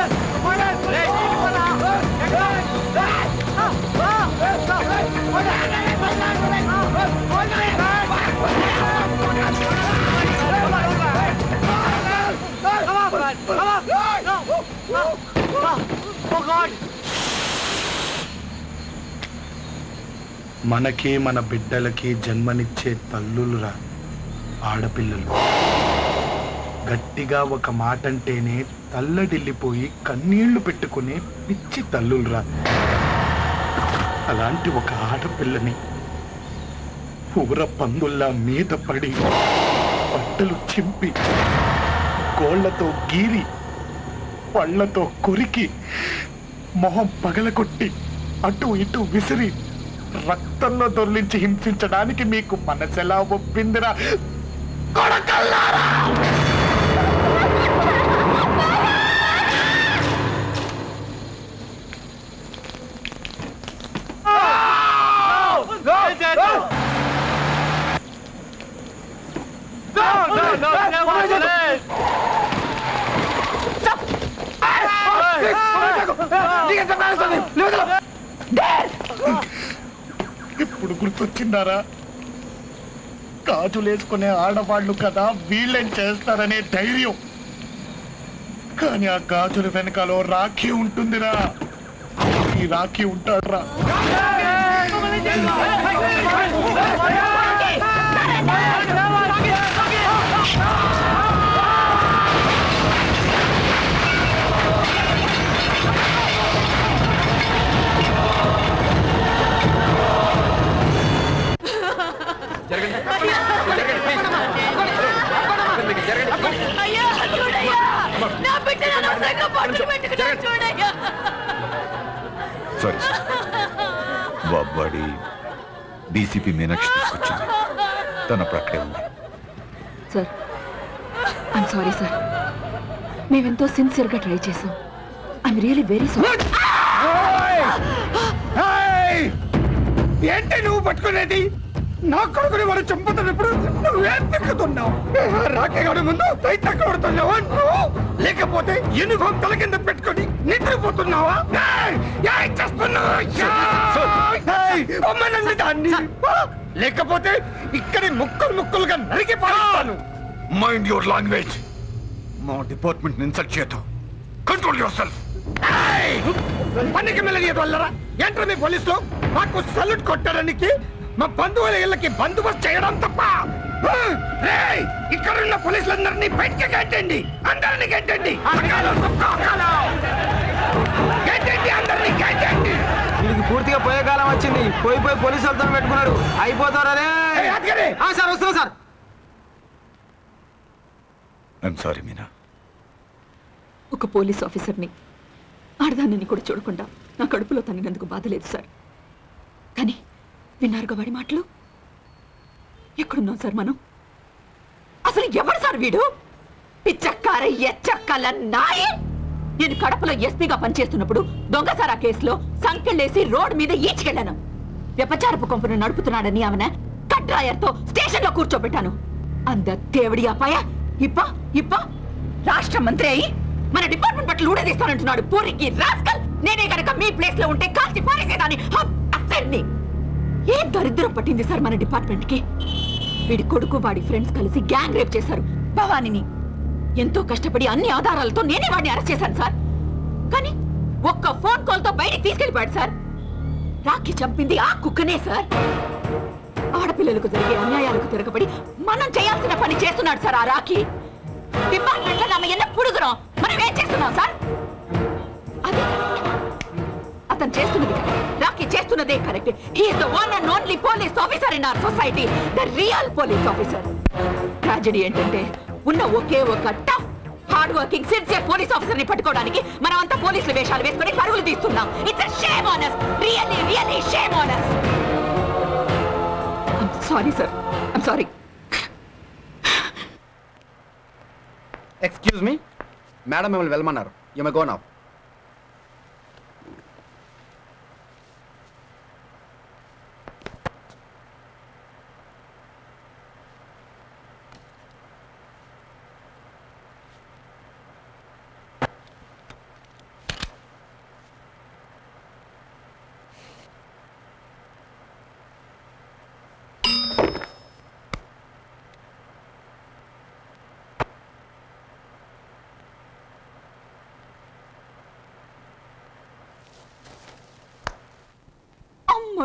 [SPEAKER 7] మనకే మన బిడ్డలకి జన్మనిచ్చే తల్లులురా ఆడపిల్లలు. గట్టిగా ఒక మాట అంటేనే తల్లడిల్లిపోయి కన్నీళ్ళు పెట్టుకునే పిచ్చి తల్లులురా. అలాంటి ఒక ఆడపిల్లని ఊర పందుల్లా మీద పడి బట్టలు చింపి కోళ్ళతో గీరి పళ్ళతో కొరికి మొహం పగలగొట్టి అటు ఇటు విసిరి రక్తంలో దొర్లించి హింసించడానికి మీకు మనసెలా ఒప్పిందిరా కొడకల్లారా ఇప్పుడు గుర్తొచ్చిందారా? గాజులేసుకునే ఆడవాళ్ళు కదా వీళ్ళేం చేస్తారనే ధైర్యం. కానీ ఆ గాజుల వెనకాల రాఖీ ఉంటుందిరా. ఈ రాఖీ ఉంటాడురా.
[SPEAKER 33] అయ్యా
[SPEAKER 41] సారీ బాబాడి డీసీపీ మీనాక్షి తీసుకొచ్చింది. తను అప్పుడు అక్కడే ఉంది.
[SPEAKER 40] సార్ ఐమ్ సారీ సార్ మేమెంతో సిన్సియర్గా ట్రై చేసాం ఐఎమ్ రియలీ వెరీ సారీ!
[SPEAKER 28] ఏంటి నువ్వు పట్టుకునేది? నా కొడుకుని వాడు చంపుతున్నప్పుడు నువ్వేం తిరుగుతున్నావు రాకేగాడు ముందు కొడుతున్నావా నువ్వు? లేకపోతే యూనిఫామ్ తల కింద పెట్టుకొని నిద్రపోతున్నావా? చేస్తున్నావు? దాన్ని లేకపోతే ఇక్కడి ముక్కలు ముక్కలుగా నరికి పారేస్తాను.
[SPEAKER 4] మైండ్ యువర్ లాంగ్వేజ్ మా డిపార్ట్మెంట్ ఇన్సల్ట్ చేయొద్దు కంట్రోల్ యువర్ సెల్ఫ్
[SPEAKER 28] పనికి మెల్లది వల్లరా? ఏంట్రా మీ పోలీసులు. మాకు సల్యూట్ కొట్టడానికి మా బంధువుల ఇళ్ళకి బందోబస్తు చేయడం తప్ప. ఇక్కడ ఉన్న పోలీసులందరినీ బయటికి గెట్టండి అందరినీ గెట్టండి అందరినీ గెట్టండి
[SPEAKER 32] పూర్తిగా పోయే కాలం వచ్చింది. పోయి పోయి పోలీసు వాళ్ళతో పెట్టుకున్నాడు అయిపోతారా సార్ వస్తున్నా సార్.
[SPEAKER 4] ఐఎమ్ సారీ మీనా
[SPEAKER 40] ఒక పోలీస్ ఆఫీసర్ని ఆడదాన్ని కూడా చూడకుండా నా కడుపులో తన్నినందుకు బాధ లేదు సార్. కానీ విన్నారుగా వాడి మాటలు? ఎక్కడున్నాం సార్ మనం? అసలు ఎవడు సార్ వీడు? పిచ్చక్కార ఎచ్చక్కల నాయి! నేను కడపలో ఎస్పీగా పనిచేస్తున్నప్పుడు దొంగసారా కేసులో సంకెళ్ళేసి రోడ్ మీద ఈడ్చుకెళ్ళాను. వ్యపచారపు కొంపను నడుపుతున్నాడని ఆమెన కట్రాయర్తో స్టేషన్లో కూర్చోబెట్టాను. అంద తేవడి అపాయ! ఇప్ప ఇప్ప! రాష్ట్ర మంత్రి అయి మన డిపార్ట్మెంట్ పట్ల ఊడదీస్తానంటున్నాడు పూరికి రాస్కల్! నేనే గనక మీ ప్లేస్లో ఉంటే కాల్చి పారేసేదాన్ని! హప్, ఏం దరిద్రం పట్టింది సార్ మన డిపార్ట్మెంట్కి వీడి కొడుకు వాడి ఫ్రెండ్స్ కలిసి గ్యాంగ్ రేప్ చేశారు. భవానిని. ఎంతో కష్టపడి అన్ని ఆధారాలతో నేనే వాడిని అరెస్ట్ చేశాను సార్. కానీ ఒక్క ఫోన్ కాల్తో బయటికి తీసుకెళ్ళిపోయాడు సార్. రాఖీ చంపింది ఆ కుక్కనే సార్. ఆడపిల్లలకు జరిగే అన్యాయాలకు తిరగబడి మనం చేయాల్సిన పని చేస్తున్నాడు సార్ ఆ రాఖీ. డిపార్ట్మెంట్లో నామ ఎన్న పుడుగురం. మనం ఏం చేస్తున్నాం సార్? అదే. అతను చేస్తున్నది Rocky చేస్తున్నదే correct. He's the one and only police officer in our society the real police officer tragedy ఏంటంటే ఉన్న ఒకే ఒక tough hard working sincere police ఆఫీసర్ని పట్టుకోవడానికి మనం అంతా పోలీసుల వేషాలు వేసుకొని పరుగులు తీస్తున్నాం. It's shame on us really really shame on us sorry sir I'm sorry
[SPEAKER 32] excuse me madam మిమ్మల్ని వెళ్ళమన్నారు. యు మే గో నౌ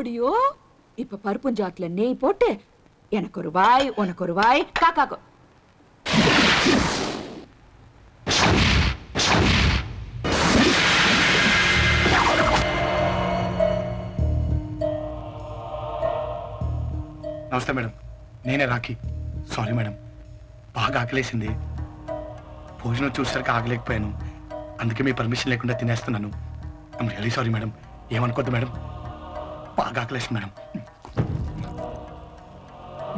[SPEAKER 40] அம்மடியோ இப்ப பருப்புஞ்சாட்டுல நெய் போட்டு எனக்கு ஒரு வாய் உனக்கு ஒரு வாய் காக்காக்கு
[SPEAKER 7] నమస్తే మేడం నేనే రాఖీ సారీ మేడం బాగా ఆకలేసింది భోజనం చూసరికి ఆగలేకపోయాను అందుకే మీ పర్మిషన్ లేకుండా తినేస్తున్నాను ఐమ్ రియలీ సారీ మేడం ఏమనుకోద్దు మేడం బాగా ఆకలేసింది మేడం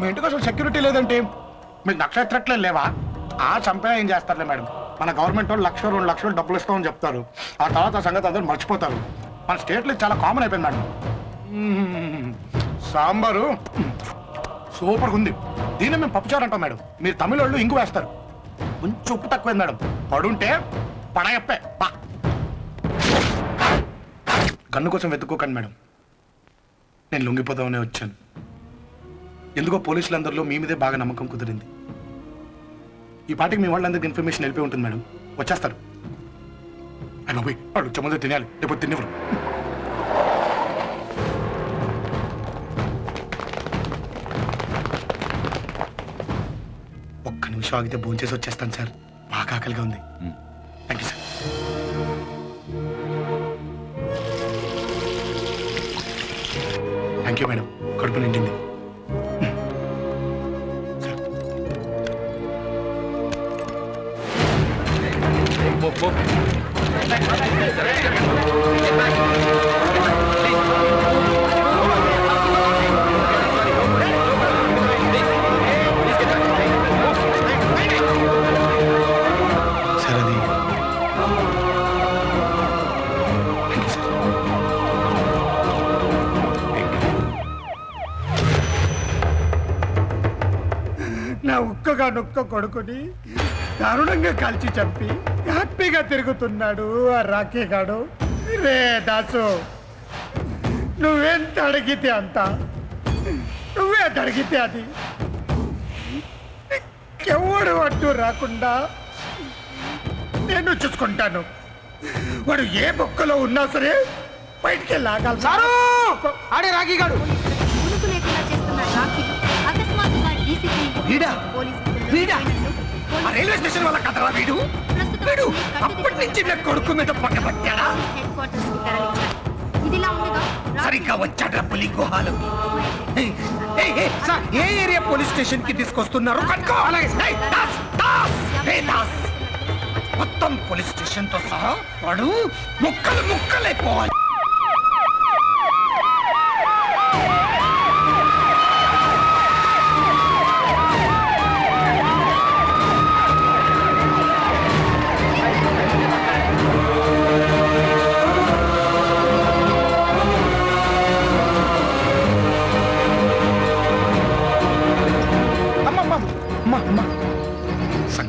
[SPEAKER 7] మీ ఇంటికి అసలు సెక్యూరిటీ లేదంటే? మీకు నక్షత్రట్లే లేవా? ఆ చంపే ఏం చేస్తారులే మేడం మన గవర్నమెంట్ వాళ్ళు లక్ష రెండు లక్షలు డబ్బులు ఇస్తామని చెప్తారు. ఆ తర్వాత ఆ సంగతి అందరూ మర్చిపోతారు. మన స్టేట్లో చాలా కామన్ అయిపోయింది మేడం. సాంబారు? సూపర్ ఉంది. దీన్ని మేము పప్పుచారు అంటాం మేడం మీరు తమిళ వాళ్ళు ఇంగు వేస్తారు. కొంచెం ఉప్పు తక్కువైంది మేడం పడుంటే పడగప్పే పా. గన్ను కోసం వెతుక్కోకండి మేడం నేను లొంగిపోదామనే వచ్చాను. ఎందుకో పోలీసులందరిలో మీ మీదే బాగా నమ్మకం కుదిరింది. ఈ పాటికి మీ వాళ్ళందరికీ ఇన్ఫర్మేషన్ వెళ్ళిపోయి ఉంటుంది మేడం. వచ్చేస్తారు. అయ్య బాబోయ్ వాళ్ళు చెమ్మదో తినాలి లేకపోతే తినేవారు ఒక్క నిమిషం ఆగితే భోంచేసి వచ్చేస్తాను సార్. బాగా ఆకలిగా ఉంది. Thank you sir. Thank you madam. కడుపు నిండింది. సార్.
[SPEAKER 28] ఒక్కగానొక్క కొడుకుని దారుణంగా కాల్చి చంపి హ్యాపీగా తిరుగుతున్నాడు ఆ రాఖీ గాడు. రే దాసు నువ్వెంత అడిగితే అంత? నువ్వే అడిగితే అది. ఎవడు అడ్డు రాకుండా నేను చూసుకుంటాను. వాడు ఏ బొక్కలో ఉన్నా సరే బయటికి లాగాలి. సారు! ఆడే రాఖీ గాడు.
[SPEAKER 42] అకస్మాత్తుగా డీసీపీ?
[SPEAKER 28] వీడా? ఆ రైల్వే స్టేషన్ వాళ్ళ కథరా వీడు? వీడు అప్పటి నుంచి నా కొడుకు మీద పక్కబట్టాడా
[SPEAKER 42] హెడ్ క్వార్టర్స్కి తరలించారు ఇదిలా ఉండగా
[SPEAKER 28] సరిగ్గా వచ్చాడ్రా పులి గుహాలు. ఏ ఏరియా పోలీస్ స్టేషన్కి తీసుకొస్తున్నారు. మొత్తం పోలీస్ స్టేషన్తో సహా వాడు ముక్కలు ముక్కలైపోవాలి.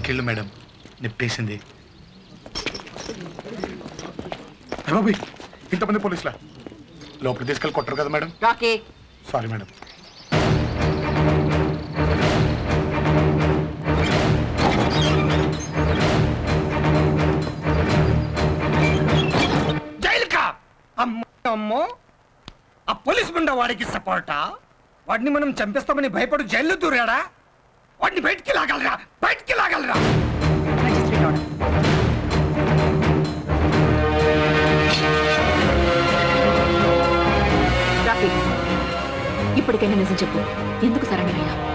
[SPEAKER 7] సంఖ్యలు మేడం. నిప్పేసింది. బాబోయ్, ఇంతమంది పోలీసులా? లోపల తీసుకెళ్ళి కొట్టరు కదా మేడం? Sorry madam.
[SPEAKER 28] జైలుకా? అమ్మో అమ్మో. ఆ పోలీస్ గుండా వాడికి సపోర్టా? వాడిని మనం చంపేస్తామని భయపడు జైల్లో దూరాడా? వాడిని బయటికి లాగలరా బయటికి లాగలరా.
[SPEAKER 40] ఇప్పటికైనా నిజం చెప్పు. ఎందుకు సరెండర్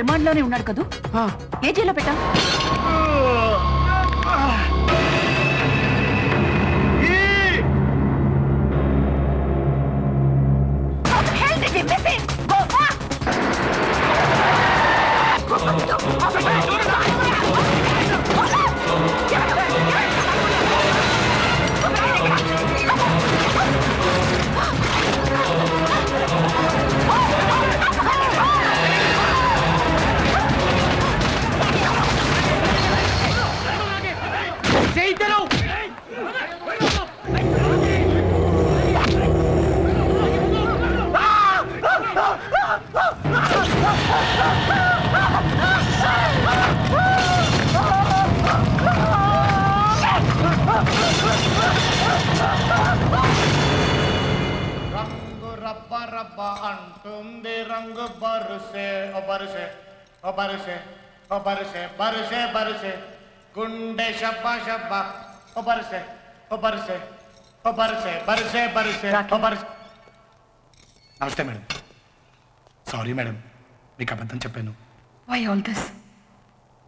[SPEAKER 40] రిమాండ్లోనే ఉన్నాడు కదూ? ఏ జైల్లో పెట్టా
[SPEAKER 7] బరుసే ఓ బరుసే బరుసే బరుసే ఓ బరుసే నమస్తే మేడం. Sorry madam. మీకు అబద్ధం చెప్పాను.
[SPEAKER 40] వై ఆల్ దిస్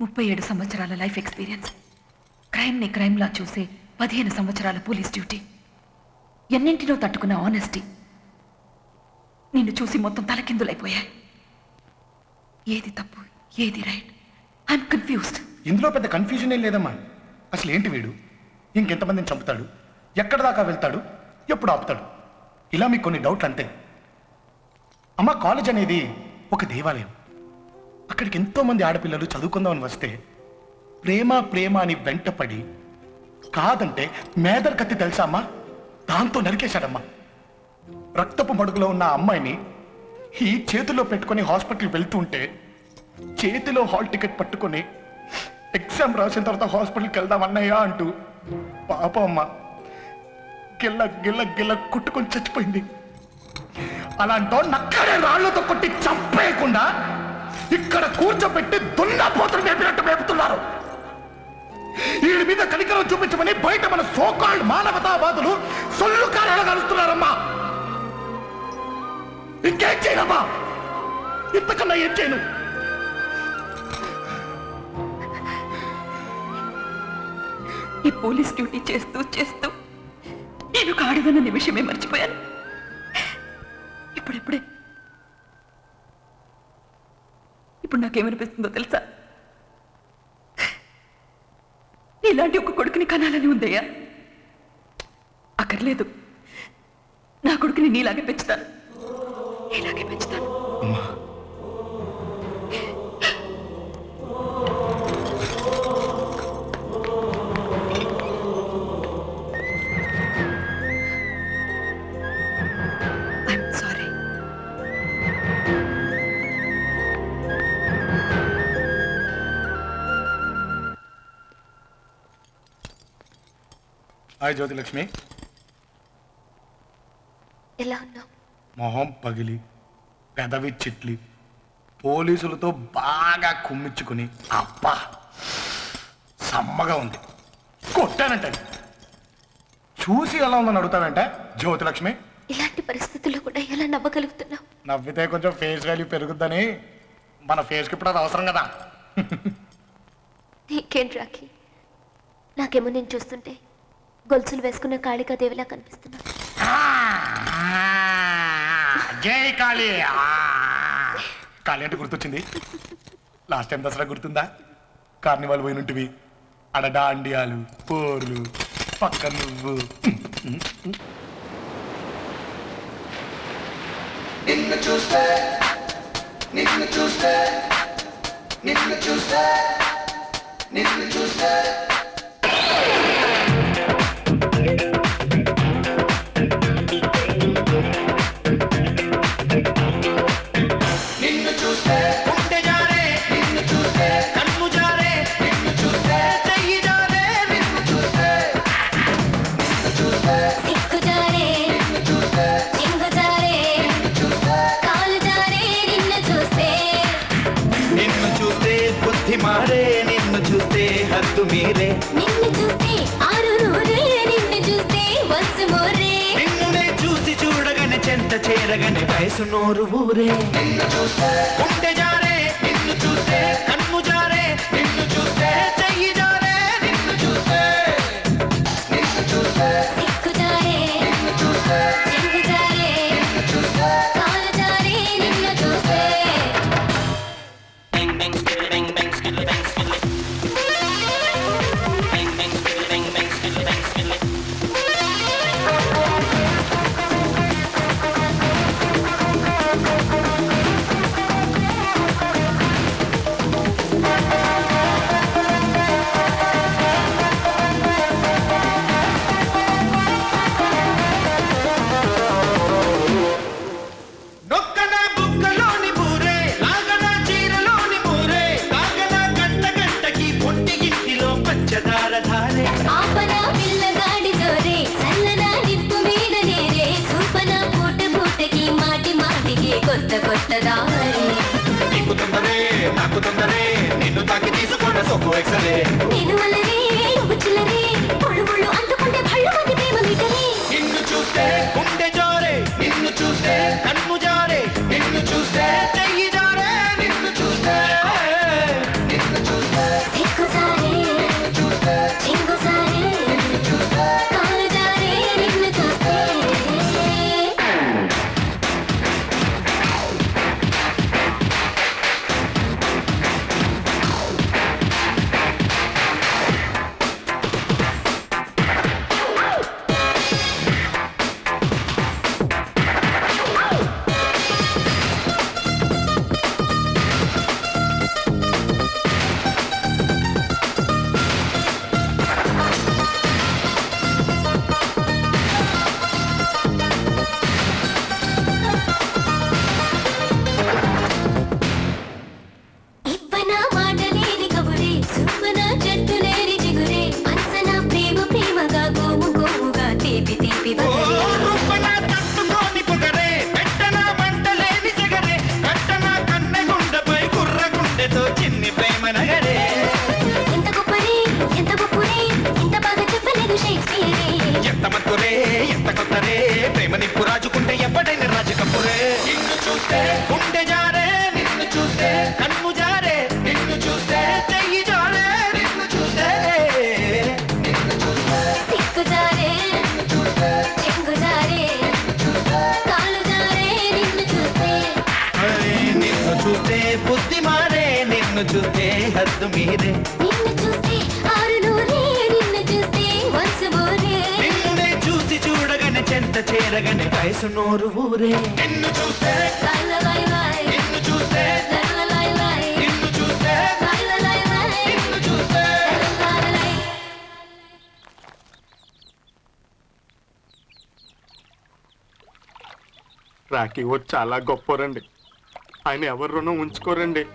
[SPEAKER 40] ముప్పై ఏడు సంవత్సరాల లైఫ్ ఎక్స్పీరియన్స్. క్రైమ్ని క్రైమ్లా చూసే పదిహేను సంవత్సరాల పోలీస్ డ్యూటీ. ఎన్నింటినో తట్టుకున్న ఆనెస్టీ నిన్ను చూసి మొత్తం తలకిందులైపోయాయి. ఏది తప్పు ఏది రైట్ ఐఎమ్ కన్ఫ్యూజ్డ్
[SPEAKER 7] ఇందులో పెద్ద కన్ఫ్యూజన్ ఏం లేదమ్మా. అసలు ఏంటి వీడు? ఇంకెంతమందిని చంపుతాడు? ఎక్కడ దాకా వెళ్తాడు? ఎప్పుడు ఆపుతాడు? ఇలా మీకు కొన్ని డౌట్లు అంతే. అమ్మ కాలేజ్ అనేది ఒక దేవాలయం. అక్కడికి ఎంతోమంది ఆడపిల్లలు చదువుకుందామని వస్తే ప్రేమ ప్రేమ అని వెంటపడి కాదంటే మేదర్ కత్తి తెలుసా అమ్మా? దాంతో నరికేశాడమ్మా. రక్తపు మడుగులో ఉన్న అమ్మాయిని ఈ చేతిలో పెట్టుకొని హాస్పిటల్కి వెళ్తుంటే చేతిలో హాల్ టికెట్ పట్టుకొని ఎగ్జామ్ రాసిన తర్వాత హాస్పిటల్కి వెళ్దాం అన్నయ్యా అంటూ పాప అమ్మ గిల్ల గిల్ల గిల్ల కుట్టుకొని చచ్చిపోయింది. అలాంటో నక్కడే రాళ్ళతో కొట్టి చంపేయకుండా ఇక్కడ కూర్చోబెట్టి దున్నపోతులు మేపినట్టు మేపుతున్నారు. వీడి మీద కనికరం చూపించమని బయట మన సోకాల్డ్ మానవతావాదులు సొల్లు కారాలు కలుస్తున్నారమ్మా. ఇంకేం చేయనమ్మా? ఇంతకన్నా ఏం చేయను?
[SPEAKER 40] ఈ పోలీస్ డ్యూటీ చేస్తూ చేస్తూ నేను కాడదన్న నిమిషమే మర్చిపోయాను. ఇప్పుడెప్పుడే? ఇప్పుడు నాకేమనిపిస్తుందో తెలుసా? ఇలాంటి ఒక కొడుకుని కనాలని ఉందయ్యా. అక్కర్లేదు. నా కొడుకుని నీలాగే పెంచుతాను. నీలాగే పెంచుతాను.
[SPEAKER 7] హాయ్ జ్యోతిలక్ష్మి.
[SPEAKER 17] ఎలా ఉన్నావు?
[SPEAKER 7] మొహం పగిలి పెదవి చిట్లి పోలీసులతో బాగా కుమ్మించుకుని అబ్బా సమ్మగా ఉంది. కొట్టానంట చూసి ఎలా ఉందని అడుగుతావంటే జ్యోతిలక్ష్మి?
[SPEAKER 17] ఇలాంటి పరిస్థితుల్లో కూడా ఎలా నవ్వగలుగుతున్నావు?
[SPEAKER 7] నవ్వితే కొంచెం ఫేస్ వాల్యూ పెరుగుద్దని మన ఫేస్కి ఇప్పుడు అది అవసరం కదా.
[SPEAKER 17] నీకేంటి రాఖీ? నాకేమో నేను చూస్తుంటే గొలుసులు వేసుకున్న కాళికాదేవిలా కనిపిస్తున్నా
[SPEAKER 7] జై కాళీ. ఆ! కాళీ అంటే గుర్తొచ్చింది. లాస్ట్ టైం దసరా గుర్తుందా? కార్నివాల్ పోయినుంటివి. అడ డాండియాలు పోర్లు పక్క నువ్వు.
[SPEAKER 43] నిన్ను చూస్తే నిన్ను చూస్తే నిన్ను చూస్తే నిన్ను చూస్తే. చేరగానే వయసు నోరు ఊరే నిన్ను చూస్తే గుండె జారే నిన్ను చూస్తే
[SPEAKER 36] ఓ చాలా గొప్పరండి. ఆయన ఎవరి రుణం ఉంచుకోరండి.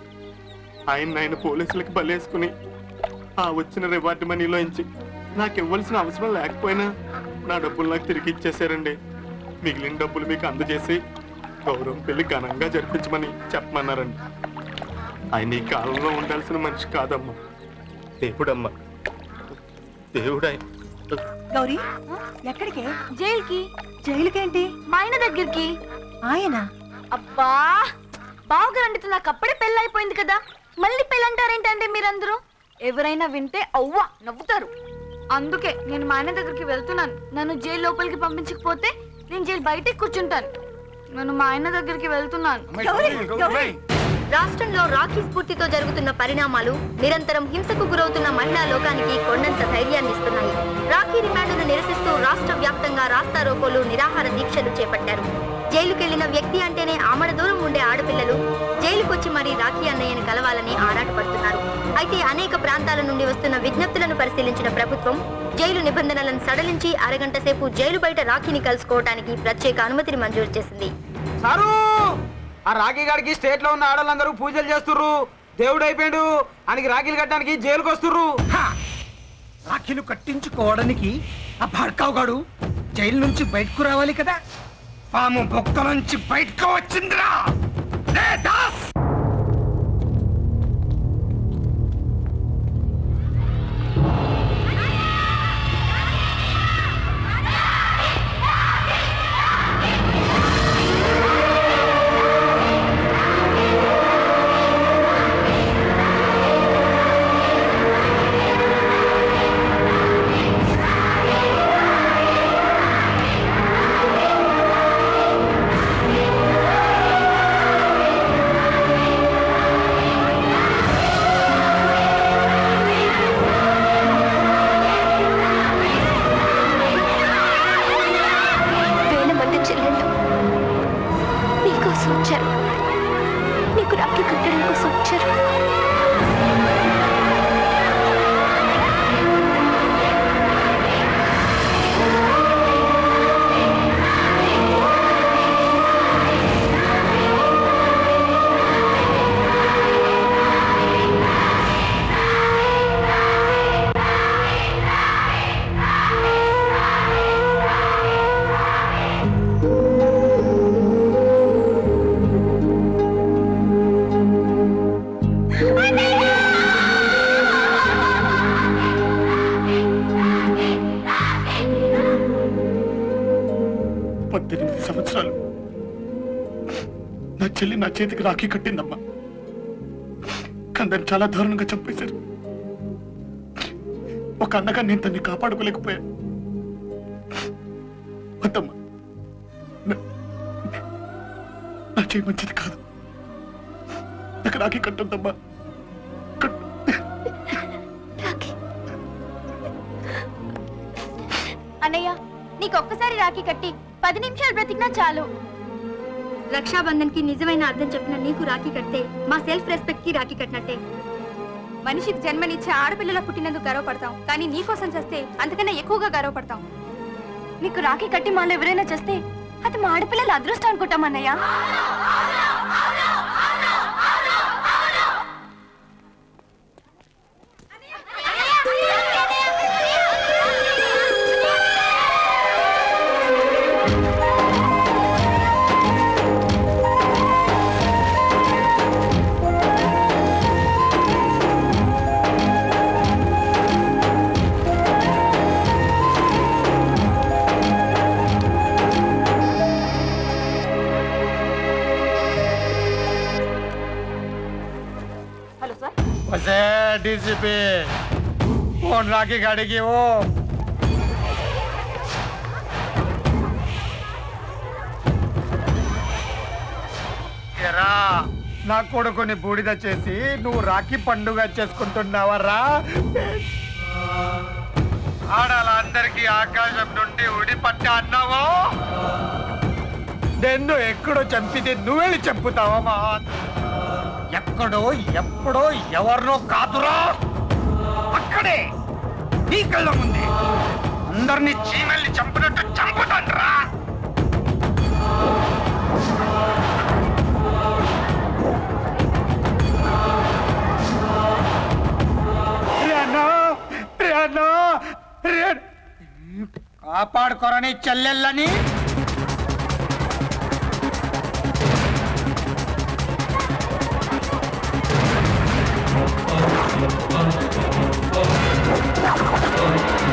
[SPEAKER 36] ఆయన ఆయన పోలీసులకి బలేసుకుని ఆ వచ్చిన రివార్డు మనీలో ఇచ్చి నాకు ఇవ్వాల్సిన అవసరం లేకపోయినా నా డబ్బులు నాకు తిరిగి ఇచ్చేసారండి మిగిలిన డబ్బులు మీకు అందజేసి గౌరవం పెళ్ళి ఘనంగా జరిపించమని చెప్పమన్నారండి. ఆయన ఈ కాలంలో ఉండాల్సిన మనిషి కాదమ్మా. దేవుడమ్మా. దేవుడాయన
[SPEAKER 44] గౌరీ ఎక్కడికి?
[SPEAKER 5] జైలుకి.
[SPEAKER 44] జైలుకేంటి?
[SPEAKER 5] మా ఆయన దగ్గరికి.
[SPEAKER 44] ఆయన?
[SPEAKER 5] అబ్బా బావగారండితో నాకు అప్పుడే పెళ్ళి అయిపోయింది కదా. మళ్ళీ పెళ్ళి అంటారేంటండి మీరందరూ? ఎవరైనా వింటే అవ్వ నవ్వుతారు. అందుకే నేను మా ఆయన దగ్గరికి వెళ్తున్నాను. నన్ను జైలు లోపలికి పంపించకపోతే నేను జైలు బయటికి కూర్చుంటాను. నేను మా ఆయన దగ్గరికి వెళ్తున్నాను.
[SPEAKER 42] రాష్ట్రంలో రాఖీ స్ఫూర్తితో జరుగుతున్న పరిణామాలు నిరంతరం హింసకు గురవుతున్న మహిళా లోకానికి కొండంత ధైర్యాన్ని ఇస్తున్నాయి. రాఖీ రిమాండ్ను నిరసిస్తూ రాష్ట్ర వ్యాప్తంగా రాస్తారోకోలు నిరాహార దీక్షలు చేపట్టారు. జైలుకెళ్ళిన వ్యక్తి అంటేనే ఆమడ దూరం ఉండే ఆడపిల్లలు. జైలుకొచ్చి మరీ రాఖీ అన్నయ్యని కలవాలని ఆరాటపడుతున్నారు. అయితే అనేక ప్రాంతాల నుండి వస్తున్న విజ్ఞప్తులను పరిశీలించిన ప్రభుత్వం జైలు నిబంధనలను సడలించి అరగంట సేపు జైలు బయట రాఖీని కలుసుకోవడానికి ప్రత్యేక అనుమతిని మంజూరు చేసింది.
[SPEAKER 45] సారు! ఆ రాఖీ గారికి స్టేట్లో ఉన్న ఆడవాళ్ళందరూ పూజలు చేస్తుర్రు. దేవుడు అయిపోయాడు ఆయనకి రాఖీలు కట్టడానికి జైలుకి వస్తుర్రు
[SPEAKER 28] రాఖీలు కట్టించుకోవడానికి ఆ భార్గవ్ జైలు నుంచి బయటకు రావాలి కదా? పాము బొక్క నుంచి బయటకు వచ్చిందిరా! దాస్!
[SPEAKER 36] చేతికి రాఖీ కట్టిందమ్మా. కందరు చాలా దారుణంగా చంపేశారు. ఒక అన్నగా నేను తన్ని కాపాడుకోలేకపోయాను. వద్దమ్మా. నా- నా చేయి మంచిది కాదు. నాకు రాఖీ కట్టొద్దమ్మా.
[SPEAKER 42] రక్షాబంధన్కి నిజమైన అర్థం చెప్పిన నీకు రాఖీ కడితే మా సెల్ఫ్ రెస్పెక్ట్కి రాఖీ కట్టినట్టే.
[SPEAKER 5] మనిషికి జన్మనిచ్చే ఆడపిల్లల పుట్టినందుకు గర్వపడతాం. కానీ నీకోసం చేస్తే అంతకన్నా ఎక్కువగా గర్వపడతాం. నీకు రాఖీ కట్టి మాలో ఎవరైనా చేస్తే అది మా ఆడపిల్లల అదృష్టం అనుకుంటాం అన్నయ్య.
[SPEAKER 46] ఫోన్ రాఖీ గాడికి ఓ ఎరా
[SPEAKER 28] నా కొడుకుని బూడిద చేసి నువ్వు రాఖీ పండుగ చేసుకుంటున్నావరా? ఆడాలందరికీ ఆకాశం నుండి ఉడి పట్ట అన్నావో? నిన్ను ఎక్కడో చంపితే నువ్వెళ్ళి చంపుతావా మా ఎక్కడో ఎప్పుడో ఎవరినో కాదురా. అక్కడే. నీ కళ్ళ ముందే. అందరినీ చీమల్ని చంపినట్టు చంపుతాన్రా రేనా రేనా రే కాపాడుకోరని చెల్లెళ్ళని
[SPEAKER 5] బాగారండి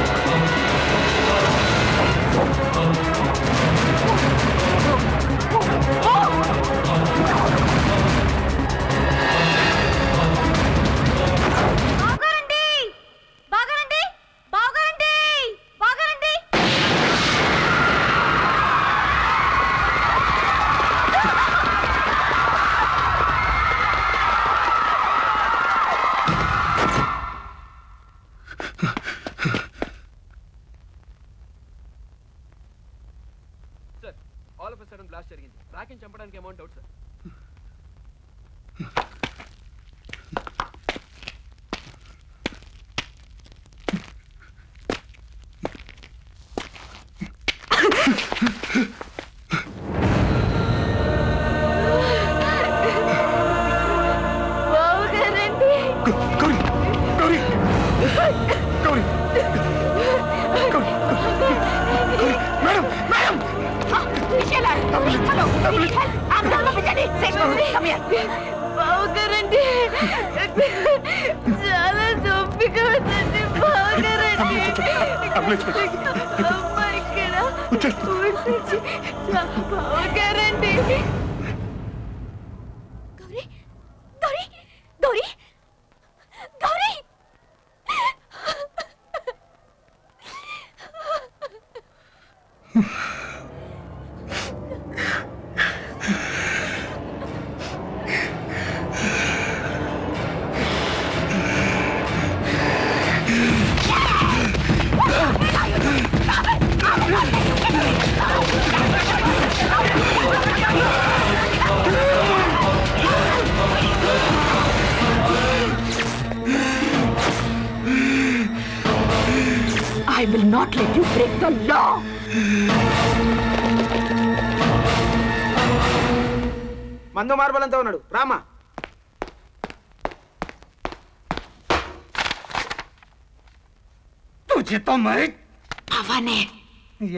[SPEAKER 47] మందు మార్బలంతా ఉన్నాడు. రామా.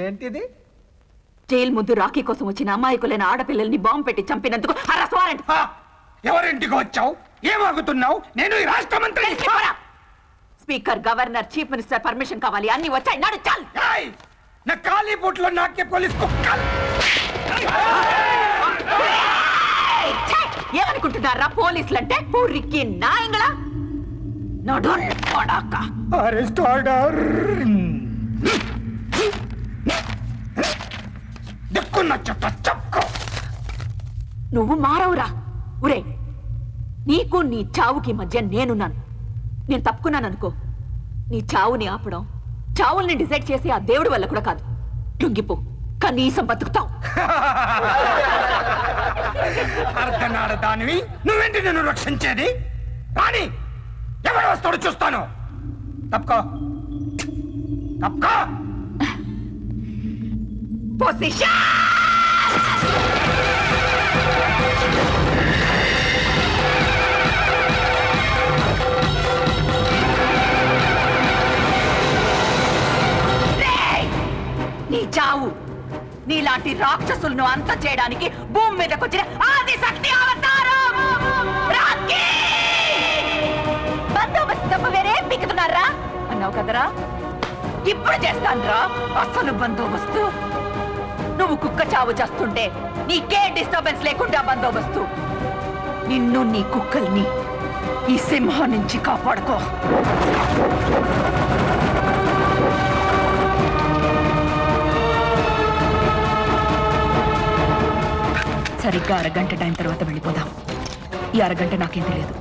[SPEAKER 28] ఏంటిది?
[SPEAKER 40] జైలు ముందు రాఖీ కోసం వచ్చిన అమాయకులైన ఆడపిల్లల్ని బాంబు పెట్టి చంపినందుకు అరెస్ట్ వారెంట్.
[SPEAKER 28] ఎవరింటికి వచ్చావు? ఏమాగుతున్నావు నేను ఈ రాష్ట్ర మంత్రి.
[SPEAKER 40] Speaker governor chief minister permission కావాలి. అన్ని వచ్చాయి. నడు చల్.
[SPEAKER 28] నా ఖాళీ బూట్లో నాకే పోలీస్ కుక్కలు!
[SPEAKER 40] ఏమనుకుంటున్నారా పోలీసులంటే? పూరికి నాయంగళ. నడు కొడాక.
[SPEAKER 28] Arrest order. దిక్కున్న చెట్ట చెప్పుకో.
[SPEAKER 40] నువ్వు మారవురా. ఉరే నీకు నీ చావుకి మధ్య నేనున్నాను. నేను తప్పుకున్నాను అనుకో నీ చావుని ఆపడం చావుల్ని డిసైడ్ చేసి ఆ దేవుడి వల్ల కూడా కాదు. లొంగిపో కనీసం బతుకుతావు.
[SPEAKER 28] అర్ధనాడ దానివి నువ్వేంటి నన్ను రక్షించేది? రాణి ఎవడు వస్తాడు చూస్తాను. తప్పుకో. తప్పుకో.
[SPEAKER 40] పొజిషన్ నీ చావు. నీలాంటి రాక్షసులను అంత చేయడానికి భూమి మీదకి వచ్చిన ఆది శక్తి అవతారం! బందోబస్తు తప్ప వేరేం పిక్కుతున్నారా అన్నావు కదరా? ఇప్పుడు చేస్తానురా అసలు బందోబస్తు. నువ్వు కుక్క చావు చేస్తుంటే నీకే డిస్టర్బెన్స్ లేకుండా బందోబస్తు. నిన్ను నీ కుక్కల్ని ఈ సింహం నుంచి కాపాడుకో. సరిగ్గా అరగంట టైం తర్వాత వెళ్ళిపోదాం. ఈ అరగంట నాకేం తెలియదు.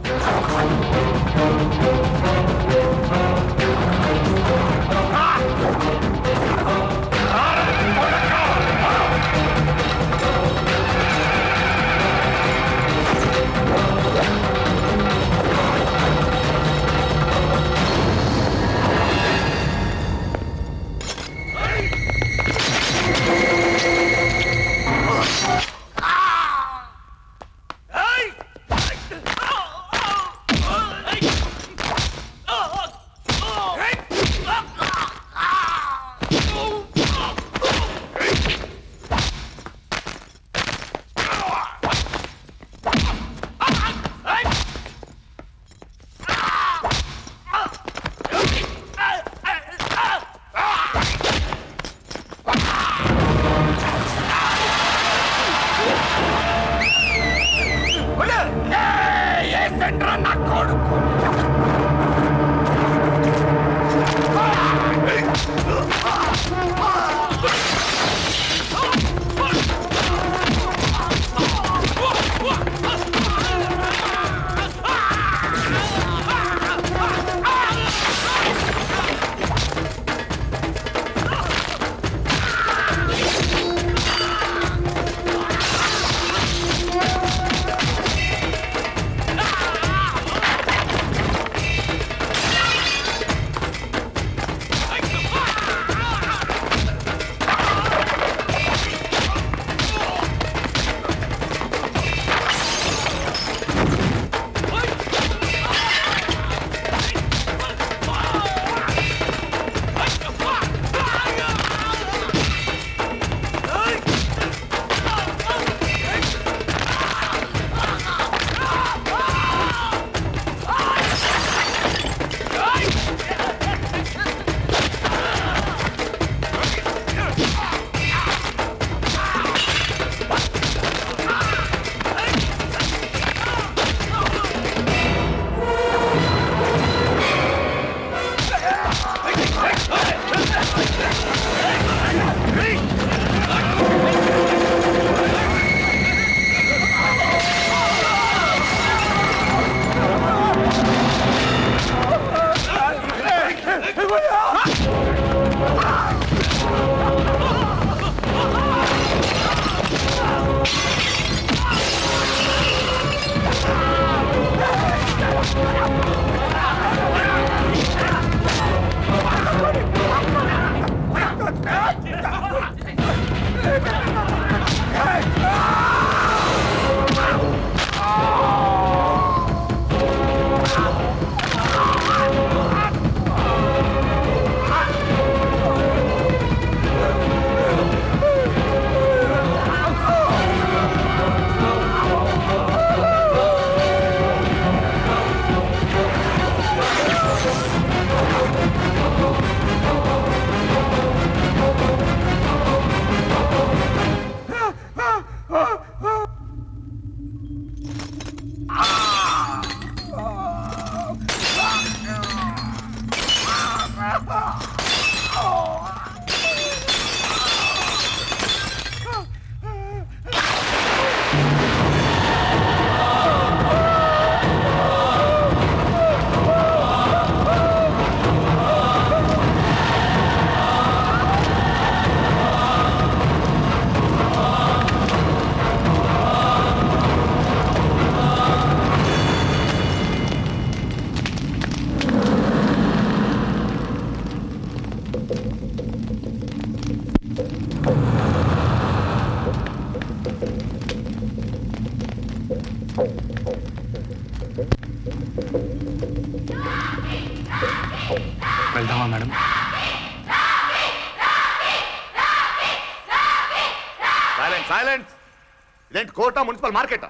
[SPEAKER 41] కోట మున్సిపల్ మార్కెట్.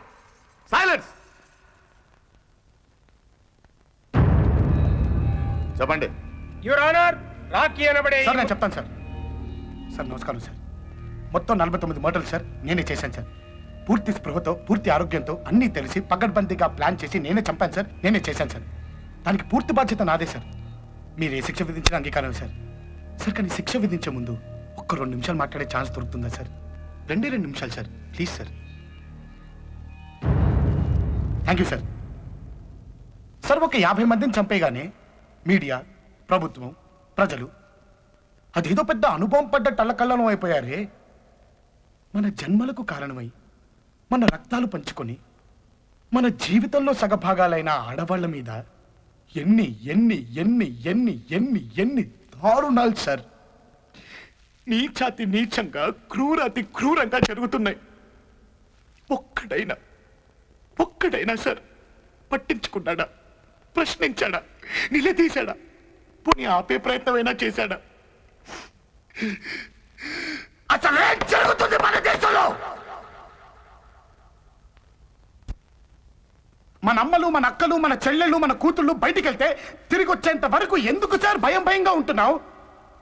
[SPEAKER 41] సైలెన్స్! చెప్పండి.
[SPEAKER 9] యువర్ ఆనర్ రాకీ అనబడే
[SPEAKER 7] సార్ నేను చెప్తాను సార్. సార్ నమస్కారం సార్. మొత్తం నలభై తొమ్మిది మోటలు సార్ నేనే చేశాను సార్. పూర్తి స్పృహతో పూర్తి ఆరోగ్యంతో అన్నీ తెలిసి పకడ్బందీగా ప్లాన్ చేసి నేనే చంపాను సార్. నేనే చేశాను సార్. దానికి పూర్తి బాధ్యత నాదే సార్. మీరు ఏ శిక్ష విధించిన అంగీకారం సార్. సార్ కానీ శిక్ష విధించే ముందు ఒక్క రెండు నిమిషాలు మాట్లాడే ఛాన్స్ దొరుకుతుందా సార్? రెండే రెండు నిమిషాలు sir. Please sir. Thank you sir sir ఒక యాభై మందిని చంపేగానే మీడియా ప్రభుత్వం ప్రజలు అదేదో పెద్ద అనుభవం పడ్డ టల్లకల్లం అయిపోయారే. మన జన్మలకు కారణమై మన రక్తాలు పంచుకొని మన జీవితంలో సగభాగాలైన ఆడవాళ్ళ మీద ఎన్ని ఎన్ని ఎన్ని ఎన్ని ఎన్ని ఎన్ని దారుణాలు సార్ నీచాతి నీచంగా క్రూరాతి క్రూరంగా జరుగుతున్నాయి. ఒక్కడైనా ఒక్కడైనా సార్ పట్టించుకున్నాడా? ప్రశ్నించాడా? నిలదీశాడా? పోనీ ఆపే ప్రయత్నమైనా చేశాడా? అసలు ఏం జరుగుతుంది మన దేశంలో? మన అమ్మలు మన అక్కలు మన చెల్లెళ్ళు మన కూతుళ్ళు బయటికి వెళ్తే తిరిగి వచ్చేంత వరకు ఎందుకు సార్ భయం భయంగా ఉంటున్నావు?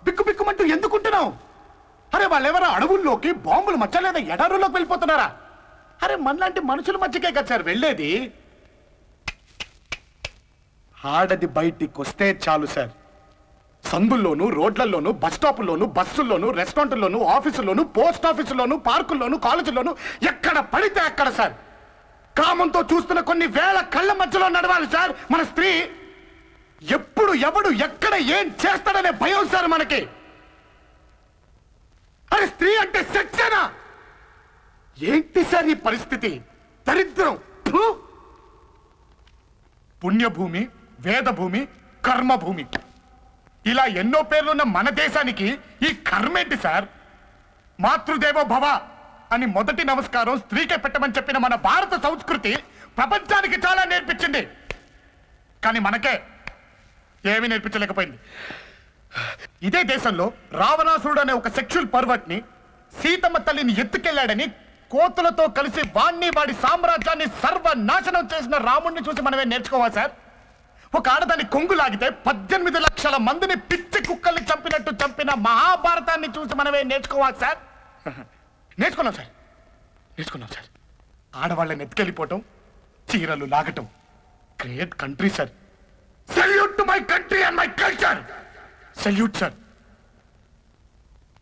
[SPEAKER 7] బిక్కు బిక్కుమంటూ ఎందుకుంటున్నావు? అరే వాళ్ళెవరో అడవుల్లోకి బాంబులు మచ్చలేదా ఎడారుల్లోకి వెళ్ళిపోతున్నారా? అరే మనలాంటి మనుషుల మధ్యకే కదా సార్ వెళ్ళేది? ఆడది బయటికి వస్తే చాలు సార్. సందుల్లోను రోడ్లలోను బస్ స్టాపుల్లోను బస్సుల్లోను రెస్టారెంట్లోను ఆఫీసుల్లోను పోస్ట్ ఆఫీసుల్లోను పార్కుల్లోను కాలేజీల్లోను ఎక్కడ పడితే అక్కడ సార్. కామంతో చూస్తున్న కొన్ని వేల కళ్ళ మధ్యలో నడవాలి సార్ మన స్త్రీ. ఎప్పుడు ఎవడు ఎక్కడ ఏం చేస్తాడనే భయం సార్ మనకి. అరే స్త్రీ అంటే సెక్సేనా ఏంటి సార్ ఈ పరిస్థితి? దరిద్రం. పుణ్యభూమి వేదభూమి కర్మభూమి. ఇలా ఎన్నో పేర్లున్న మన దేశానికి ఈ కర్మేంటి సార్? మాతృదేవో భవ అని మొదటి నమస్కారం స్త్రీకే పెట్టమని చెప్పిన మన భారత సంస్కృతి ప్రపంచానికి చాలా నేర్పించింది. కానీ మనకే ఏమీ నేర్పించలేకపోయింది. ఇదే దేశంలో రావణాసురుడు అనే ఒక సెక్షువల్ పర్వట్ని సీతమ్మ తల్లిని ఎత్తుకెళ్ళాడని కోతులతో కలిసి వాణ్ణి వాడి సామ్రాజ్యాన్ని సర్వనాశనం చేసిన రాముణ్ణి చూసి మనమే నేర్చుకోవాలి సార్? ఒక ఆడదాన్ని కొంగు లాగితే పద్దెనిమిది లక్షల మందిని పిచ్చి కుక్కల్ని చంపినట్టు చంపిన మహాభారతాన్ని చూసి మనమే నేర్చుకోవాలి సార్? నేర్చుకున్నాం సార్. నేర్చుకున్నాం సార్. ఆడవాళ్ళని ఎత్తుకెళ్ళిపోవటం చీరలు లాగటం. Great country sir. Salute to my country and my culture salute sir.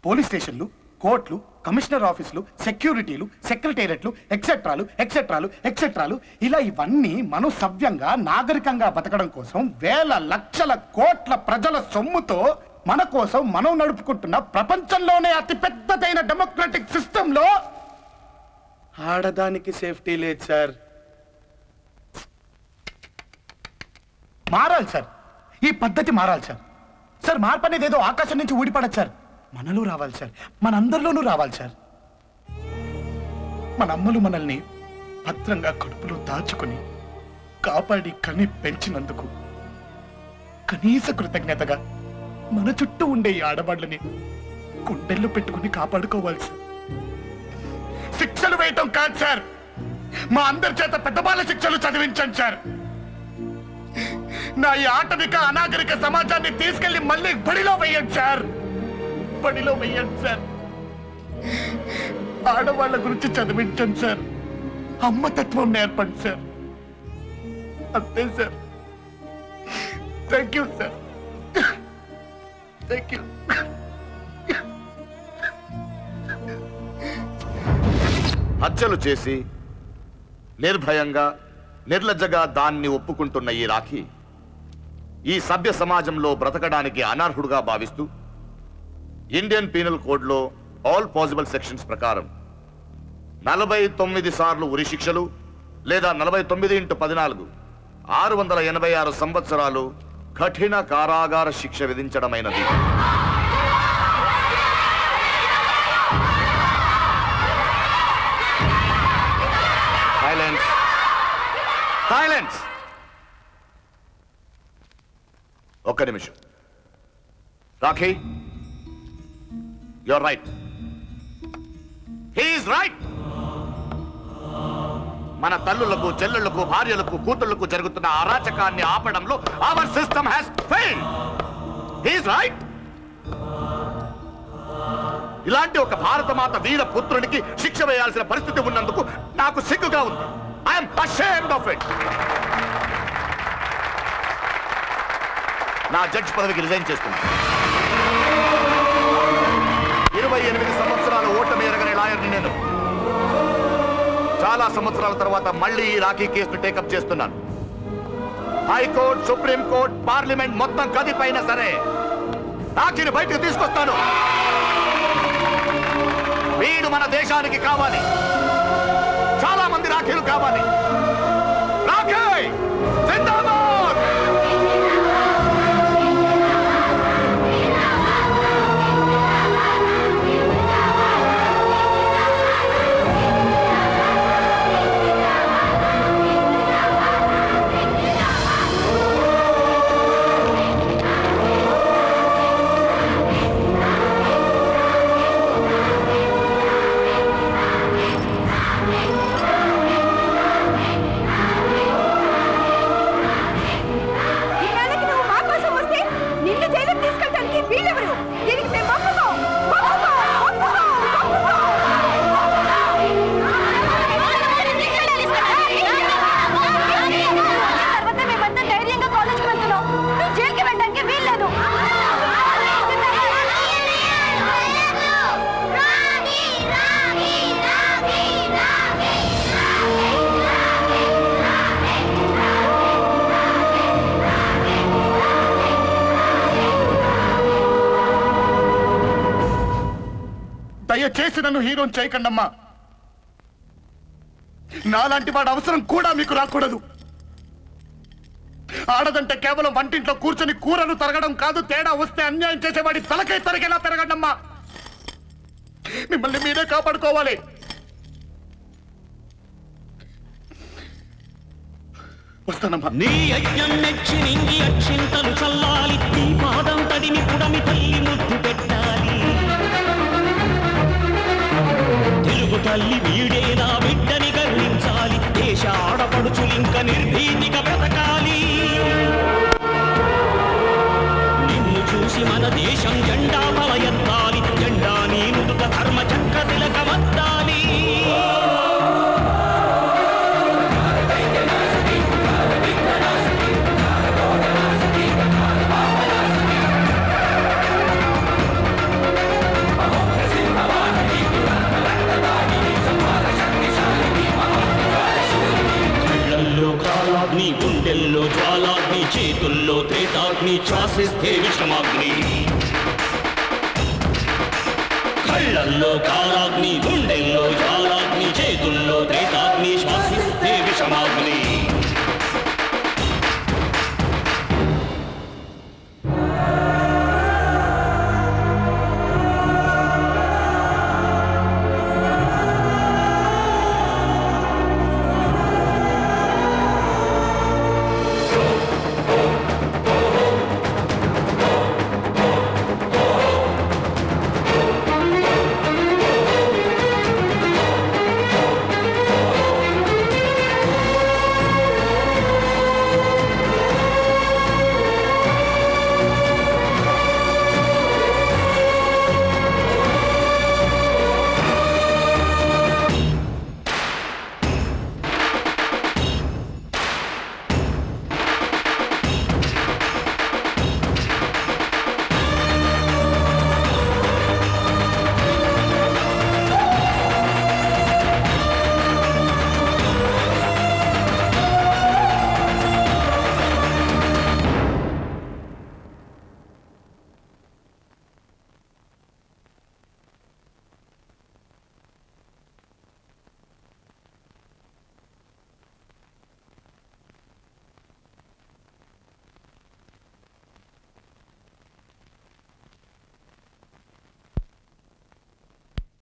[SPEAKER 7] Police స్టేషన్లు కోర్టులు కమిషనర్ ఆఫీసులు సెక్యూరిటీలు సెక్రటేరియట్లు ఎక్సెట్రాలు ఎక్సెట్రాలు ఎక్సెట్రాలు ఇలా ఇవన్నీ మనం సవ్యంగా నాగరికంగా బతకడం కోసం వేల లక్షల కోట్ల ప్రజల సొమ్ముతో మన కోసం మనం నడుపుకుంటున్న ప్రపంచంలోనే అతి పెద్దదైన డెమోక్రటిక్ సిస్టంలో ఆడదానికి సేఫ్టీ లేదు సార్ మారాలి సార్ ఈ పద్ధతి మారాలి సార్ సార్ మార్పు అనేది ఏదో ఆకాశం నుంచి ఊడిపడదు సార్ మనలో రావాలి సార్. మనందరిలోనూ రావాలి సార్. మన అమ్మలు మనల్ని భద్రంగా కడుపులో దాచుకొని కాపాడి కని పెంచినందుకు కనీస కృతజ్ఞతగా మన చుట్టూ ఉండే ఈ ఆడవాళ్ళని గుండెల్లో పెట్టుకుని కాపాడుకోవాలి సార్. శిక్షలు వేయటం కాదు సార్. మా అందరి చేత పెద్దవాళ్ళ శిక్షలు చదివించండి సార్. నా ఈ ఆటవిక అనాగరిక సమాజాన్ని తీసుకెళ్ళి మళ్ళీ బడిలో వేయండి సార్. బడిలో వెయ్యండి సార్ ఆడవాళ్ళ గురించి చదివించండి సార్ అమ్మతత్వం నేర్పండి సార్ అంతే sir thank you sir thank you
[SPEAKER 48] హత్యలు చేసి నిర్భయంగా నిర్లజ్జగా దాన్ని ఒప్పుకుంటున్న ఈ రాఖీ ఈ సభ్య సమాజంలో బ్రతకడానికి అనర్హుడుగా భావిస్తూ ఇండియన్ పీనల్ కోడ్లో ఆల్ పాసిబుల్ సెక్షన్స్ ప్రకారం నలభై తొమ్మిది సార్లు ఉరి శిక్షలు లేదా నలభై తొమ్మిది ఇంటూ పద్నాలుగు ఆరు వందల ఎనభై ఆరు సంవత్సరాలు కఠిన కారాగార శిక్ష విధించడమైనది. సైలెన్స్ సైలెన్స్ ఒక్క నిమిషం. Rakhi. Your right he's right మన తల్లులకు చెల్లెళ్ళకు భార్యలకు కూతుళ్ళకు జరుగుతున్న అరాచకాన్ని ఆపడంలో our system has fail right ఇలాంటి ఒక భారతమాత వీర పుత్రునికి శిక్ష వేయాల్సిన పరిస్థితి ఉన్నందుకు నాకు సిగ్గుగా ఉంది. ఐఎమ్ ashamed ఆఫ్ ఇట్ నా జడ్జ్ పదవికి రిజైన్ చేస్తున్నాను. ఇరవై ఎనిమిది సంవత్సరాల ఓటమి ఎరగని లాయర్ని నేను. చాలా సంవత్సరాల తర్వాత మళ్ళీ ఈ రాఖీ కేసును టేకప్ చేస్తున్నాను. హైకోర్టు సుప్రీం కోర్టు పార్లమెంట్ మొత్తం కదిపైనా సరే రాఖీని బయటకు తీసుకొస్తాను. వీడు మన దేశానికి కావాలి. చాలా మంది రాఖీలు కావాలి.
[SPEAKER 7] దయచేసి నన్ను హీరోని చేయకండమ్మా. నాలాంటి వాడు అవసరం కూడా మీకు రాకూడదు. ఆడదంటే కేవలం వంటింట్లో కూర్చొని కూరలు తరగడం కాదు తేడా వస్తే అన్యాయం చేసేవాడి తలకై తరగేలా పెరగండమ్మా మిమ్మల్ని మీరే కాపాడుకోవాలి. వస్తానమ్మా.
[SPEAKER 34] నీ యజ్ఞం మెచ్చి నింగి అక్షింతలు చల్లాలి నీ పాదం తడిని పుడమి తల్లి ముద్దు పెట్టాలి. తెలుగు తల్లి వీడే నా బిడ్డని గర్వించాలి. దేశ ఆడపడుచులింక నిర్భీతిగా బ్రతకాలి. నిన్ను చూసి మన దేశం జెండా బల త్రేతాగ్ని శ్వాసిస్తే విషమాగ్ని కళ్ళల్లో కాలాగ్ని గుండెల్లో జ్వాలా